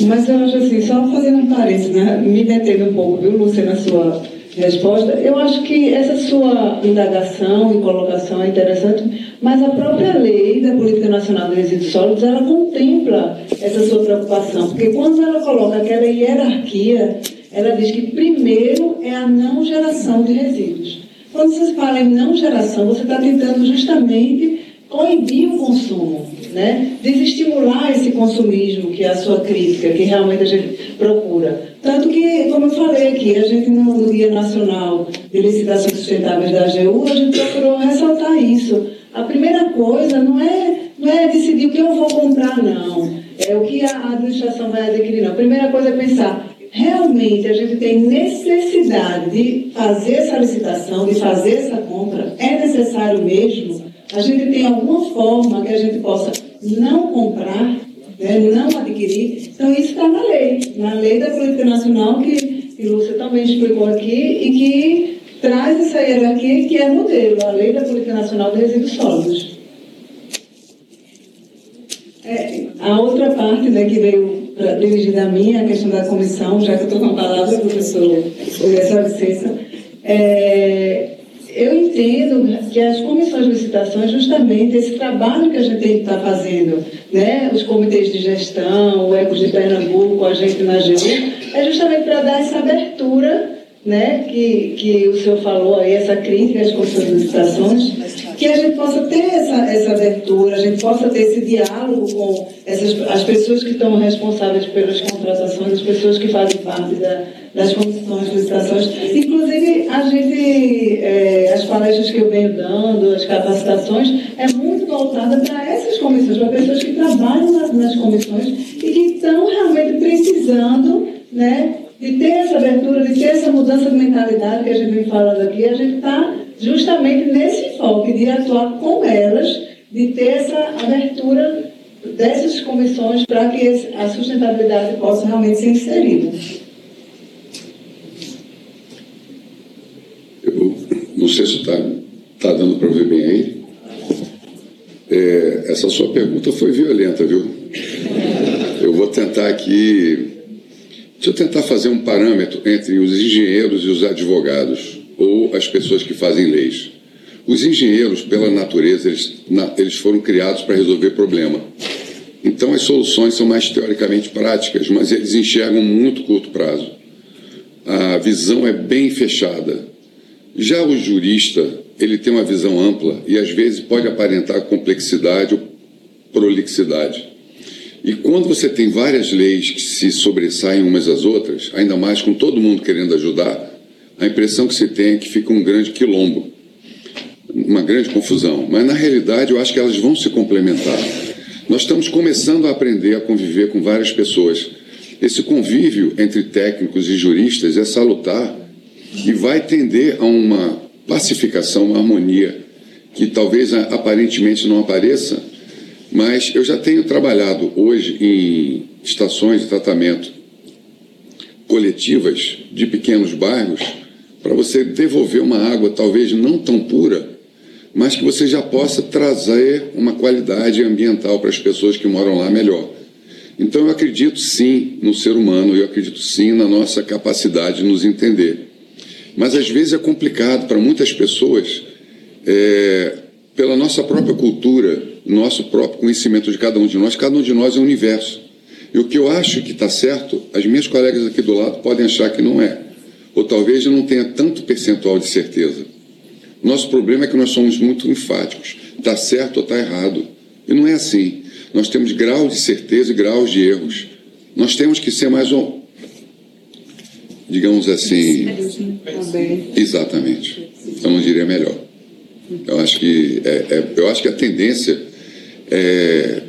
Mas eu acho assim, só fazendo um parênteses, né? me detendo um pouco, viu, Lúcia, na sua resposta. Eu acho que essa sua indagação e colocação é interessante, mas a própria lei da Política Nacional de Resíduos Sólidos, ela contempla essa sua preocupação, porque quando ela coloca aquela hierarquia, ela diz que primeiro é a não geração de resíduos. Quando você fala em não geração, você está tentando justamente coibir o consumo, né? desestimular esse consumismo, que é a sua crítica, que realmente a gente procura. Tanto que, como eu falei aqui, a gente no, Dia Nacional de Licitações Sustentáveis da AGU, a gente procurou ressaltar isso. A primeira coisa não é, não é decidir o que eu vou comprar, não. É o que a administração vai adquirir, não. A primeira coisa é pensar, realmente a gente tem necessidade de fazer essa licitação, de fazer essa compra, é necessário mesmo? A gente tem alguma forma que a gente possa não comprar, né, não adquirir? Então, isso está na lei, na lei da política nacional, que, que também explicou aqui, e que traz essa hierarquia que é modelo, a lei da política nacional de resíduos sólidos. É, a outra parte né, que veio dirigida a mim, a questão da comissão, já que eu estou com a palavra, professor, essa licença, é, eu entendo que as comissões de licitações, justamente esse trabalho que a gente tem que estar fazendo, né, os comitês de gestão, o Ecos de Pernambuco, a gente na GU, é justamente para dar essa abertura né, que, que o senhor falou aí, essa crítica às comissões de licitações, que a gente possa ter essa, essa abertura, a gente possa ter esse diálogo com essas, as pessoas que estão responsáveis pelas contratações, as pessoas que fazem parte da, das comissões de licitações. Inclusive, a gente, é, as palestras que eu venho dando, as capacitações, é muito voltada para essas comissões, para pessoas que trabalham nas, nas comissões e que estão realmente precisando, né, de ter essa abertura, de ter essa mudança de mentalidade que a gente vem falando aqui, a gente está justamente nesse de atuar com elas, de ter essa abertura dessas comissões para que a sustentabilidade possa realmente ser inserida. Eu não sei se está tá dando para ver bem aí. É, essa sua pergunta foi violenta, viu? Eu vou tentar aqui. Deixa eu tentar fazer um parâmetro entre os engenheiros e os advogados, ou as pessoas que fazem leis. Os engenheiros, pela natureza, eles, na, eles foram criados para resolver problema. Então as soluções são mais teoricamente práticas, mas eles enxergam muito curto prazo. A visão é bem fechada. Já o jurista, ele tem uma visão ampla e às vezes pode aparentar complexidade ou prolixidade. E quando você tem várias leis que se sobressaem umas às outras, ainda mais com todo mundo querendo ajudar, a impressão que se tem é que fica um grande quilombo, uma grande confusão. Mas na realidade eu acho que elas vão se complementar. Nós estamos começando a aprender a conviver com várias pessoas. Esse convívio entre técnicos e juristas é salutar e vai tender a uma pacificação, uma harmonia que talvez aparentemente não apareça, mas eu já tenho trabalhado hoje em estações de tratamento coletivas de pequenos bairros para você devolver uma água talvez não tão pura mas que você já possa trazer uma qualidade ambiental para as pessoas que moram lá melhor. Então eu acredito sim no ser humano, eu acredito sim na nossa capacidade de nos entender. Mas às vezes é complicado para muitas pessoas, é, pela nossa própria cultura, nosso próprio conhecimento de cada um de nós, cada um de nós é um universo. E o que eu acho que está certo, as minhas colegas aqui do lado podem achar que não é. Ou talvez eu não tenha tanto percentual de certeza. Nosso problema é que nós somos muito enfáticos. Está certo ou está errado. E não é assim. Nós temos graus de certeza e graus de erros. Nós temos que ser mais um. Digamos assim. Exatamente. Eu não diria melhor. Eu acho que, é, é, eu acho que a tendência é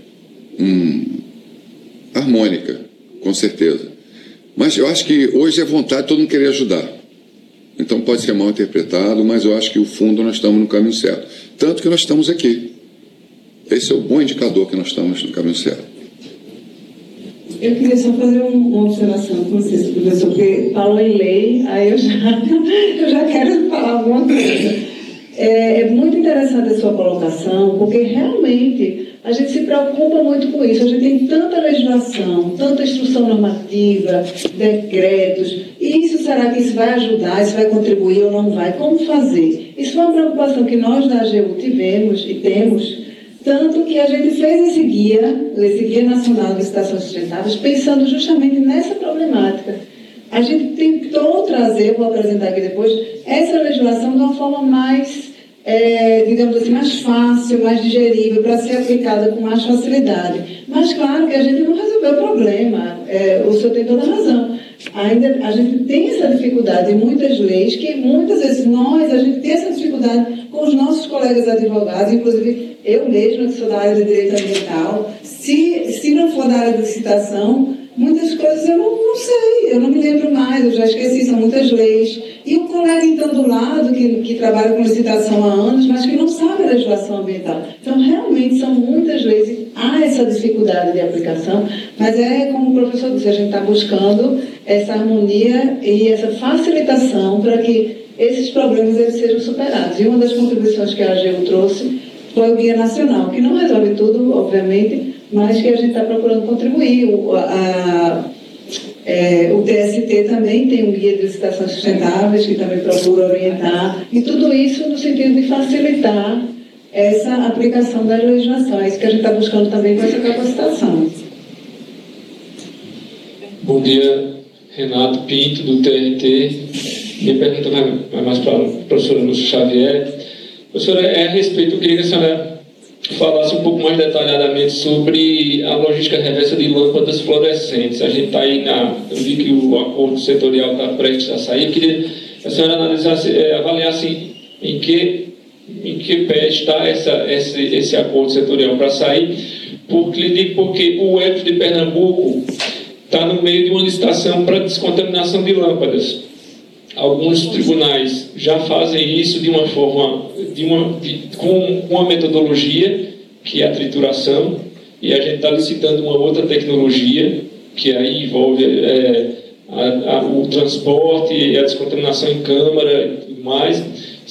hum, harmônica, com certeza. Mas eu acho que hoje é vontade de todo mundo querer ajudar. Então pode ser mal interpretado, mas eu acho que o fundo nós estamos no caminho certo. Tanto que nós estamos aqui. Esse é o bom indicador que nós estamos no caminho certo. Eu queria só fazer uma observação com vocês, professor, porque falou em lei, aí eu já, eu já quero falar alguma coisa. É, é muito interessante a sua colocação, porque realmente a gente se preocupa muito com isso. A gente tem tanta legislação, tanta instrução normativa, decretos. E isso será que isso vai ajudar, isso vai contribuir ou não vai? Como fazer? Isso foi uma preocupação que nós da AGU tivemos e temos tanto que a gente fez esse guia, esse Guia Nacional de Estações Sustentáveis, pensando justamente nessa problemática. A gente tentou trazer, vou apresentar aqui depois, essa legislação de uma forma mais, é, digamos assim, mais fácil, mais digerível, para ser aplicada com mais facilidade. Mas, claro que a gente não resolveu o problema, é, o senhor tem toda a razão. Ainda a gente tem essa dificuldade em muitas leis, que muitas vezes nós, a gente tem essa dificuldade com os nossos colegas advogados, inclusive eu mesma, que sou da área de direito ambiental, se, se não for da área de licitação, muitas coisas eu não, não, sei, eu não me lembro mais, eu já esqueci, são muitas leis. E o colega, então, do lado, que, que trabalha com licitação há anos, mas que não sabe a legislação ambiental. Então, realmente, são muitas leis e há essa dificuldade de aplicação, mas é como o professor disse, a gente está buscando essa harmonia e essa facilitação para que esses problemas eles sejam superados. E uma das contribuições que a AGU trouxe foi o Guia Nacional, que não resolve tudo, obviamente, mas que a gente está procurando contribuir. O, a, é, o TST também tem um guia de licitações sustentáveis, que também procura orientar, e tudo isso no sentido de facilitar essa aplicação das legislações, que a gente está buscando também com essa capacitação. Bom dia, Renato Pinto, do TRT. Minha pergunta vai mais para a professora Lúcia Xavier. Professora, é a respeito, eu queria que a senhora falasse um pouco mais detalhadamente sobre a logística reversa de lâmpadas fluorescentes. A gente está aí na. Eu vi que o acordo setorial está prestes a sair. Eu queria que a senhora analisasse, é, avaliasse em que, em que pé está essa, esse, esse acordo setorial para sair. Porque, porque o EPS de Pernambuco está no meio de uma licitação para descontaminação de lâmpadas. Alguns tribunais já fazem isso de uma forma, de uma, de, com uma metodologia, que é a trituração, e a gente está licitando uma outra tecnologia, que aí envolve é, a, a, o transporte a descontaminação em câmara e tudo mais.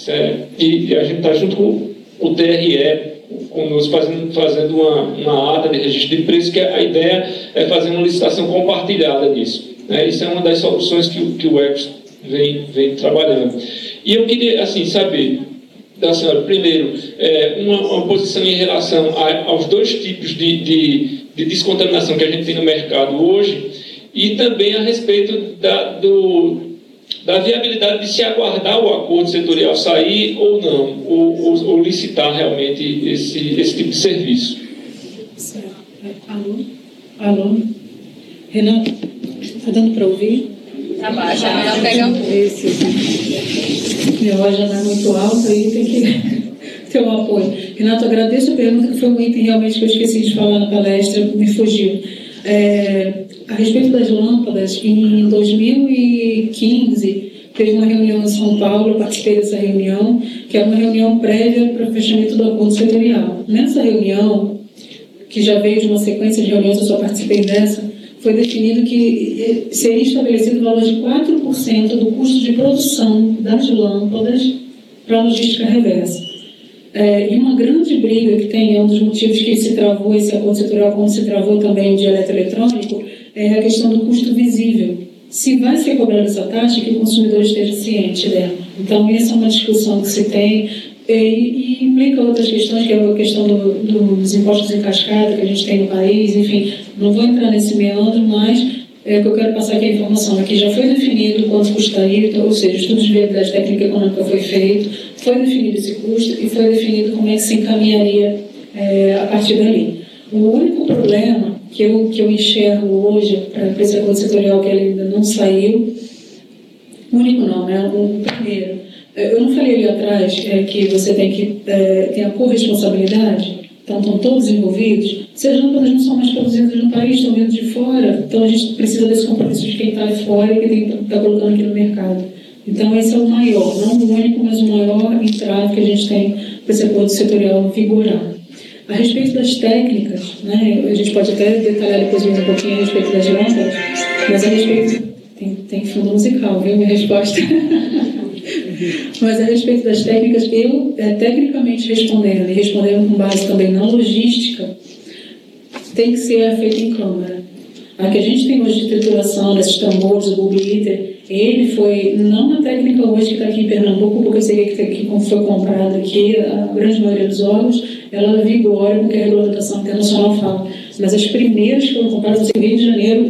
É, e, e, a gente está junto com o TRE, conosco, fazendo, fazendo uma, uma ata de registro de preço, que a ideia é fazer uma licitação compartilhada disso. Né? Isso é uma das soluções que, que o EPS vem, vem trabalhando. E eu queria, assim, saber da senhora, primeiro, é, uma, uma, posição em relação a, aos dois tipos de, de, de, descontaminação que a gente tem no mercado hoje e também a respeito da, do, da viabilidade de se aguardar o acordo setorial sair ou não, ou, ou, ou licitar realmente esse, esse tipo de serviço. Certo. Alô? Alô? Renato, está dando para ouvir? Abaixa, é melhor pegar um Esse, minha voz já não é muito alta e tem que ter um apoio. Renato, agradeço a pergunta, que foi um item realmente que eu esqueci de falar na palestra, me fugiu. É, a respeito das lâmpadas, em 2015, teve uma reunião em São Paulo, eu participei dessa reunião, que era uma reunião prévia para o fechamento do acordo setorial. Nessa reunião, que já veio de uma sequência de reuniões, eu só participei dessa, foi definido que eh, seria estabelecido o valor de 4% do custo de produção das lâmpadas para a logística reversa. É, e uma grande briga que tem, é um dos motivos que se travou esse acordo setorial, como se travou também o de eletroeletrônico, é a questão do custo visível. Se vai ser cobrada essa taxa, que o consumidor esteja ciente dela. Então, essa é uma discussão que se tem e, implica outras questões, que é a questão do, dos impostos em cascata que a gente tem no país, enfim, não vou entrar nesse meandro, mas é, que eu quero passar aqui a informação aqui já foi definido quanto custaria, ou seja, o estudo de viabilidade técnica e econômica foi feito, foi definido esse custo e foi definido como é que se encaminharia é, a partir dali. O único problema que eu, que eu enxergo hoje para esse acordo setorial que ainda não saiu, único não, né? O primeiro, eu não falei ali atrás é, que você tem que é, ter a corresponsabilidade, então estão todos envolvidos. Se as lâmpadas não são mais produzidas no país, estão vindo de fora, então a gente precisa desse compromisso de quem está fora e quem está colocando aqui no mercado. Então esse é o maior, não o único, mas o maior entrave que a gente tem para esse acordo setorial vigorar. A respeito das técnicas, né, a gente pode até detalhar depois um pouquinho a respeito das lâmpadas, mas a respeito. Tem, tem fundo musical, viu? Minha resposta. mas a respeito das técnicas, eu, é, tecnicamente respondendo, e respondendo com base também na logística, tem que ser feito em câmara. A que a gente tem hoje de trituração, desses tambores, o Google ele foi, não na técnica hoje que está aqui em Pernambuco, porque eu sei que, que foi comprado aqui, a grande maioria dos órgãos, ela vigora com que a regulamentação internacional fala. Mas as primeiras que foram compradas no Rio de Janeiro,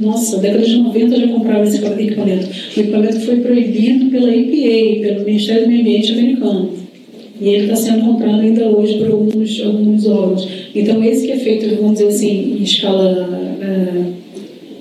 nossa, década de 90 já comprava esse equipamento. O equipamento foi proibido pela EPA, pelo Ministério do Meio Ambiente americano. E ele está sendo comprado ainda hoje por alguns, alguns órgãos. Então, esse que é feito, vamos dizer assim, em escala. Uh,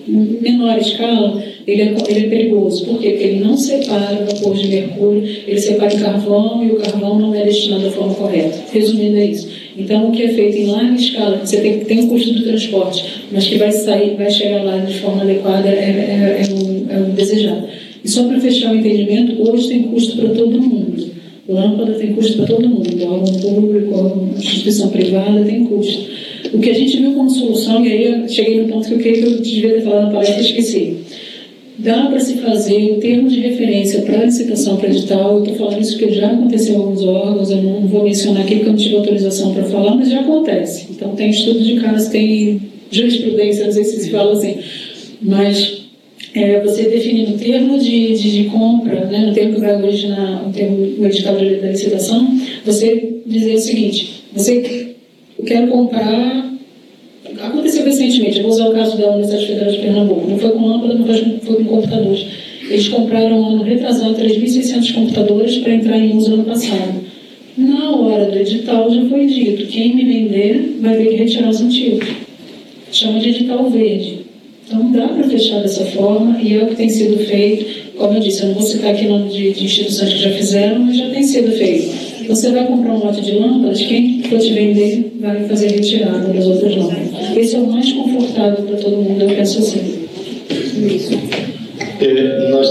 menor escala, ele é, ele é perigoso. Por quê? Porque ele não separa vapor de mercúrio, ele separa em carvão e o carvão não é destinado da forma correta. Resumindo, é isso. Então, o que é feito em larga escala, você tem, tem o custo do transporte, mas que vai sair, vai chegar lá de forma adequada, é, é, é, o, é o desejado. E só para fechar o entendimento, hoje tem custo para todo mundo. Lâmpada tem custo para todo mundo, órgão público, instituição privada tem custo. O que a gente viu como solução, e aí eu cheguei no ponto que eu queria que eu devia ter falado na palestra e esqueci. Dá para se fazer o termo de referência para licitação para edital. Eu estou falando isso porque já aconteceu em alguns órgãos, eu não vou mencionar aqui porque eu não tive autorização para falar, mas já acontece. Então, tem estudo de caso, tem jurisprudência, não sei se fala assim. Mas é, você definir no termo de, de, de, compra, né, no termo que vai originar o termo, o edital da licitação, você dizer o seguinte: você eu quero comprar. Aconteceu recentemente, eu vou usar o caso da Universidade Federal de Pernambuco. Não foi com lâmpada, não foi com computadores. Eles compraram ano retrasado 3.600 computadores para entrar em uso ano passado. Na hora do edital já foi dito: quem me vender vai ter que retirar os antigos. Chama de edital verde. Então dá para fechar dessa forma e é o que tem sido feito. Como eu disse, eu não vou citar aqui nome de, de instituições que já fizeram, mas já tem sido feito. Você vai comprar um lote de lâmpadas, quem for te vender vai fazer retirada das outras lâmpadas. Esse é o mais confortável para todo mundo, eu penso assim. Isso. É, nós,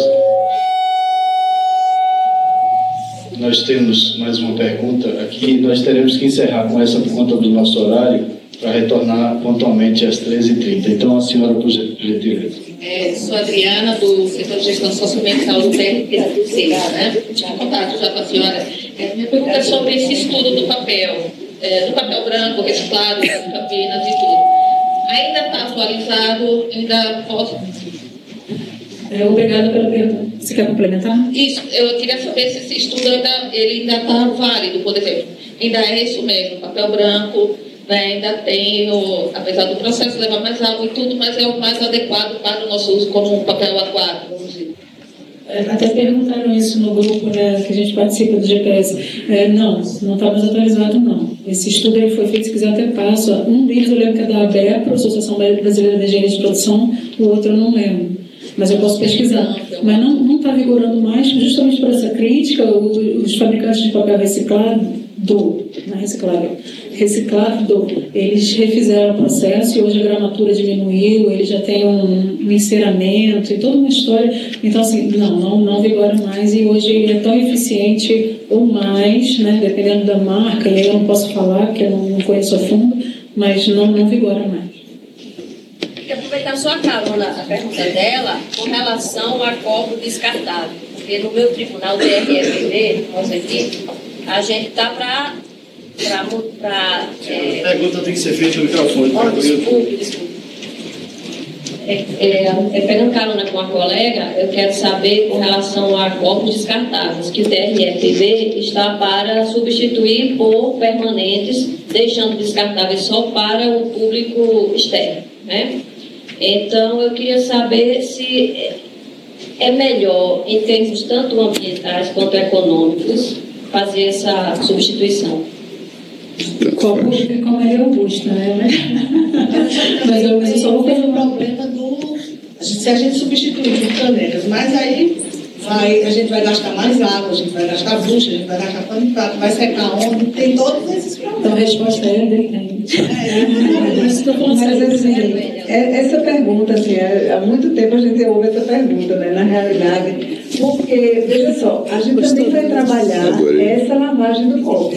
nós temos mais uma pergunta aqui. Nós teremos que encerrar com essa por conta do nosso horário para retornar pontualmente às 13h30. Então, a senhora, por gentileza. É, sou Adriana, do setor de gestão socioambiental do Terceira, né? Tinha contato já com a senhora. É, minha pergunta é sobre esse estudo do papel, é, do papel branco, reciclado, campinas e tudo. Ainda está atualizado, ainda posso. É, obrigada pela pergunta. Você quer complementar? Isso, eu queria saber se esse estudo ainda ele ainda está válido, por exemplo. Ainda é isso mesmo, papel branco né, ainda tem, o, apesar do processo levar mais água e tudo, mas é o mais adequado para o nosso uso como um papel aquático, vamos dizer. É, até perguntaram isso no grupo né, que a gente participa do GPS. É, não, não está mais atualizado, não. Esse estudo ele foi feito, se quiser até passo. Um deles eu lembro que é da ABEPRO, Associação Brasileira de Engenharia de Produção, o outro eu não lembro. Mas eu posso pesquisar. Mas não está vigorando mais, justamente por essa crítica, os fabricantes de papel reciclado, do, é reciclável, reciclado, eles refizeram o processo e hoje a gramatura diminuiu, ele já tem um, um enceramento e toda uma história. Então, assim, não, não, não vigora mais e hoje ele é tão eficiente ou mais, né, dependendo da marca, e eu não posso falar, porque eu não, conheço a fundo, mas não, não vigora mais. Queria aproveitar a sua carona, a pergunta dela, com relação a copo descartável. Porque no meu tribunal TRFD, nós aqui, a gente está para para. É... A pergunta tem que ser feita no microfone. Oh, desculpe, desculpe. É, é, é, pegando carona com a colega, eu quero saber com relação a corpos descartáveis, que o TRFV está para substituir por permanentes, deixando descartáveis só para o público externo. Né? Então, eu queria saber se é melhor, em termos tanto ambientais quanto econômicos, fazer essa substituição. Copo como é robusta, né? mas, eu, mas eu só vou fazer o problema do. Se a gente substituir por canecas, mas aí vai, a gente vai gastar mais água, a gente vai gastar bucha, a gente vai gastar pano de prato, vai secar onde, tem todos esses problemas. Então a resposta é depende. É, mas assim, é, essa pergunta, assim, é, há muito tempo a gente ouve essa pergunta, né, na realidade, porque, veja só, a gente também vai trabalhar essa lavagem do copo.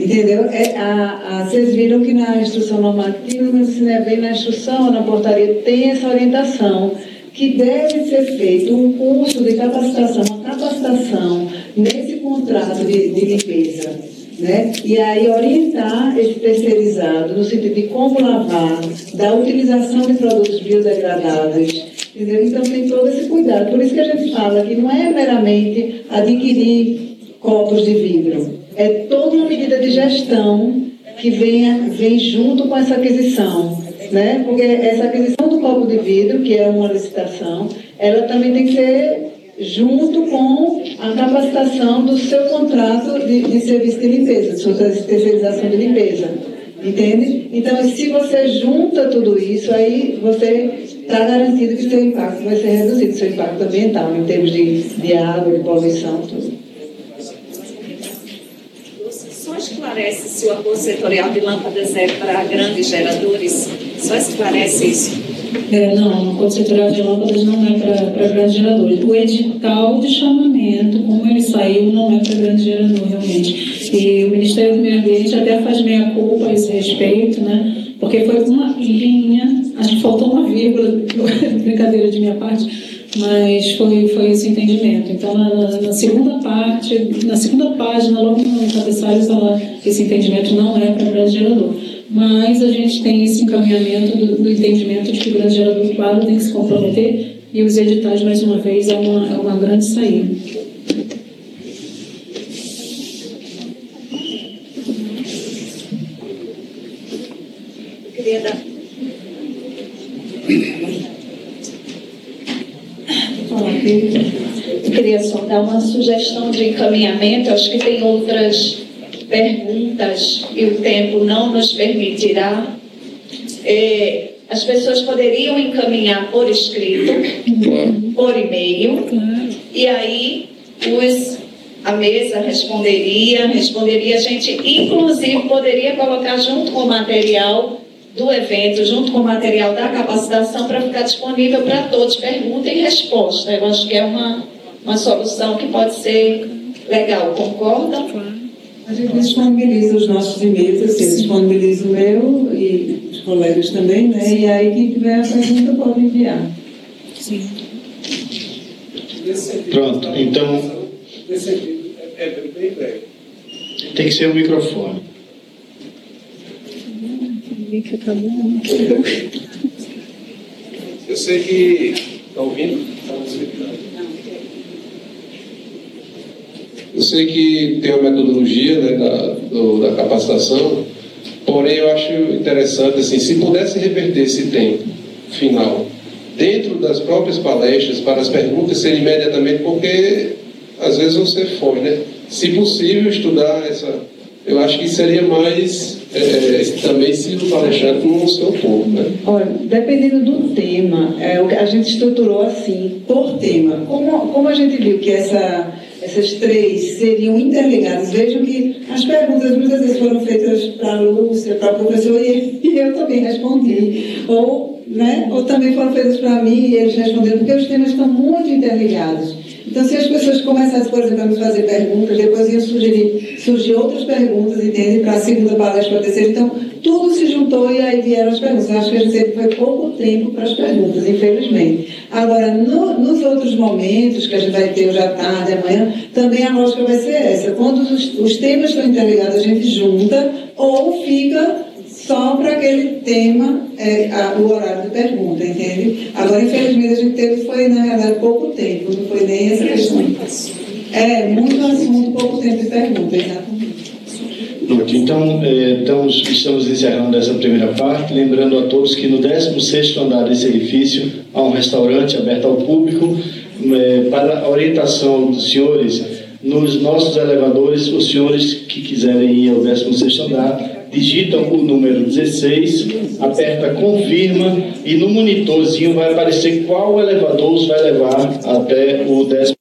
Entendeu? É, a, a, vocês viram que na instrução normativa, se não é bem na instrução na portaria, tem essa orientação que deve ser feito um curso de capacitação, uma capacitação nesse contrato de, de limpeza. Né? E aí orientar esse terceirizado no sentido de como lavar, da utilização de produtos biodegradáveis, entendeu? Então tem todo esse cuidado. Por isso que a gente fala que não é meramente adquirir copos de vidro, é toda uma medida de gestão que venha, vem junto com essa aquisição. Né? Porque essa aquisição do copo de vidro, que é uma licitação, ela também tem que ser junto com a capacitação do seu contrato de, de serviço de limpeza, de sua terceirização de limpeza. Entende? Então, se você junta tudo isso, aí você está garantido que seu impacto vai ser reduzido, seu impacto ambiental, em termos de, de água, de poluição, tudo. Só esclarece se o acordo setorial de lâmpadas é para grandes geradores? Só esclarece isso. É, não, o acordo setorial de lâmpadas não é para grandes geradores. O edital de chamamento, como ele saiu, não é para grandes geradores, realmente. E o Ministério do Meio Ambiente até faz meia culpa a esse respeito, né? Porque foi uma linha, acho que faltou uma vírgula, brincadeira de minha parte, mas foi, foi esse entendimento. Então, na, na, segunda parte, na segunda página, logo no cabeçalho, esse entendimento não é para grande gerador. Mas a gente tem esse encaminhamento do, do entendimento de que o grande gerador, claro, tem que se comprometer, e os editais, mais uma vez, é uma, é uma grande saída. Eu queria dar Eu queria só dar uma sugestão de encaminhamento. Acho que tem outras perguntas e o tempo não nos permitirá. É, as pessoas poderiam encaminhar por escrito, por e-mail, e aí os, a mesa responderia, responderia. A gente, inclusive, poderia colocar junto com o material do evento, junto com o material da capacitação, para ficar disponível para todos, pergunta e resposta. Eu acho que é uma, uma solução que pode ser legal, concordam? A gente disponibiliza os nossos e-mails, assim, eu disponibilizo o meu e os colegas também, né? E aí quem tiver a pergunta pode enviar. Sim. Pronto, então. É bem breve. Tem que ser o microfone. Eu sei que. Está ouvindo? Eu sei que tem uma metodologia né, da, do, da capacitação, porém eu acho interessante, assim, se pudesse reverter esse tempo final dentro das próprias palestras para as perguntas serem imediatamente, porque às vezes você foi, né? Se possível, estudar essa. Eu acho que seria mais é, também se o palestrante não se opor, né? Olha, dependendo do tema, é, a gente estruturou assim, por tema. Como, como a gente viu que essa, essas três seriam interligadas, vejam que as perguntas muitas vezes foram feitas para a Lúcia, para a professora, e, e eu também respondi. Ou, né, ou também foram feitas para mim e eles responderam, porque os temas estão muito interligados. Então, se as pessoas começassem, por exemplo, a me fazer perguntas, depois iam sugerir, surgir outras perguntas, entende? Para a segunda palestra, para a terceira. Então, tudo se juntou e aí vieram as perguntas. Acho que a gente foi pouco tempo para as perguntas, infelizmente. Agora, no, nos outros momentos que a gente vai ter hoje à tarde, amanhã, também a lógica vai ser essa. Quando os, os temas estão interligados, a gente junta ou fica só para aquele tema, é, a, o horário de pergunta, entende? Agora, infelizmente, a gente teve, foi, na verdade, pouco tempo, não foi nem essa questão. É, muito assunto, pouco tempo de pergunta, exatamente. Pronto, então eh, estamos, estamos encerrando essa primeira parte, lembrando a todos que no 16º andar desse edifício há um restaurante aberto ao público, eh, para a orientação dos senhores, nos nossos elevadores, os senhores que quiserem ir ao 16º andar, digitam o número 16, aperta confirma e no monitorzinho vai aparecer qual elevador os vai levar até o 10.